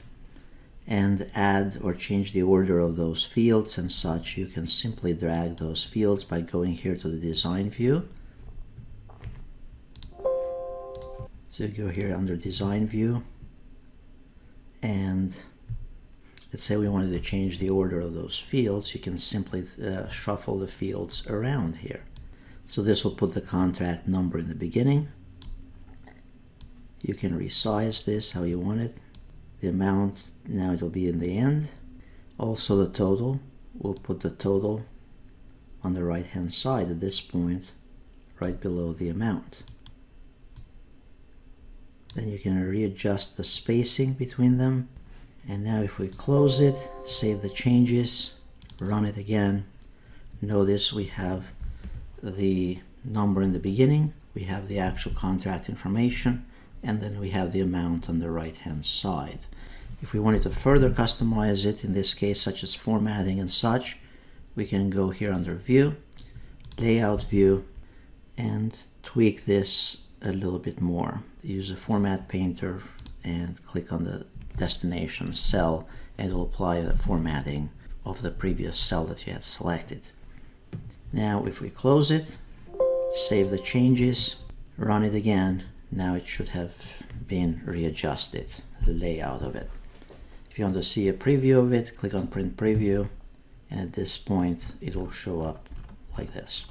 S1: and add or change the order of those fields and such, you can simply drag those fields by going here to the design view So you go here under design view and let's say we wanted to change the order of those fields, you can simply uh, shuffle the fields around here. So this will put the contract number in the beginning. You can resize this how you want it. The amount, now it'll be in the end. Also the total, we'll put the total on the right hand side at this point, right below the amount. Then you can readjust the spacing between them. And now if we close it, save the changes, run it again, notice we have the number in the beginning, we have the actual contract information, and then we have the amount on the right hand side. If we wanted to further customize it, in this case such as formatting and such, we can go here under view, layout view, and tweak this a little bit more. Use a format painter and click on the destination cell and it will apply the formatting of the previous cell that you had selected. Now if we close it, save the changes, run it again, now it should have been readjusted, the layout of it. If you want to see a preview of it, click on print preview and at this point it will show up like this.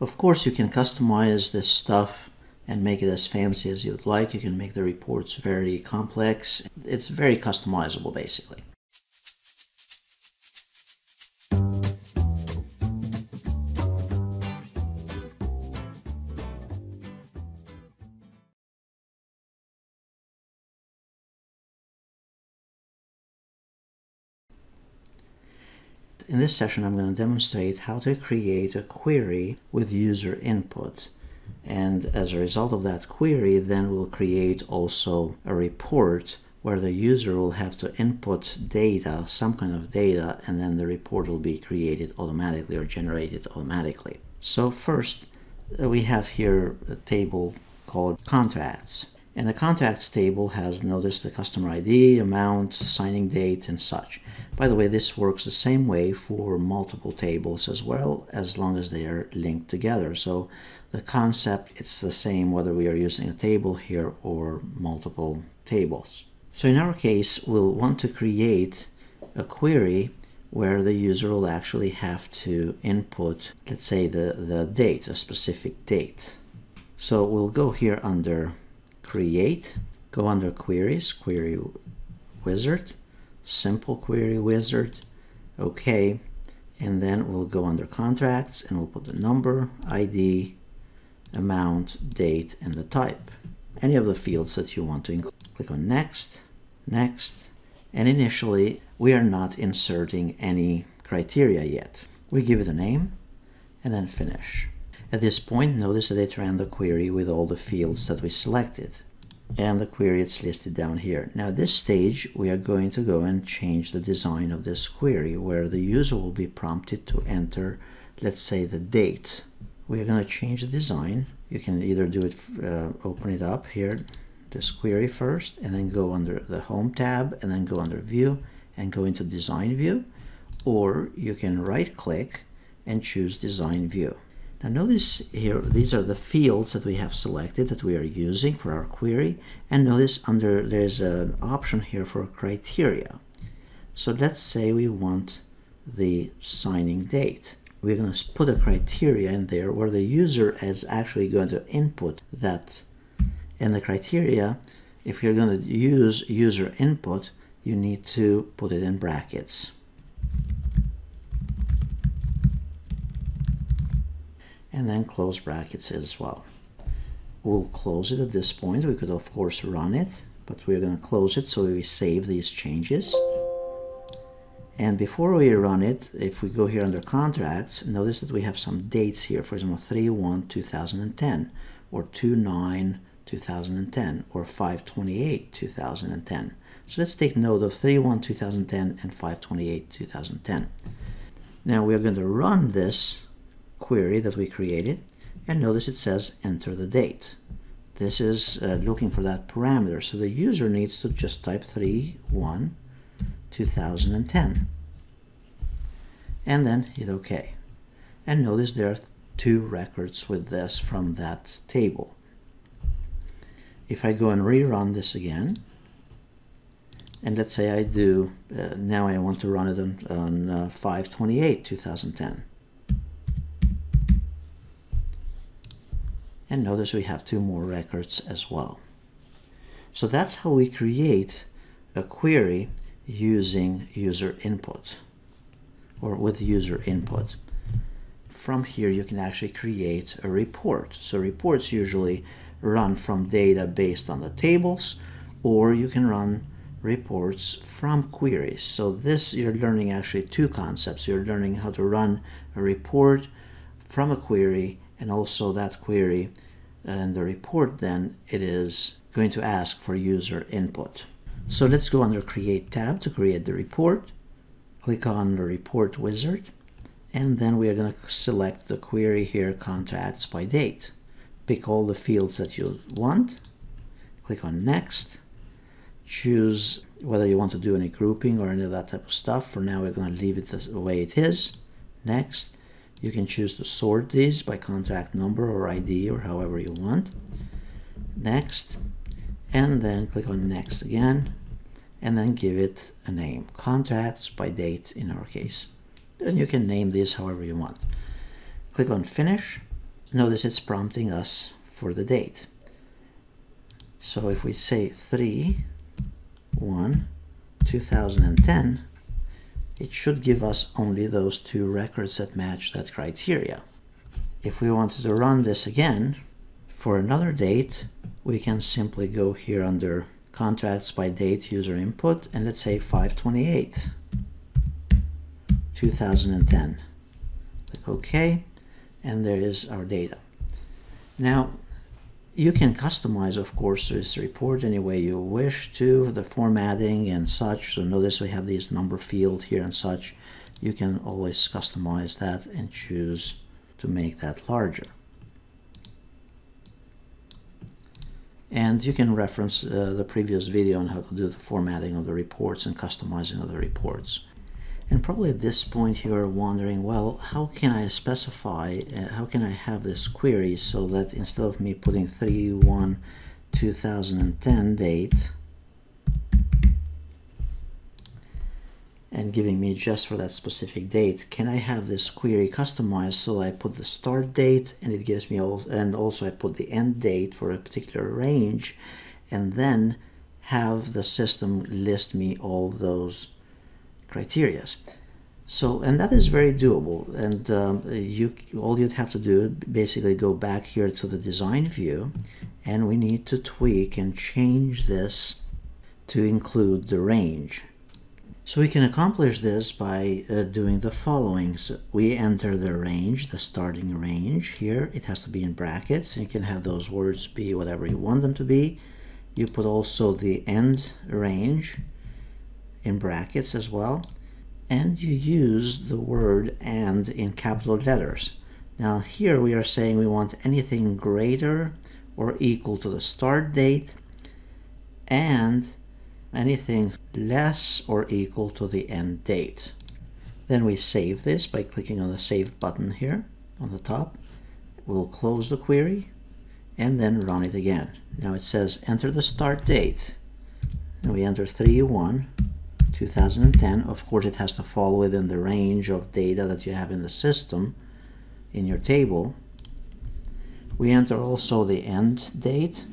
S1: Of course you can customize this stuff and make it as fancy as you'd like. You can make the reports very complex. It's very customizable basically. In this session, I'm going to demonstrate how to create a query with user input. And as a result of that query then we'll create also a report where the user will have to input data some kind of data and then the report will be created automatically or generated automatically. So first uh, we have here a table called contracts And the contacts table has, notice, the customer ID, amount, signing date, and such. By the way, this works the same way for multiple tables as well, as long as they are linked together. So the concept, it's the same whether we are using a table here or multiple tables. So in our case, we'll want to create a query where the user will actually have to input, let's say, the, the date, a specific date. So we'll go here under create, go under queries, query wizard, simple query wizard, okay, and then we'll go under contracts and we'll put the number, ID, amount, date, and the type. Any of the fields that you want to include. Click on next, next, and initially we are not inserting any criteria yet. We give it a name and then finish. At this point, notice that it ran the query with all the fields that we selected. And the query is listed down here. Now, this stage, we are going to go and change the design of this query where the user will be prompted to enter, let's say, the date. We are going to change the design. You can either do it, uh, open it up here, this query first, and then go under the Home tab, and then go under View, and go into Design View, or you can right-click and choose Design View. Now notice here, these are the fields that we have selected that we are using for our query. And notice under there's an option here for criteria. So let's say we want the signing date. We're going to put a criteria in there where the user is actually going to input that. And the criteria, if you're going to use user input, you need to put it in brackets. And then close brackets as well. We'll close it at this point. We could of course run it, but we're going to close it so we save these changes. And before we run it, if we go here under contracts, notice that we have some dates here. For example, 3-1-2010 or 2-9-2010 or 5-28-2010. So let's take note of 3-1-2010 and 5-28-2010. Now we're going to run this query that we created and notice it says enter the date. This is uh, looking for that parameter. So the user needs to just type 3, 1, 2010 and then hit OK. And notice there are two records with this from that table. If I go and rerun this again, and let's say I do, uh, now I want to run it on, on uh, 528 2010. And notice we have two more records as well. So that's how we create a query using user input or with user input. From here you can actually create a report. So reports usually run from data based on the tables or you can run reports from queries. So this you're learning actually two concepts. You're learning how to run a report from a query and also that query and the report then it is going to ask for user input. So let's go under create tab to create the report. Click on the report wizard and then we are going to select the query here contracts by date. Pick all the fields that you want. Click on next. Choose whether you want to do any grouping or any of that type of stuff. For now we're going to leave it the way it is. Next you can choose to sort these by contract number or ID or however you want. Next, and then click on next again, and then give it a name. Contracts by date in our case. And you can name these however you want. Click on finish. Notice it's prompting us for the date. So if we say 3, 1, 2010, it should give us only those two records that match that criteria. If we wanted to run this again for another date, we can simply go here under contracts by date user input and let's say 528 2010 click OK and there is our data now you can customize, of course, this report any way you wish to, the formatting and such. So notice we have these number field here and such. You can always customize that and choose to make that larger. And you can reference uh, the previous video on how to do the formatting of the reports and customizing of the reports. And probably at this point you're wondering, well, how can I specify, uh, how can I have this query so that instead of me putting 3-1-2010 date and giving me just for that specific date, can I have this query customized so I put the start date and it gives me all, and also I put the end date for a particular range and then have the system list me all those criterias. So, and that is very doable. And um, you, all you'd have to do basically go back here to the design view, and we need to tweak and change this to include the range. So we can accomplish this by uh, doing the following. So we enter the range, the starting range here. It has to be in brackets. You can have those words be whatever you want them to be. You put also the end range in brackets as well. And you use the word and in capital letters. Now here we are saying we want anything greater or equal to the start date and anything less or equal to the end date. Then we save this by clicking on the Save button here on the top. We'll close the query and then run it again. Now it says enter the start date and we enter 3-1 2010. Of course, it has to fall within the range of data that you have in the system in your table. We enter also the end date,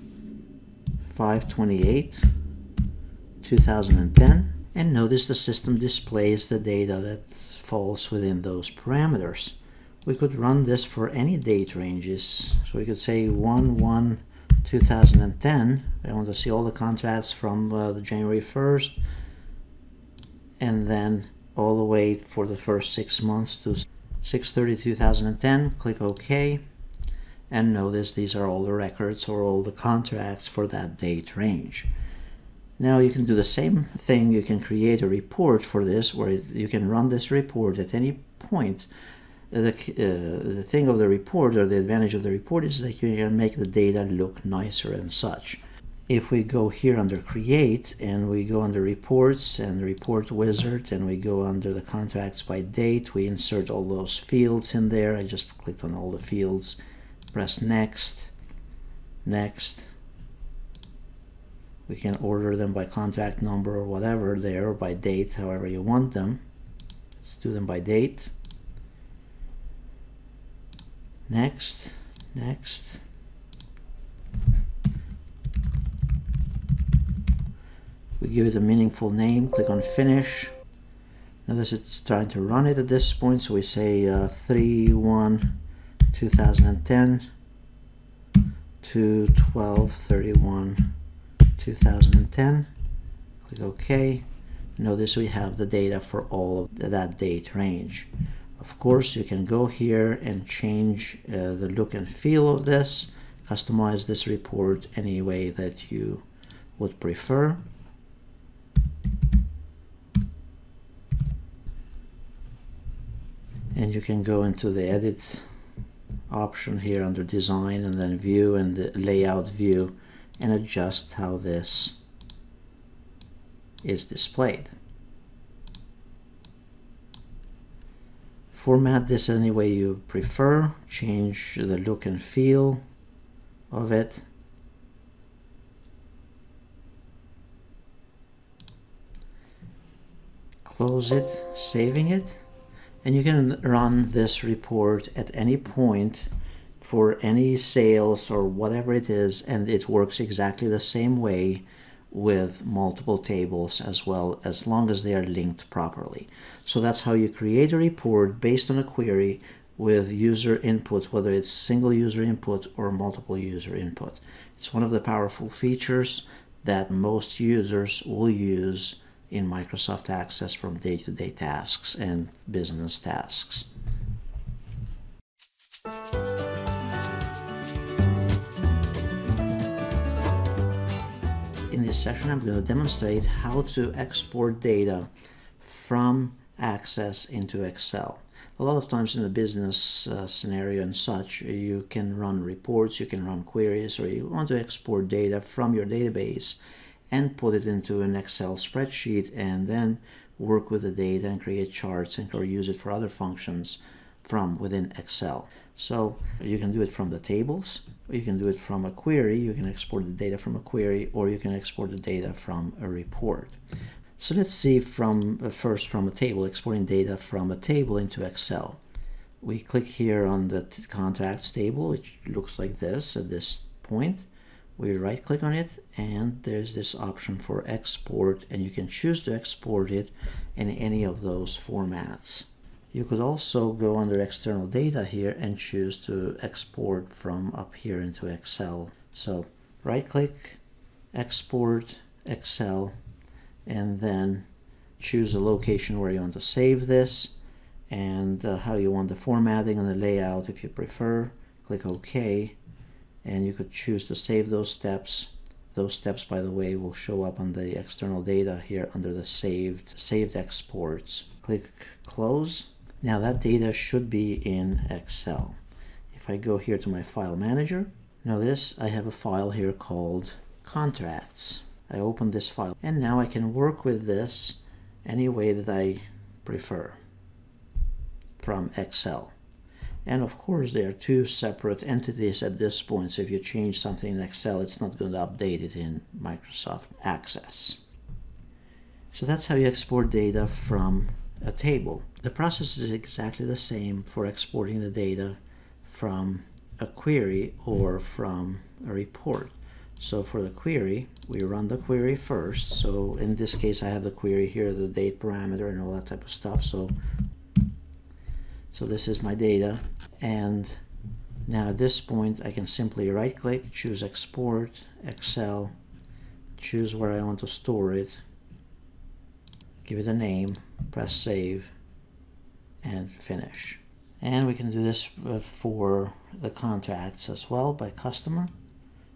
S1: 528, 2010. And notice the system displays the data that falls within those parameters. We could run this for any date ranges. So we could say 1, 1, 2010. I want to see all the contracts from uh, the January 1st and then all the way for the first six months to 630 2010 click OK. And notice these are all the records or all the contracts for that date range. Now you can do the same thing. You can create a report for this where you can run this report at any point. The, uh, the thing of the report or the advantage of the report is that you can make the data look nicer and such if we go here under create and we go under reports and report wizard and we go under the contracts by date we insert all those fields in there. I just clicked on all the fields press next next. We can order them by contract number or whatever there or by date however you want them. Let's do them by date. Next next we give it a meaningful name click on finish. Notice it's trying to run it at this point so we say uh, 3 1 2010 to 12 31 2010 click OK. Notice we have the data for all of that date range. Of course you can go here and change uh, the look and feel of this customize this report any way that you would prefer and you can go into the edit option here under design and then view and the layout view and adjust how this is displayed. Format this any way you prefer, change the look and feel of it. Close it, saving it and you can run this report at any point for any sales or whatever it is and it works exactly the same way with multiple tables as well as long as they are linked properly. So that's how you create a report based on a query with user input, whether it's single user input or multiple user input. It's one of the powerful features that most users will use in Microsoft Access from day-to-day -day tasks and business tasks. In this session, I'm going to demonstrate how to export data from Access into Excel. a lot of times in a business uh, scenario and such, you can run reports, you can run queries, or you want to export data from your database and put it into an Excel spreadsheet and then work with the data and create charts and or use it for other functions from within Excel. So you can do it from the tables, you can do it from a query, you can export the data from a query, or you can export the data from a report. So let's see from uh, first from a table, exporting data from a table into Excel. We click here on the contracts table, which looks like this at this point. We right click on it and there's this option for export and you can choose to export it in any of those formats. You could also go under external data here and choose to export from up here into Excel. So right click, export, Excel, and then choose a location where you want to save this and uh, how you want the formatting and the layout if you prefer. Click OK and you could choose to save those steps. Those steps, by the way, will show up on the external data here under the saved, saved exports. Click Close now that data should be in Excel. If I go here to my file manager, notice I have a file here called contracts. I open this file and now I can work with this any way that I prefer from Excel. And of course, they are two separate entities at this point. So if you change something in Excel, it's not going to update it in Microsoft Access. So that's how you export data from a table. The process is exactly the same for exporting the data from a query or from a report. So for the query, we run the query first. So in this case, I have the query here, the date parameter and all that type of stuff. So, so this is my data. And now at this point, I can simply right click, choose export, Excel, choose where I want to store it, give it a name, press save, and finish. And we can do this uh, for the contracts as well by customer.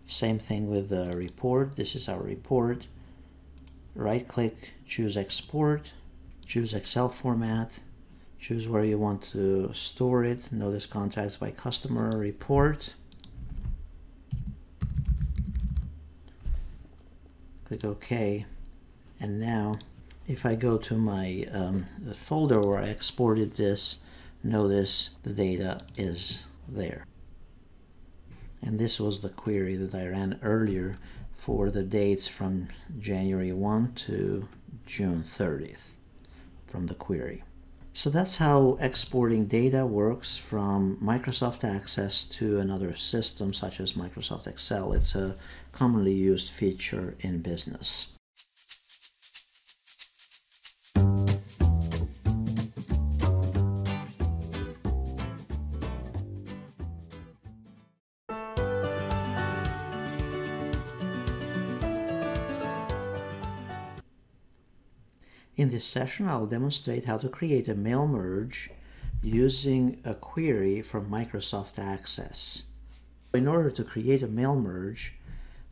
S1: Same thing with the report. This is our report. Right click, choose export, choose Excel format, choose where you want to store it. Notice contacts by customer report. Click OK. And now if I go to my um, folder where I exported this, notice the data is there. And this was the query that I ran earlier for the dates from January 1 to June 30th from the query. So that's how exporting data works from Microsoft Access to another system such as Microsoft Excel. It's a commonly used feature in business. In this session, I'll demonstrate how to create a mail merge using a query from Microsoft Access. In order to create a mail merge,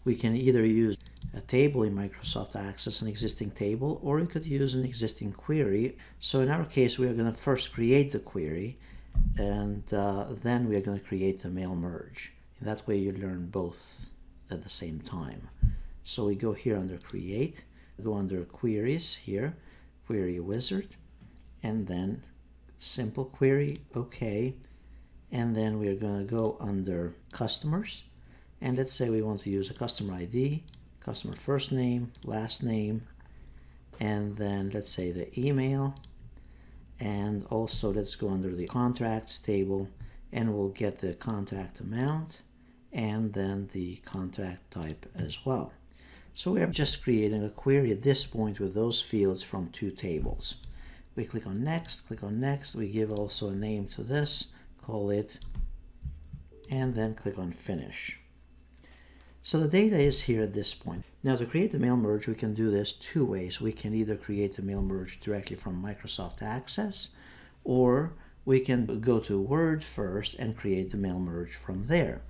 S1: we can either use a table in Microsoft Access, an existing table, or we could use an existing query. So in our case, we are going to first create the query, and uh, then we are going to create the mail merge. That way, you learn both at the same time. So we go here under Create, go under Queries here, query wizard and then simple query okay and then we're going to go under customers and let's say we want to use a customer ID customer first name last name and then let's say the email and also let's go under the contracts table and we'll get the contract amount and then the contract type as well so we're just creating a query at this point with those fields from two tables. We click on next, click on next, we give also a name to this, call it, and then click on finish. So the data is here at this point. Now to create the mail merge, we can do this two ways. We can either create the mail merge directly from Microsoft Access, or we can go to Word first and create the mail merge from there.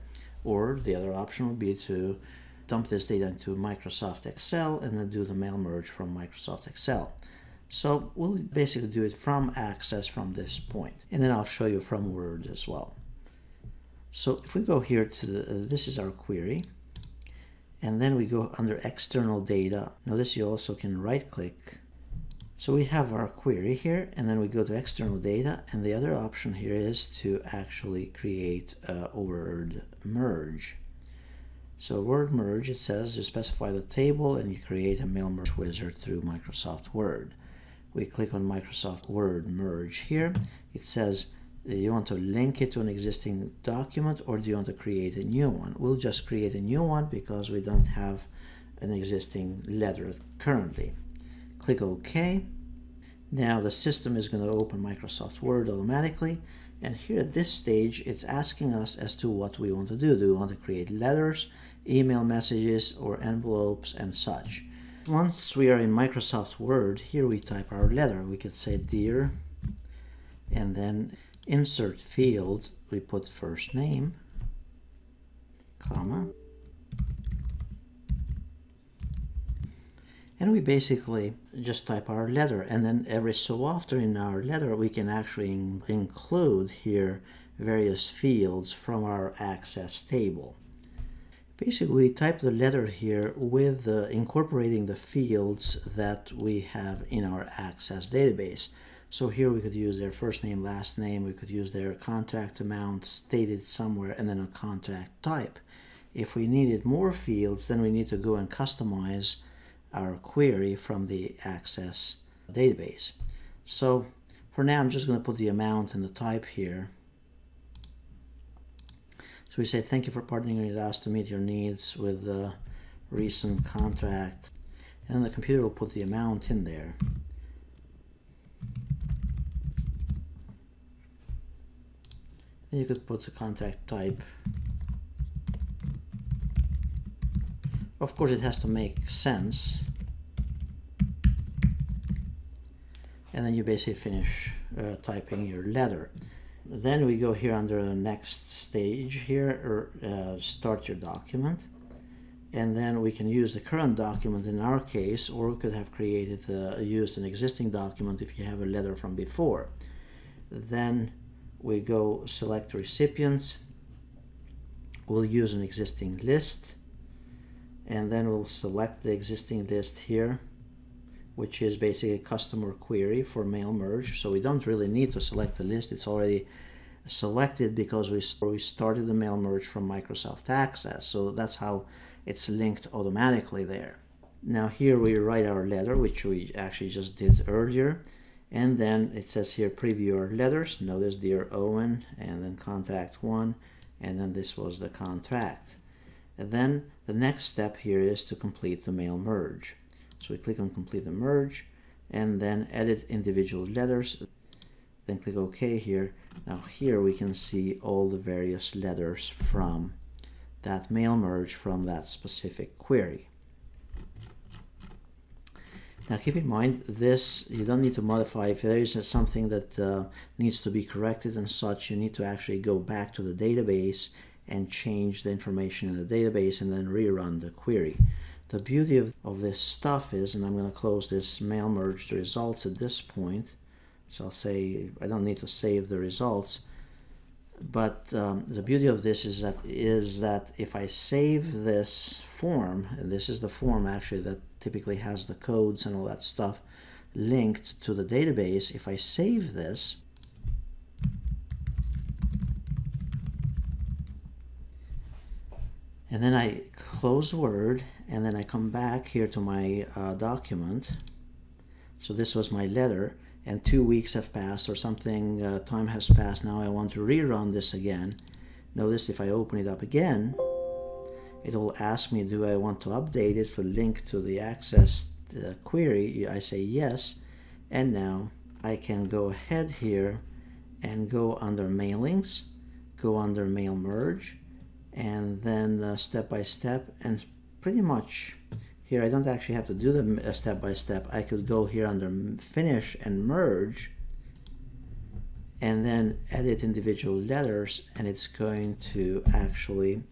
S1: Or the other option would be to dump this data into Microsoft Excel and then do the mail merge from Microsoft Excel. So we'll basically do it from access from this point. And then I'll show you from Word as well. So if we go here to the, uh, this is our query. And then we go under external data. Notice you also can right click. So we have our query here and then we go to external data and the other option here is to actually create a word merge. So word merge, it says you specify the table and you create a mail merge wizard through Microsoft Word. We click on Microsoft Word merge here. It says you want to link it to an existing document or do you want to create a new one? We'll just create a new one because we don't have an existing letter currently. Click OK. Now the system is going to open Microsoft Word automatically and here at this stage it's asking us as to what we want to do. Do we want to create letters, email messages or envelopes and such. Once we are in Microsoft Word, here we type our letter. We could say dear and then insert field, we put first name, comma, and we basically just type our letter and then every so often in our letter we can actually in include here various fields from our access table. Basically we type the letter here with uh, incorporating the fields that we have in our access database. So here we could use their first name, last name, we could use their contract amount stated somewhere and then a contract type. If we needed more fields, then we need to go and customize our query from the Access database. So for now, I'm just going to put the amount and the type here. So we say, thank you for partnering with us to meet your needs with the recent contract. And the computer will put the amount in there. you could put the contact type. Of course, it has to make sense. And then you basically finish uh, typing your letter. Then we go here under the next stage here, or uh, start your document. And then we can use the current document in our case, or we could have created, uh, used an existing document if you have a letter from before. Then we go select recipients we'll use an existing list and then we'll select the existing list here which is basically a customer query for mail merge. So we don't really need to select the list. It's already selected because we, we started the mail merge from Microsoft Access. So that's how it's linked automatically there. Now here we write our letter which we actually just did earlier. And then it says here preview our letters. Notice dear Owen and then contact one and then this was the contract. And then the next step here is to complete the mail merge so we click on complete the merge and then edit individual letters then click OK here now here we can see all the various letters from that mail merge from that specific query now keep in mind this, you don't need to modify. If there is something that uh, needs to be corrected and such, you need to actually go back to the database and change the information in the database and then rerun the query. The beauty of, of this stuff is, and I'm going to close this mail merged results at this point, so I'll say I don't need to save the results, but um, the beauty of this is that is that if I save this form, and this is the form actually that typically has the codes and all that stuff linked to the database, if I save this, and then I close Word, and then I come back here to my uh, document. So this was my letter and two weeks have passed or something, uh, time has passed, now I want to rerun this again. Notice if I open it up again, it will ask me, do I want to update it for link to the access uh, query? I say yes, and now I can go ahead here and go under mailings, go under mail merge, and then uh, step by step, and pretty much here I don't actually have to do them step by step. I could go here under finish and merge and then edit individual letters and it's going to actually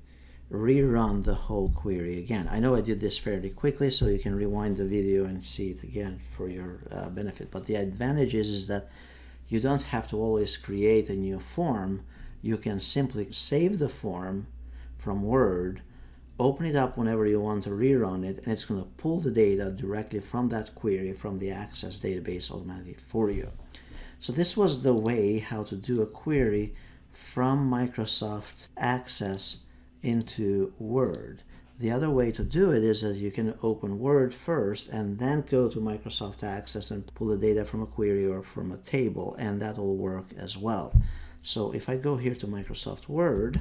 S1: rerun the whole query again. I know I did this fairly quickly, so you can rewind the video and see it again for your uh, benefit. But the advantage is, is that you don't have to always create a new form. You can simply save the form from Word, open it up whenever you want to rerun it, and it's going to pull the data directly from that query from the Access database automatically for you. So this was the way how to do a query from Microsoft Access into Word. The other way to do it is that you can open Word first and then go to Microsoft Access and pull the data from a query or from a table, and that will work as well. So if I go here to Microsoft Word,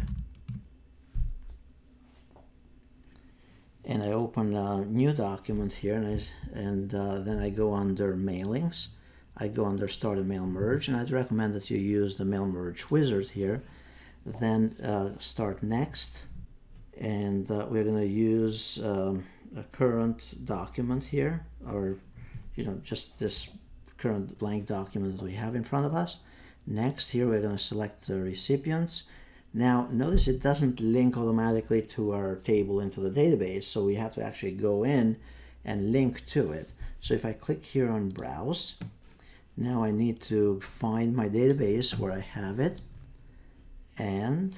S1: and I open a new document here, and, I, and uh, then I go under Mailings, I go under Start a Mail Merge, and I'd recommend that you use the Mail Merge wizard here. Then uh, start Next, and uh, we're going to use um, a current document here or you know just this current blank document that we have in front of us next here we're going to select the recipients now notice it doesn't link automatically to our table into the database so we have to actually go in and link to it. So if I click here on browse now I need to find my database where I have it and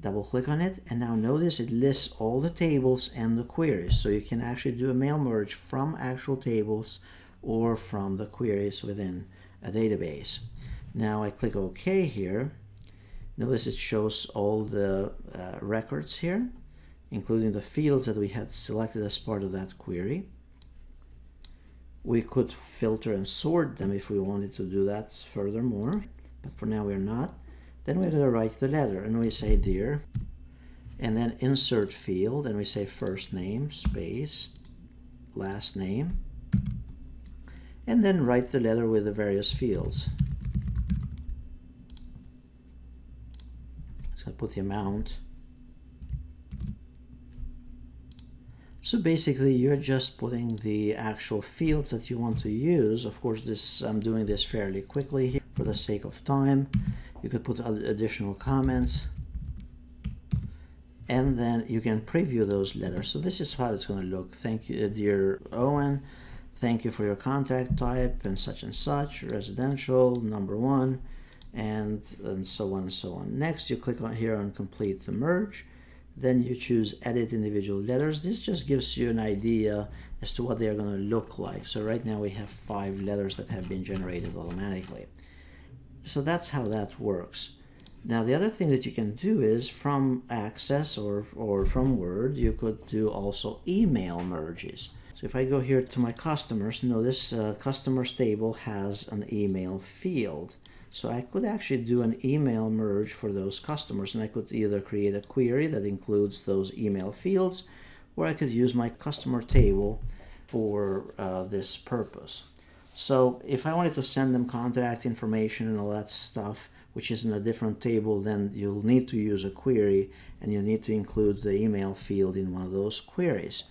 S1: double click on it. And now notice it lists all the tables and the queries. So you can actually do a mail merge from actual tables or from the queries within a database. Now I click OK here notice it shows all the uh, records here including the fields that we had selected as part of that query we could filter and sort them if we wanted to do that furthermore but for now we're not then we're going to write the letter and we say dear and then insert field and we say first name space last name and then write the letter with the various fields. I put the amount. So basically you're just putting the actual fields that you want to use. Of course this I'm doing this fairly quickly here for the sake of time. You could put additional comments and then you can preview those letters. So this is how it's going to look. Thank you, uh, dear Owen. Thank you for your contact type and such and such, residential, number one, and, and so on and so on. Next, you click on here on complete the merge. Then you choose edit individual letters. This just gives you an idea as to what they are going to look like. So right now we have five letters that have been generated automatically. So that's how that works. Now the other thing that you can do is from Access or, or from Word, you could do also email merges. So if I go here to my customers, notice uh, customers table has an email field. So I could actually do an email merge for those customers and I could either create a query that includes those email fields or I could use my customer table for uh, this purpose. So if I wanted to send them contact information and all that stuff, which is in a different table, then you'll need to use a query and you need to include the email field in one of those queries.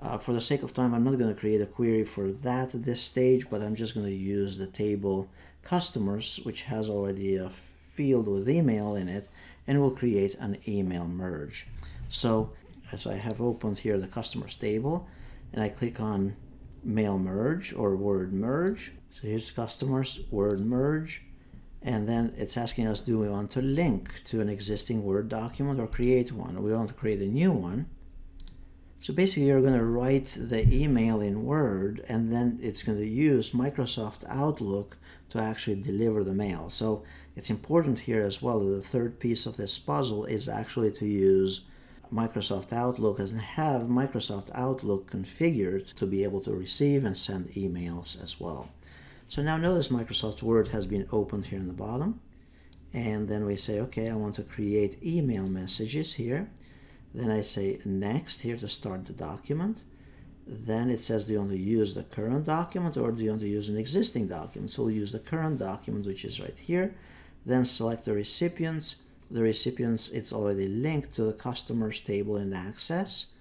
S1: Uh, for the sake of time, I'm not going to create a query for that at this stage, but I'm just going to use the table customers, which has already a field with email in it, and we'll create an email merge. So as I have opened here the customers table, and I click on mail merge or word merge. So here's customers, word merge. And then it's asking us, do we want to link to an existing Word document or create one? We want to create a new one. So basically you're going to write the email in Word and then it's going to use Microsoft Outlook to actually deliver the mail. So it's important here as well that the third piece of this puzzle is actually to use Microsoft Outlook and have Microsoft Outlook configured to be able to receive and send emails as well. So now notice Microsoft Word has been opened here in the bottom. And then we say, okay, I want to create email messages here. Then I say next here to start the document. Then it says, do you want to use the current document or do you want to use an existing document? So we'll use the current document, which is right here. Then select the recipients the recipients, it's already linked to the customers table in Access.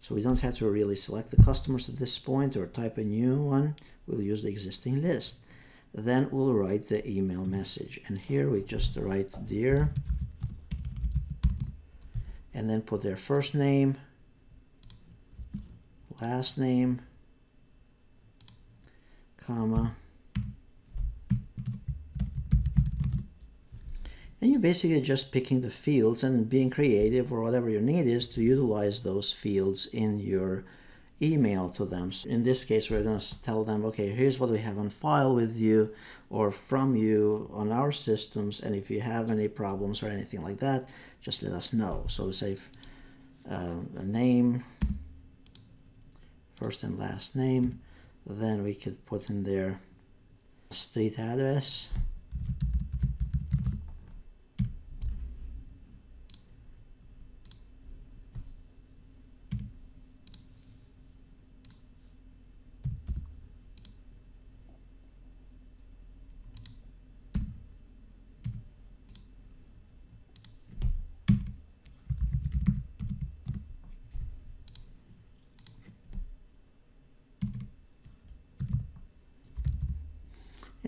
S1: So we don't have to really select the customers at this point or type a new one. We'll use the existing list. Then we'll write the email message. And here we just write dear. And then put their first name, last name, comma, and you're basically just picking the fields and being creative or whatever your need is to utilize those fields in your email to them. So in this case, we're going to tell them, okay, here's what we have on file with you or from you on our systems. And if you have any problems or anything like that, just let us know. So say uh, a name, first and last name, then we could put in there street address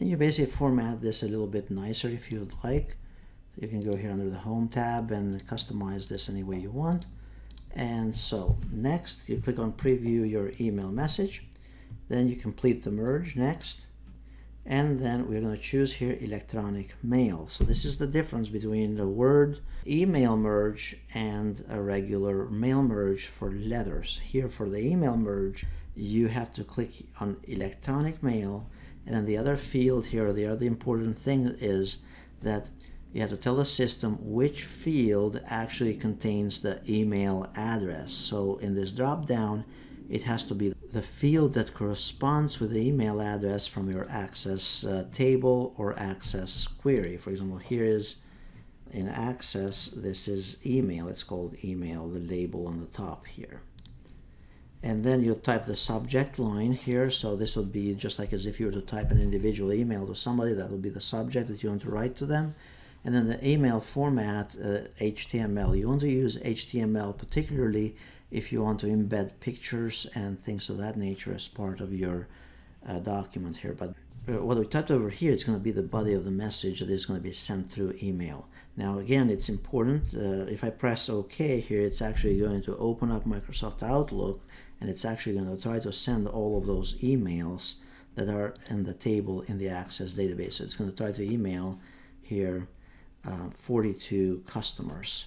S1: you basically format this a little bit nicer if you'd like. You can go here under the home tab and customize this any way you want. And so next you click on preview your email message. Then you complete the merge next. And then we're going to choose here electronic mail. So this is the difference between the word email merge and a regular mail merge for letters. Here for the email merge you have to click on electronic mail and then the other field here, the other important thing is that you have to tell the system which field actually contains the email address. So in this drop down, it has to be the field that corresponds with the email address from your access uh, table or access query. For example, here is in access, this is email. It's called email, the label on the top here and then you type the subject line here. So this would be just like as if you were to type an individual email to somebody. That would be the subject that you want to write to them. And then the email format uh, HTML you want to use HTML particularly if you want to embed pictures and things of that nature as part of your uh, document here. But uh, what we typed over here is going to be the body of the message that is going to be sent through email. Now again it's important uh, if I press OK here it's actually going to open up Microsoft Outlook and it's actually going to try to send all of those emails that are in the table in the Access database. So it's going to try to email here uh, 42 customers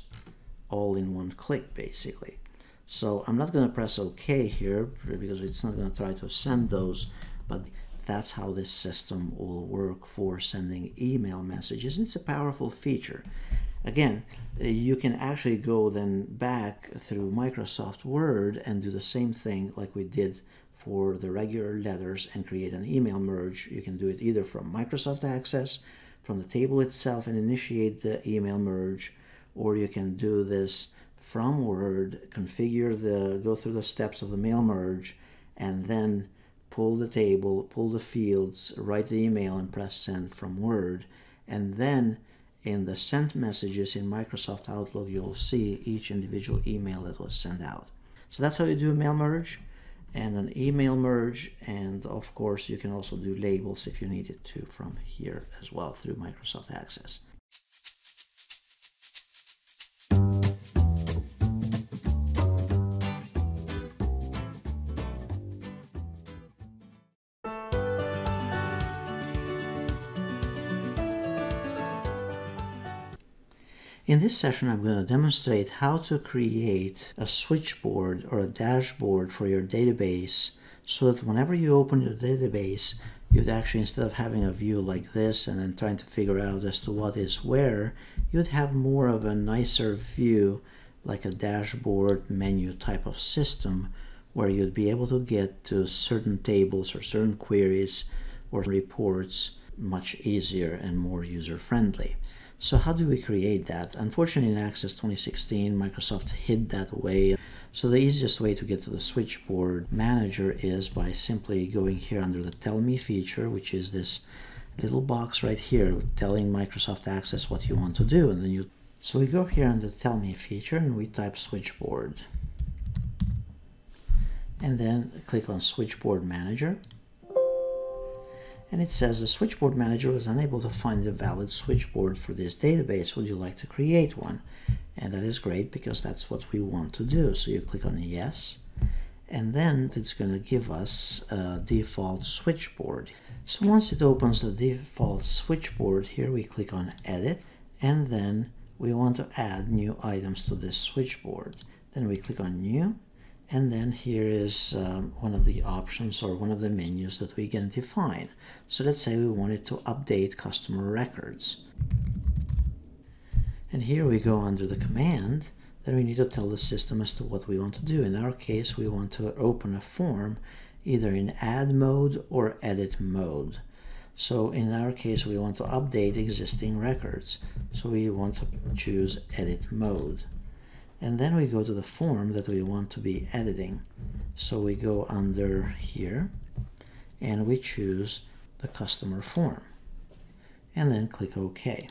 S1: all in one click basically. So I'm not going to press OK here because it's not going to try to send those, but that's how this system will work for sending email messages. It's a powerful feature. Again, you can actually go then back through Microsoft Word and do the same thing like we did for the regular letters and create an email merge. You can do it either from Microsoft Access, from the table itself and initiate the email merge, or you can do this from Word, configure the, go through the steps of the mail merge, and then pull the table, pull the fields, write the email and press send from Word, and then in the sent messages in Microsoft Outlook, you'll see each individual email that was sent out. So that's how you do a mail merge and an email merge. And of course, you can also do labels if you needed to from here as well through Microsoft Access. In this session, I'm going to demonstrate how to create a switchboard or a dashboard for your database so that whenever you open your database, you'd actually, instead of having a view like this and then trying to figure out as to what is where, you'd have more of a nicer view like a dashboard menu type of system where you'd be able to get to certain tables or certain queries or reports much easier and more user friendly. So how do we create that? Unfortunately, in Access 2016, Microsoft hid that away. So the easiest way to get to the switchboard manager is by simply going here under the Tell Me feature, which is this little box right here telling Microsoft Access what you want to do. And then you, so we go here under the Tell Me feature and we type switchboard. And then click on Switchboard Manager and it says the switchboard manager was unable to find a valid switchboard for this database. Would you like to create one? And that is great because that's what we want to do. So you click on yes, and then it's going to give us a default switchboard. So once it opens the default switchboard, here we click on edit, and then we want to add new items to this switchboard. Then we click on new, and then here is um, one of the options or one of the menus that we can define. So let's say we wanted to update customer records. And here we go under the command, then we need to tell the system as to what we want to do. In our case, we want to open a form either in add mode or edit mode. So in our case, we want to update existing records. So we want to choose edit mode. And then we go to the form that we want to be editing. So we go under here and we choose the customer form and then click OK.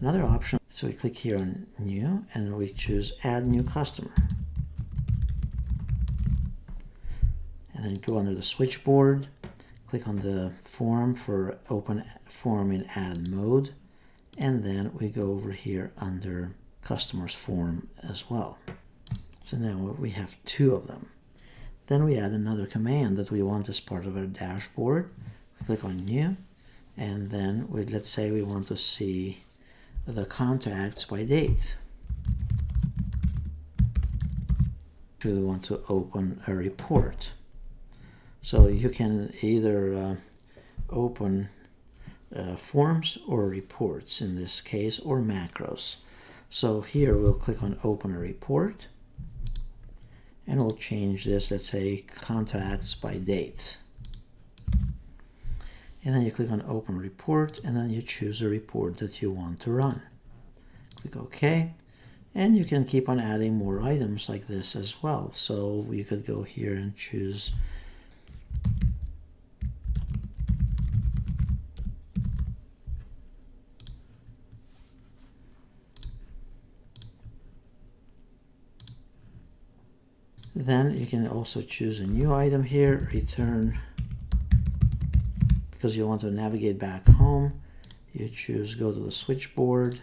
S1: Another option, so we click here on new and we choose add new customer. And then go under the switchboard, click on the form for open form in add mode. And then we go over here under customers form as well. So now we have two of them. Then we add another command that we want as part of our dashboard. We click on new and then we let's say we want to see the contracts by date. We want to open a report. So you can either uh, open uh, forms or reports in this case or macros. So here we'll click on open a report and we'll change this, let's say contacts by date. And then you click on open report and then you choose a report that you want to run. Click OK. And you can keep on adding more items like this as well. So you could go here and choose Then you can also choose a new item here, return, because you want to navigate back home. You choose go to the switchboard,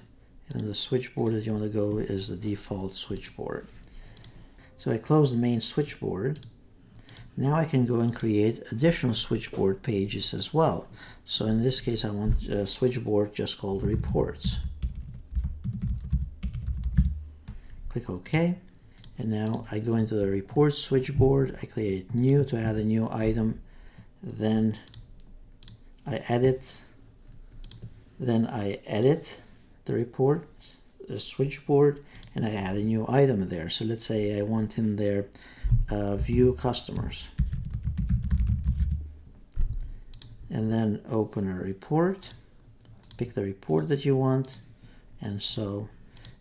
S1: and the switchboard that you want to go is the default switchboard. So I close the main switchboard. Now I can go and create additional switchboard pages as well. So in this case, I want a switchboard just called reports. Click OK. And now I go into the report switchboard, I create new to add a new item, then I edit, then I edit the report, the switchboard, and I add a new item there. So let's say I want in there uh, view customers. And then open a report, pick the report that you want, and so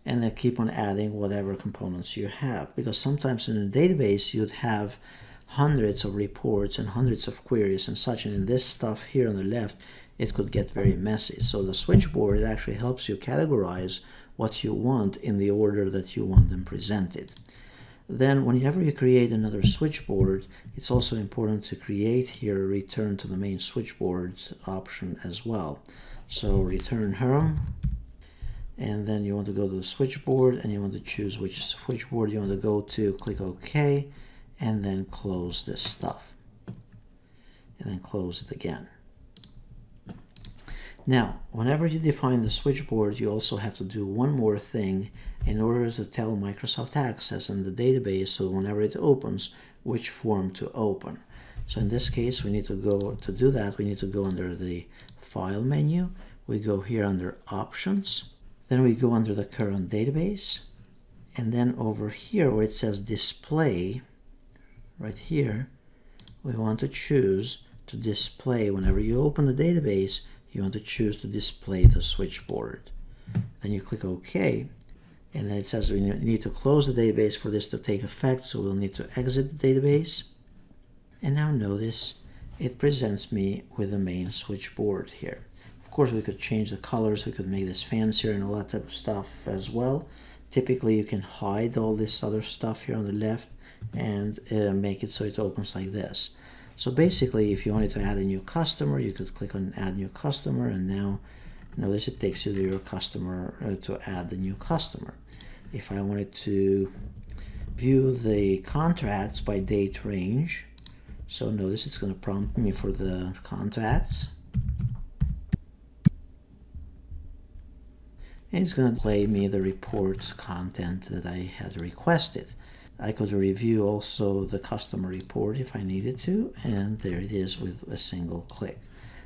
S1: and then keep on adding whatever components you have. Because sometimes in a database you'd have hundreds of reports and hundreds of queries and such and in this stuff here on the left it could get very messy. So the switchboard actually helps you categorize what you want in the order that you want them presented. Then whenever you create another switchboard it's also important to create here a return to the main switchboard option as well. So return home and then you want to go to the switchboard and you want to choose which switchboard you want to go to. Click OK and then close this stuff. And then close it again. Now whenever you define the switchboard you also have to do one more thing in order to tell Microsoft Access and the database so whenever it opens which form to open. So in this case we need to go to do that we need to go under the file menu. We go here under options then we go under the current database. And then over here where it says display, right here, we want to choose to display. Whenever you open the database, you want to choose to display the switchboard. Then you click OK. And then it says we need to close the database for this to take effect. So we'll need to exit the database. And now notice it presents me with the main switchboard here course, we could change the colors. We could make this fancier and all that type of stuff as well. Typically, you can hide all this other stuff here on the left and uh, make it so it opens like this. So basically, if you wanted to add a new customer, you could click on add new customer and now notice it takes you to your customer uh, to add the new customer. If I wanted to view the contracts by date range, so notice it's going to prompt me for the contracts. And it's going to play me the report content that I had requested. I could review also the customer report if I needed to, and there it is with a single click.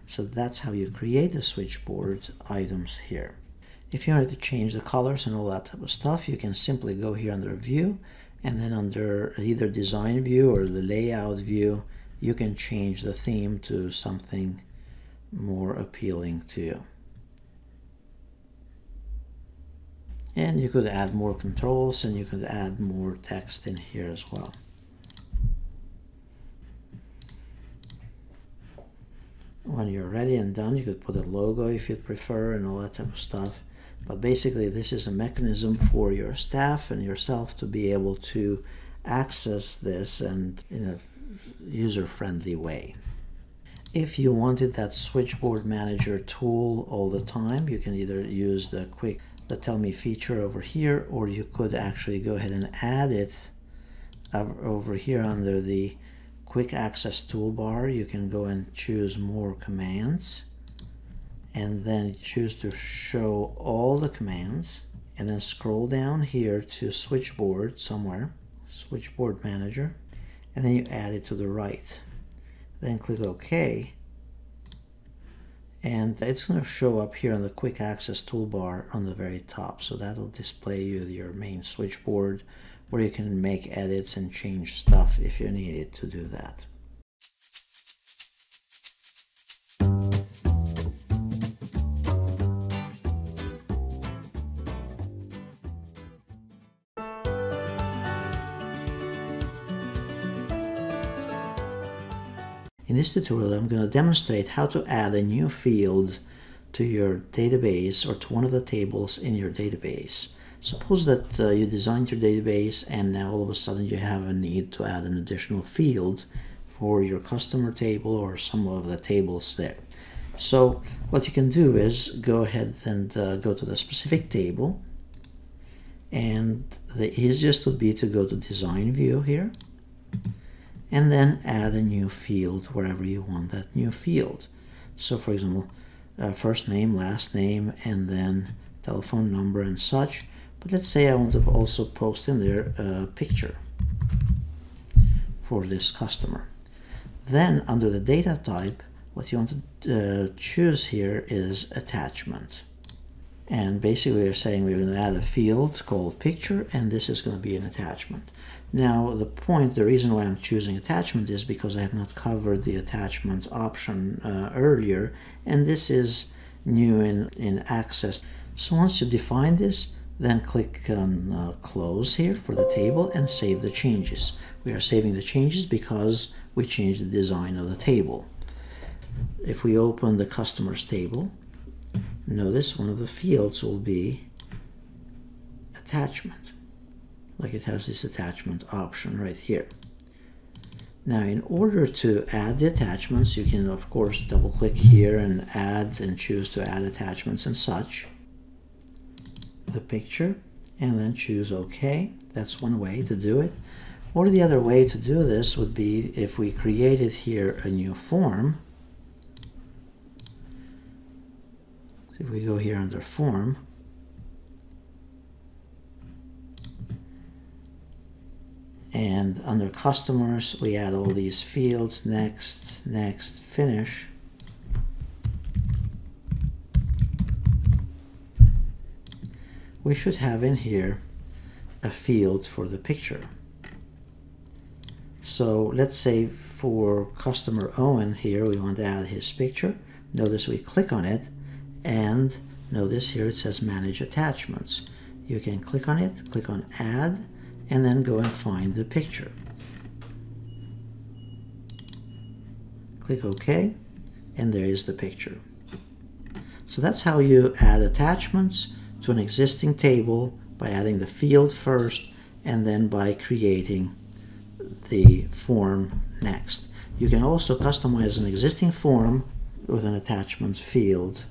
S1: So that's how you create the switchboard items here. If you wanted to change the colors and all that type of stuff, you can simply go here under view and then under either design view or the layout view, you can change the theme to something more appealing to you. And you could add more controls and you could add more text in here as well. When you're ready and done, you could put a logo if you'd prefer and all that type of stuff. But basically, this is a mechanism for your staff and yourself to be able to access this and in a user-friendly way. If you wanted that switchboard manager tool all the time, you can either use the quick the tell me feature over here or you could actually go ahead and add it over here under the quick access toolbar. You can go and choose more commands and then choose to show all the commands and then scroll down here to switchboard somewhere switchboard manager and then you add it to the right. Then click OK and it's going to show up here on the quick access toolbar on the very top so that'll display you your main switchboard where you can make edits and change stuff if you need it to do that. This tutorial, I'm going to demonstrate how to add a new field to your database or to one of the tables in your database. Suppose that uh, you designed your database and now all of a sudden you have a need to add an additional field for your customer table or some of the tables there. So what you can do is go ahead and uh, go to the specific table and the easiest would be to go to design view here and then add a new field wherever you want that new field. So for example, uh, first name, last name, and then telephone number and such. But let's say I want to also post in there a picture for this customer. Then under the data type, what you want to uh, choose here is attachment. And basically we're saying we're going to add a field called picture and this is going to be an attachment. Now the point, the reason why I'm choosing attachment is because I have not covered the attachment option uh, earlier and this is new in, in Access. So once you define this, then click on uh, close here for the table and save the changes. We are saving the changes because we changed the design of the table. If we open the customers table, notice one of the fields will be attachment like it has this attachment option right here. Now in order to add the attachments you can of course double click here and add and choose to add attachments and such. The picture and then choose OK. That's one way to do it. Or the other way to do this would be if we created here a new form. If we go here under form, and under customers we add all these fields, next, next, finish. We should have in here a field for the picture. So let's say for customer Owen here, we want to add his picture. Notice we click on it and notice here it says manage attachments you can click on it click on add and then go and find the picture click OK and there is the picture so that's how you add attachments to an existing table by adding the field first and then by creating the form next. You can also customize an existing form with an attachment field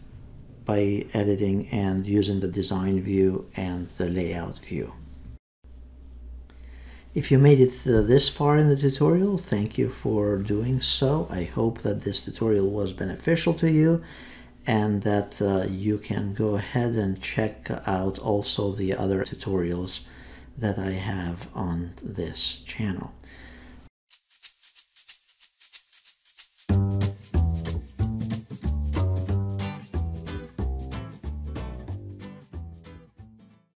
S1: by editing and using the design view and the layout view. If you made it this far in the tutorial, thank you for doing so. I hope that this tutorial was beneficial to you and that uh, you can go ahead and check out also the other tutorials that I have on this channel.